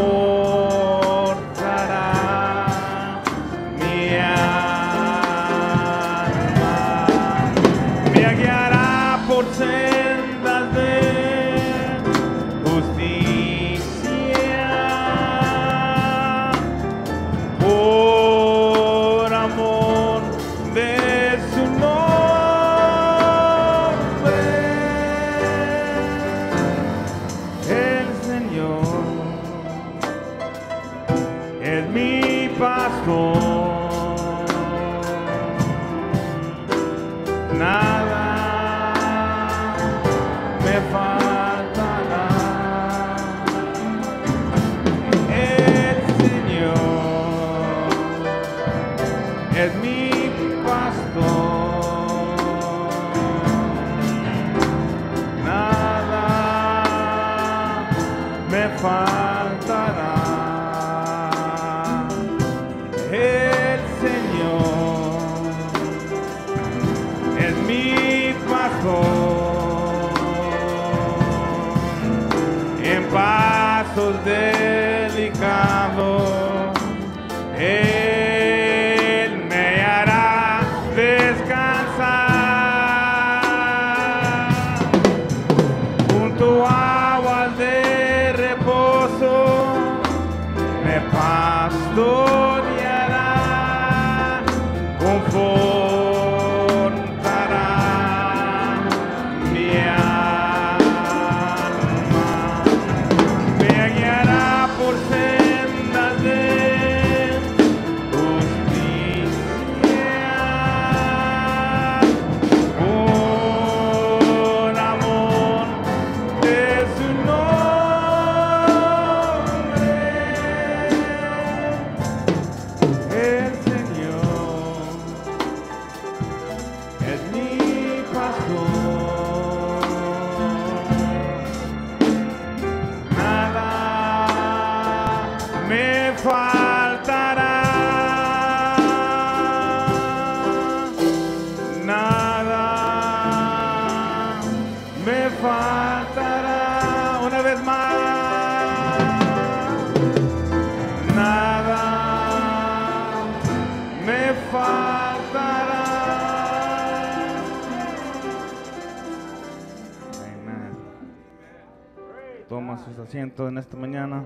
en esta mañana.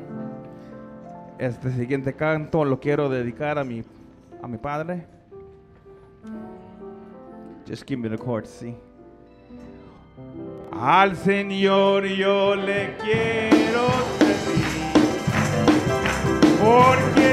Este siguiente canto lo quiero dedicar a mi, a mi padre. Just give me the chord, sí. Al Señor yo le quiero servir. Porque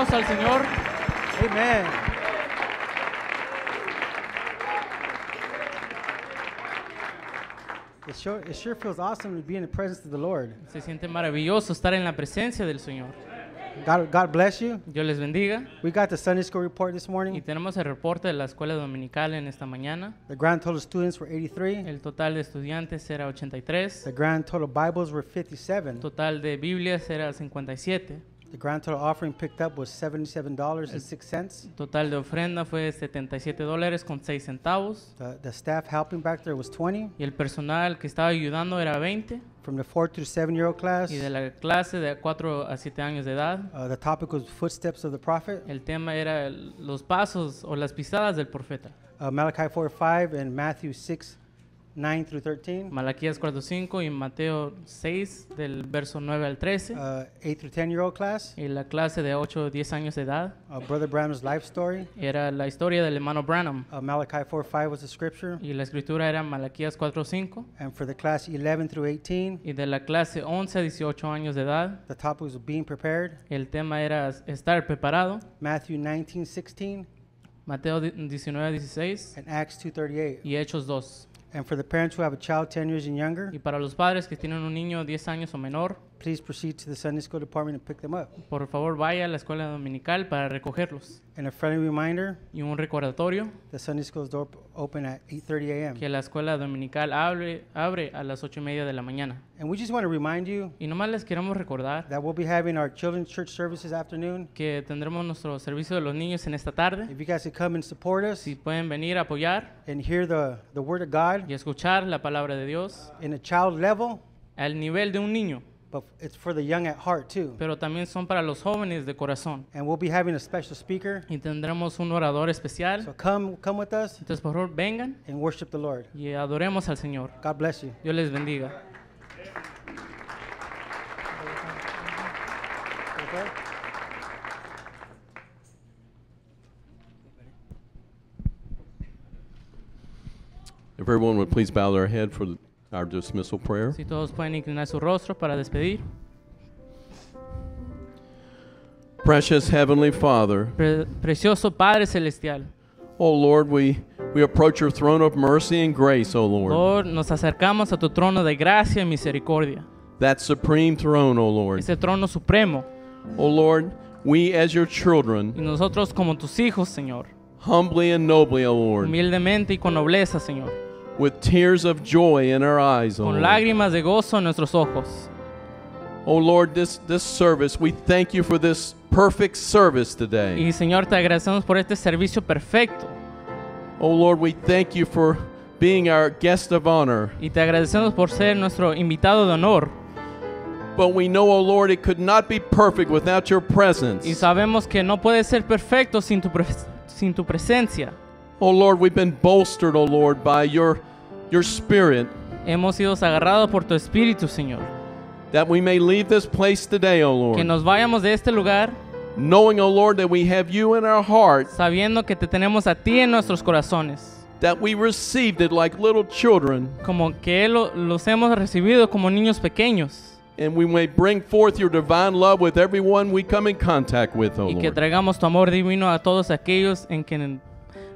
aplauso al Señor. Amen. It sure, it sure feels awesome to be in the presence of the Lord. Se siente maravilloso estar en la presencia del Señor. God, God bless you. Dios les bendiga. We got the Sunday school report this Y morning. tenemos el reporte de la escuela dominical en esta mañana. The grand total students were 83. El total de estudiantes era 83. The grand total Bibles were 57. Total de Biblias era 57. The grand total offering picked up was $77.06. Total de ofrenda fue 77 dólares con 6 centavos. The, the staff helping back there was 20. Y el personal que estaba ayudando era 20. From the 4 to 7 year old class, Y de la clase de 4 a 7 años de edad, uh, the topic was footsteps of the prophet. el tema era el- los pasos o las pisadas del profeta. Uh, Malachi 4 5 and Matthew 6 9 through 13. Malaquías 4.5 y Mateo 6 del verso 9 al 13. Uh, 8 through 10 year old class, Y la clase de 8 o 10 años de edad uh, Brother Branham's life story. era la historia del hermano Branham. Uh, Malachi 4 5 was the scripture. Y la escritura era Malaquías 4.5. And for the class 11 through 18, Y de la clase 11 a 18 años de edad, the topic was being prepared. el tema era estar preparado. Matthew 19 16 Mateo 19 16 and Acts 2 38. y Hechos 2. And for the parents who have a child 10 years and younger, Y para los padres que tienen un niño 10 años o menor, please proceed to the Sunday school department and pick them up. por favor vaya a la escuela dominical para recogerlos. And a friendly reminder, Y un recordatorio the Sunday school is door open at 8:30 a.m. que la escuela dominical abre, abre a las 8 y media de la mañana. And we just want to remind you Y nomás les queremos recordar that we'll be having our children's church service this afternoon. que tendremos nuestro servicio de los niños en esta tarde. If you guys could come and support us Si pueden venir a apoyar and hear the, the word of God y escuchar la palabra de Dios in a child level, al nivel de un niño, but it's for the young at heart too. pero también son para los jóvenes de corazón. And we'll be having a special speaker. Y tendremos un orador especial. So come come with us Entonces, por favor, vengan and worship the Lord. y adoremos al Señor. God bless you. Dios les bendiga. If everyone would please bow their head for our dismissal prayer. Si todos pueden inclinar para despedir. Precious Heavenly Father, Pre- precioso Padre Celestial, oh Lord, we, we approach your throne of mercy and grace, oh Lord. Lord, nos acercamos a tu trono de gracia y misericordia. That supreme throne, oh Lord. Ese trono supremo. Oh Lord, we as your children. Y nosotros como tus hijos, Señor, humbly and nobly, oh Lord, humildemente y con nobleza, Señor, with tears of joy in our eyes, oh con Lord. lágrimas de gozo en nuestros ojos. Oh Lord, this, this service, we thank you for this perfect service today. Y Señor, te agradecemos por este servicio perfecto. Oh Lord, we thank you for being our guest of honor. Y te agradecemos por ser nuestro invitado de honor. But we know, oh Lord, it could not be perfect without your presence. Y sabemos que no puede ser perfecto sin tu, pres- sin tu presencia. Oh Lord, we've been bolstered, oh Lord, by your, your spirit Hemos sido agarrados por tu espíritu, Señor. that we may leave this place today, O oh Que Lord, nos vayamos de este lugar knowing, oh Lord, that we have you in our hearts, sabiendo que te tenemos a ti en nuestros corazones. that we received it like little children, Como que lo- los hemos recibido como niños pequeños. and we may bring forth your divine love with everyone we come in contact with, oh Y que Lord. traigamos tu amor divino a todos aquellos en quienes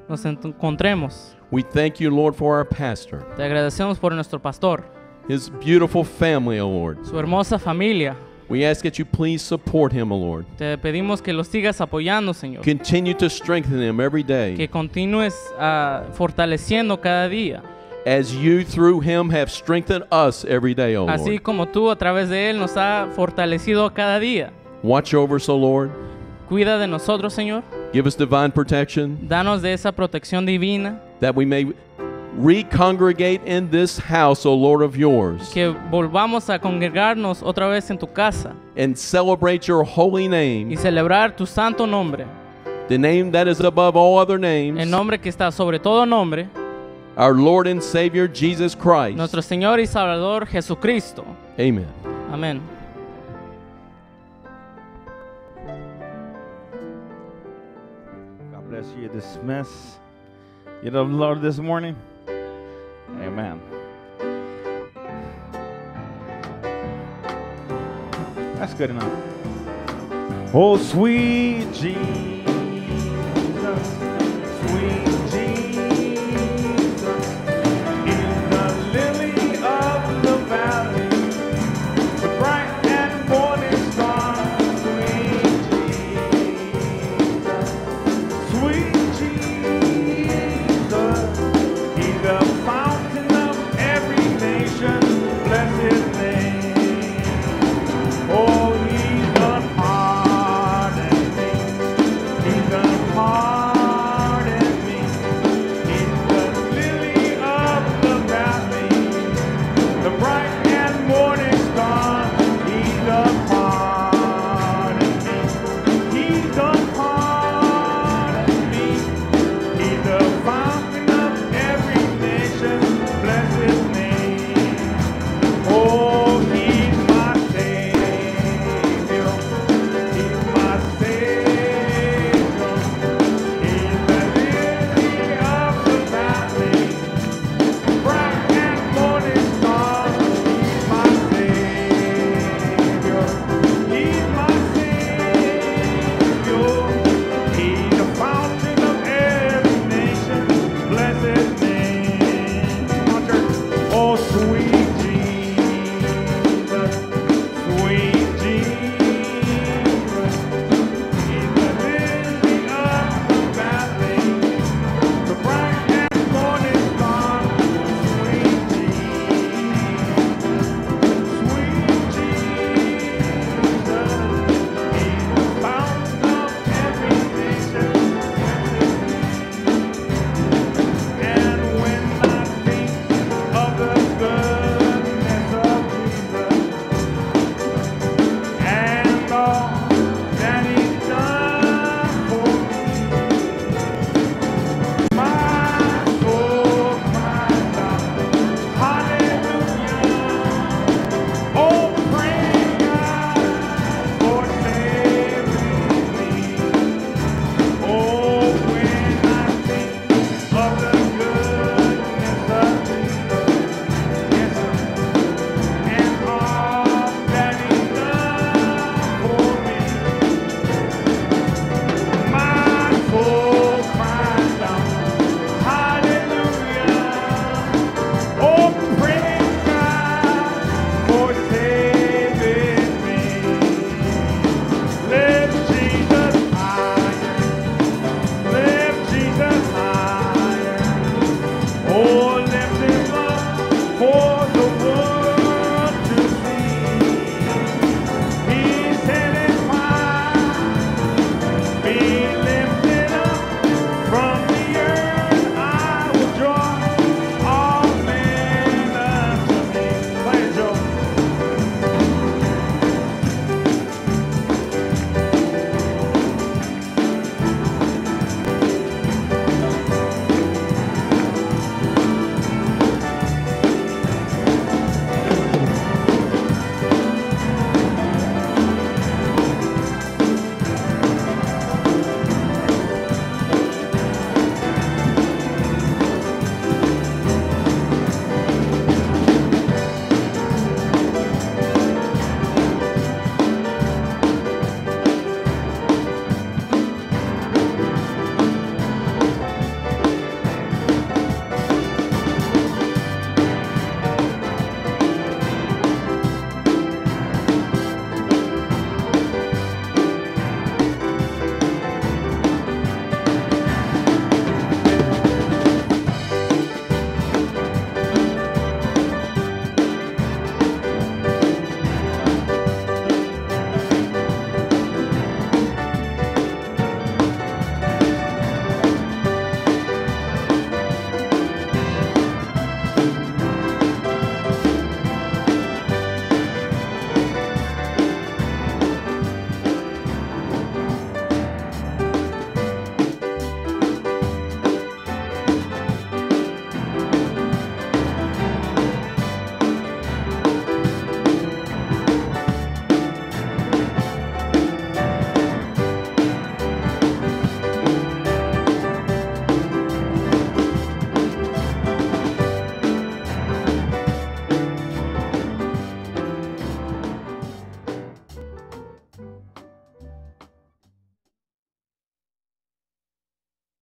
nos encontremos. We thank you, Lord, for our pastor, Te agradecemos por nuestro pastor, his beautiful family, O Lord. su hermosa familia. We ask that you please support him, O Lord. Te pedimos que los sigas apoyando, Señor. Continue to strengthen him every day Que continúes ah, fortaleciendo cada día. as you, through him, have strengthened us every day, O Así Lord. como tú a través de él nos ha fortalecido cada día. Watch over us, O Lord. Cuida de nosotros, Señor. Give us divine protection Danos de esa protección divina. That we may recongregate in this house, O Lord of yours, Que volvamos a congregarnos otra vez en tu casa and celebrate your holy name. y name, celebrar tu santo nombre. the name that is above all other names. El nombre que está sobre todo nombre. our Lord and Savior Jesus Christ. Nuestro Señor y Salvador Jesucristo. Amen. Amén. God bless you. Dismiss. You love the Lord this morning? Amen. That's good enough. Oh, sweet Jesus,